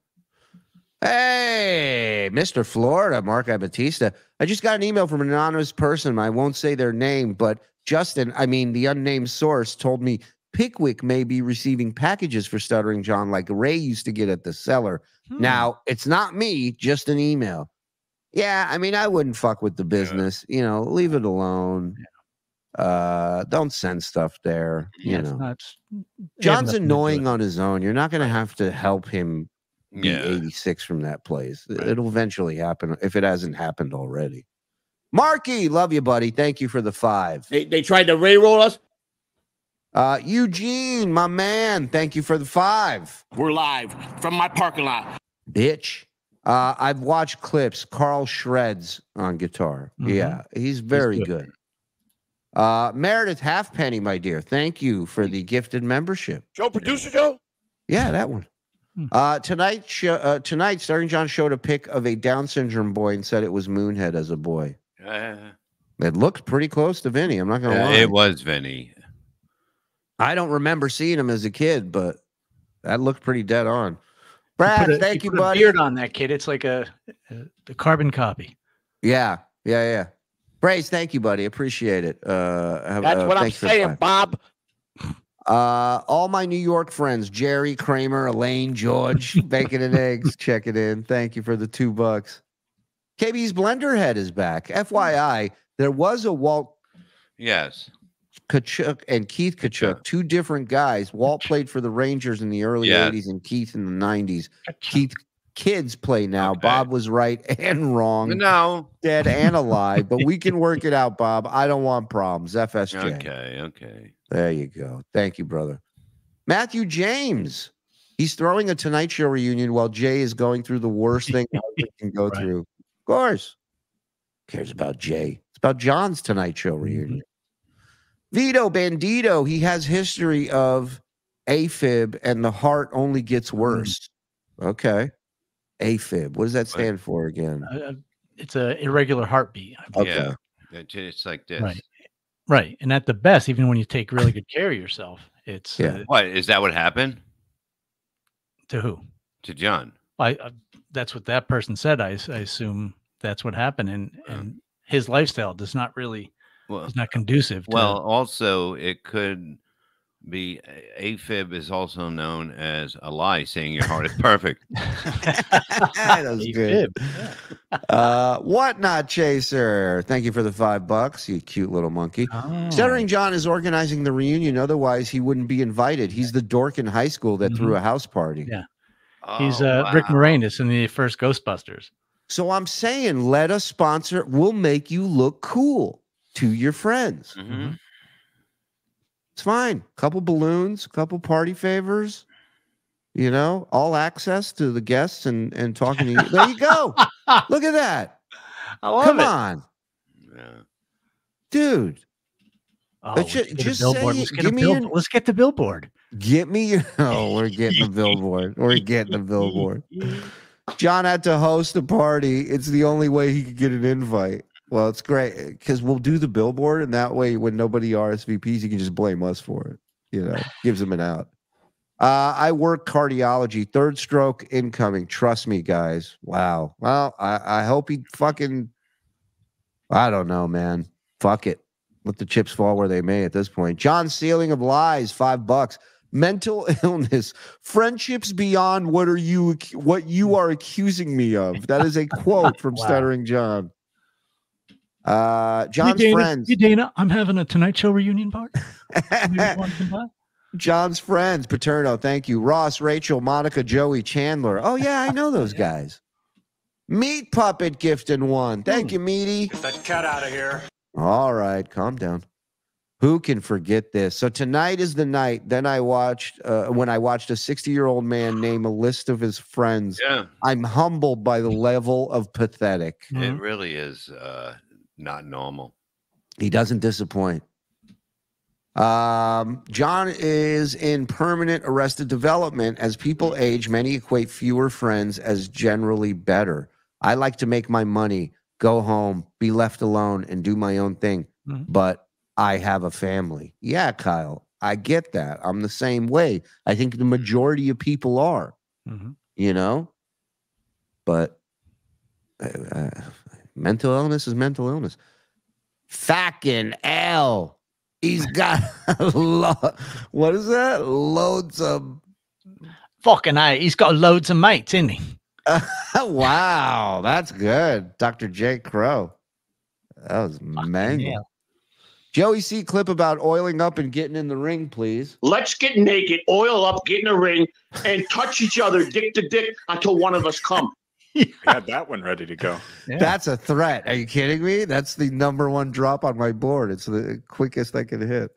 Hey, Mr. Florida, Mark I. Batista. I just got an email from an anonymous person. I won't say their name, but Justin, I mean, the unnamed source told me Pickwick may be receiving packages for Stuttering John like Ray used to get at the cellar. Now, it's not me, just an email. Yeah, I mean, I wouldn't fuck with the business. You know, leave it alone. Uh, don't send stuff there. You Yeah, know. not- John's nothing to do annoying on his own. You're not going to have to help him be Yeah. 86 from that place. It'll eventually happen if it hasn't happened already. Marky, love you, buddy. Thank you for the five. They, they tried to re-roll us. Uh, Eugene, my man, thank you for the five. We're live from my parking lot. Bitch. Uh, I've watched clips. Carl shreds on guitar. Mhm. Yeah, he's very good. good. Uh, Meredith Halfpenny, my dear, thank you for the gifted membership. Joe, producer Joe. Yeah, that one. Uh, tonight, show, uh, tonight, Stuttering John showed a pic of a Down syndrome boy and said it was Moonhead as a boy. Uh, It looked pretty close to Vinny. I'm not gonna lie. it was Vinny. I don't remember seeing him as a kid, but that looked pretty dead on. Put Brad, a- thank you, put a buddy. beard on that kid. It's like a, a, a carbon copy. Yeah, yeah, yeah. Brace, thank you, buddy. Appreciate it. Uh, have- That's uh, what I'm thanks for the saying. Bob. Uh, all my New York friends, Jerry, Kramer, Elaine, George, [laughs] bacon and eggs, check it in. Thank you for the two bucks. KB's Blender Head is back. FYI, there was a Walt Yes. Tkaczuk and Keith Tkachuk, two different guys. Walt played for the Rangers in the early Yeah. 80s and Keith in the 90s. Keith kids play now. Bob was right [laughs] and wrong. No. Dead and alive, but we can work it out, Bob. I don't want problems. FSJ. Okay. Okay. There you go. Thank you, brother. Matthew James. He's throwing a Tonight Show reunion while Jay is going through the worst thing [laughs] a husband can go through. Of course. cares about Jay? It's about John's Tonight Show reunion. Mm-hmm. Vito Bandito. He has history of AFib and the heart only gets worse. Okay. AFib. What does that stand for again? Uh, it's a irregular heartbeat. Okay. Yeah. It's like this. Right. Right. And at the best, even when you take really good care of yourself, it's uh, What is that? What happened to who? to John? I, I that's what that person said. I, I assume that's what happened, and and his lifestyle does not really Well, is not conducive. To, Well, also it could B. AFib is also known as a lie, saying your heart is perfect. [laughs] [laughs] that was good. Uh, what not chaser? Thank you for the five bucks, you cute little monkey. Stuttering John is organizing the reunion. Otherwise, he wouldn't be invited. He's the dork in high school that threw a house party. Yeah. He's uh, Rick Moranis in the first Ghostbusters. So I'm saying, let us sponsor. We'll make you look cool to your friends. Mm-hmm. It's fine. A couple balloons, a couple party favors. You know, all access to the guests and and talking to you. There you go. [laughs] Look at that. I love Come it. on, dude. Oh, let's ju- get a just say Let's get Give me bill- your- let's get the billboard. Get me your. [laughs] Oh, we're getting a billboard. We're getting a billboard. [laughs] John had to host a party. It's the only way he could get an invite. Well, it's great because we'll do the billboard, and that way, when nobody RSVPs, you can just blame us for it. You know, [sighs] gives them an out. Uh, I work cardiology, third stroke incoming. Trust me, guys. Wow. Well, I, I hope he fucking. I don't know, man. Fuck it. Let the chips fall where they may at this point. John Sealing of Lies, five bucks. Mental [laughs] illness, friendships beyond what are you what you are accusing me of. That is a quote from [laughs] Wow. Stuttering John. Uh, John's hey, Dana, friends. Hey, Dana, I'm having a Tonight Show reunion party. [laughs] Maybe you want to come by? John's friends, Paterno, thank you. Ross, Rachel, Monica, Joey, Chandler. Oh, yeah, I know those [laughs] guys. Meat Puppet gift and one. Thank you, Meaty. Get that cat out of here. All right, calm down. Who can forget this? So tonight is the night. Then I watched uh, when I watched a 60 year old man name a list of his friends. Yeah. I'm humbled by the [laughs] level of pathetic. It really is uh, not normal. He doesn't disappoint. Um, John is in permanent arrested development. As people age, many equate fewer friends as generally better. I like to make my money, go home, be left alone, and do my own thing. Mhm. But I have a family. Yeah, Kyle, I get that. I'm the same way. I think the majority of people are, Mhm. you know? But uh, uh, mental illness is mental illness. Fucking L. He's [laughs] got a lot. What is that? Loads of. Fucking A. He's got loads of mates, isn't he? [laughs] wow, that's good. Dr. J. Crow. That was mangled. Joey C. clip about oiling up and getting in the ring, please. Let's get naked, oil up, get in the ring, and touch each other dick to dick until one of us come. [laughs] I had that one ready to go. That's a threat. Are you kidding me? That's the number one drop on my board. It's the quickest I can hit.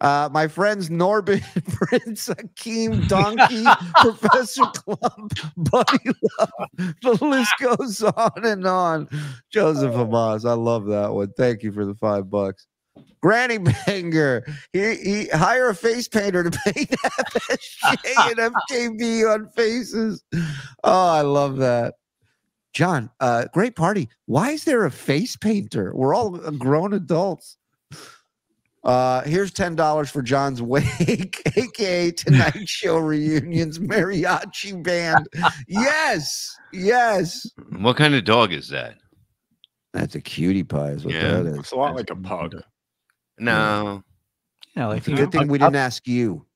Uh, my friends Norbit, [laughs] Prince Akeem, Donkey, [laughs] Professor Klump, Buddy Love. The list goes on and on. Joseph Hamas, I love that one. Thank you for the five bucks. Granny Banger, he, he hire a face painter to paint FSJ and FKB on faces. Oh, I love that. John, uh, great party. Why is there a face painter? We're all uh, grown adults. Uh, here's ten dollars for John's wake, [laughs] aka Tonight Show reunions mariachi band. Yes, yes. What kind of dog is that? That's a cutie pie. Is what Yeah. that is. It's a lot like a pug. No. Yeah, like It's a good thing we didn't ask you.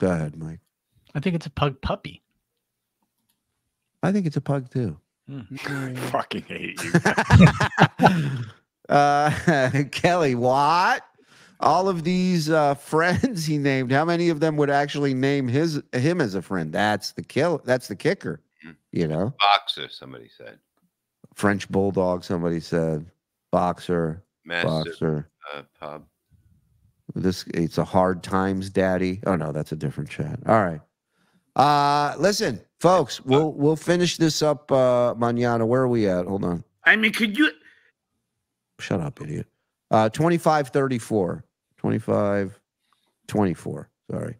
Go ahead, Mike. I think it's a pug puppy. I think it's a pug too. [laughs] I fucking hate you. [laughs] Uh, [laughs] Kelly, what? All of these uh, friends he named, how many of them would actually name his him as a friend? That's the kill. That's the kicker. You know, Boxer, somebody said. French bulldog. Somebody said boxer, Master boxer. uh, pub. This it's a hard times, daddy. Oh no, that's a different chat. All right. Uh listen, folks, we'll we'll finish this up uh manana. Where are we at? Hold on. I mean, could you? Shut up, idiot. Uh 2534. 25 24. Sorry.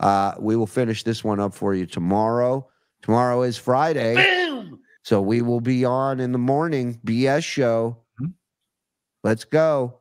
Uh we will finish this one up for you tomorrow. Tomorrow is Friday. Boom! So we will be on in the morning BS show. Let's go.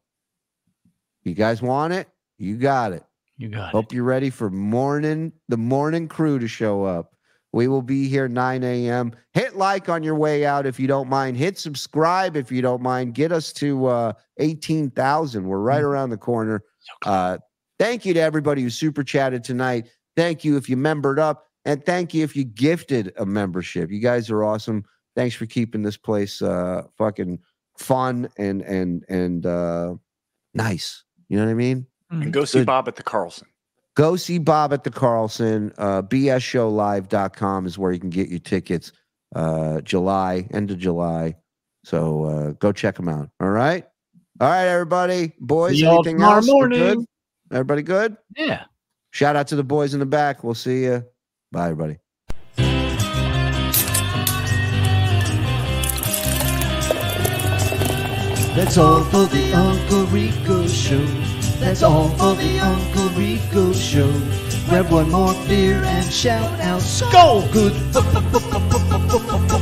You guys want it? You got it. You got it. Hope you're ready for morning the morning crew to show up. We will be here 9 a.m. Hit like on your way out if you don't mind. Hit subscribe if you don't mind. Get us to uh, 18,000. We're right around the corner. Uh, Thank you to everybody who super chatted tonight. Thank you if you membered up, and thank you if you gifted a membership. You guys are awesome. Thanks for keeping this place uh, fucking fun and and and uh, nice. You know what I mean? And go see Good. Bob at the Carlson. Go see Bob at the Carlson. Uh, BSShowLive.com is where you can get your tickets. Uh, July, end of July. So uh, go check them out. All right. All right, everybody. Boys, See anything else? We're good? morning. Everybody good? Yeah. Shout out to the boys in the back. We'll see you. Bye, everybody. That's all for the Uncle Rico Show. That's all for the Uncle Rico Show. Grab one more beer and shout out, Skull! Good. [laughs]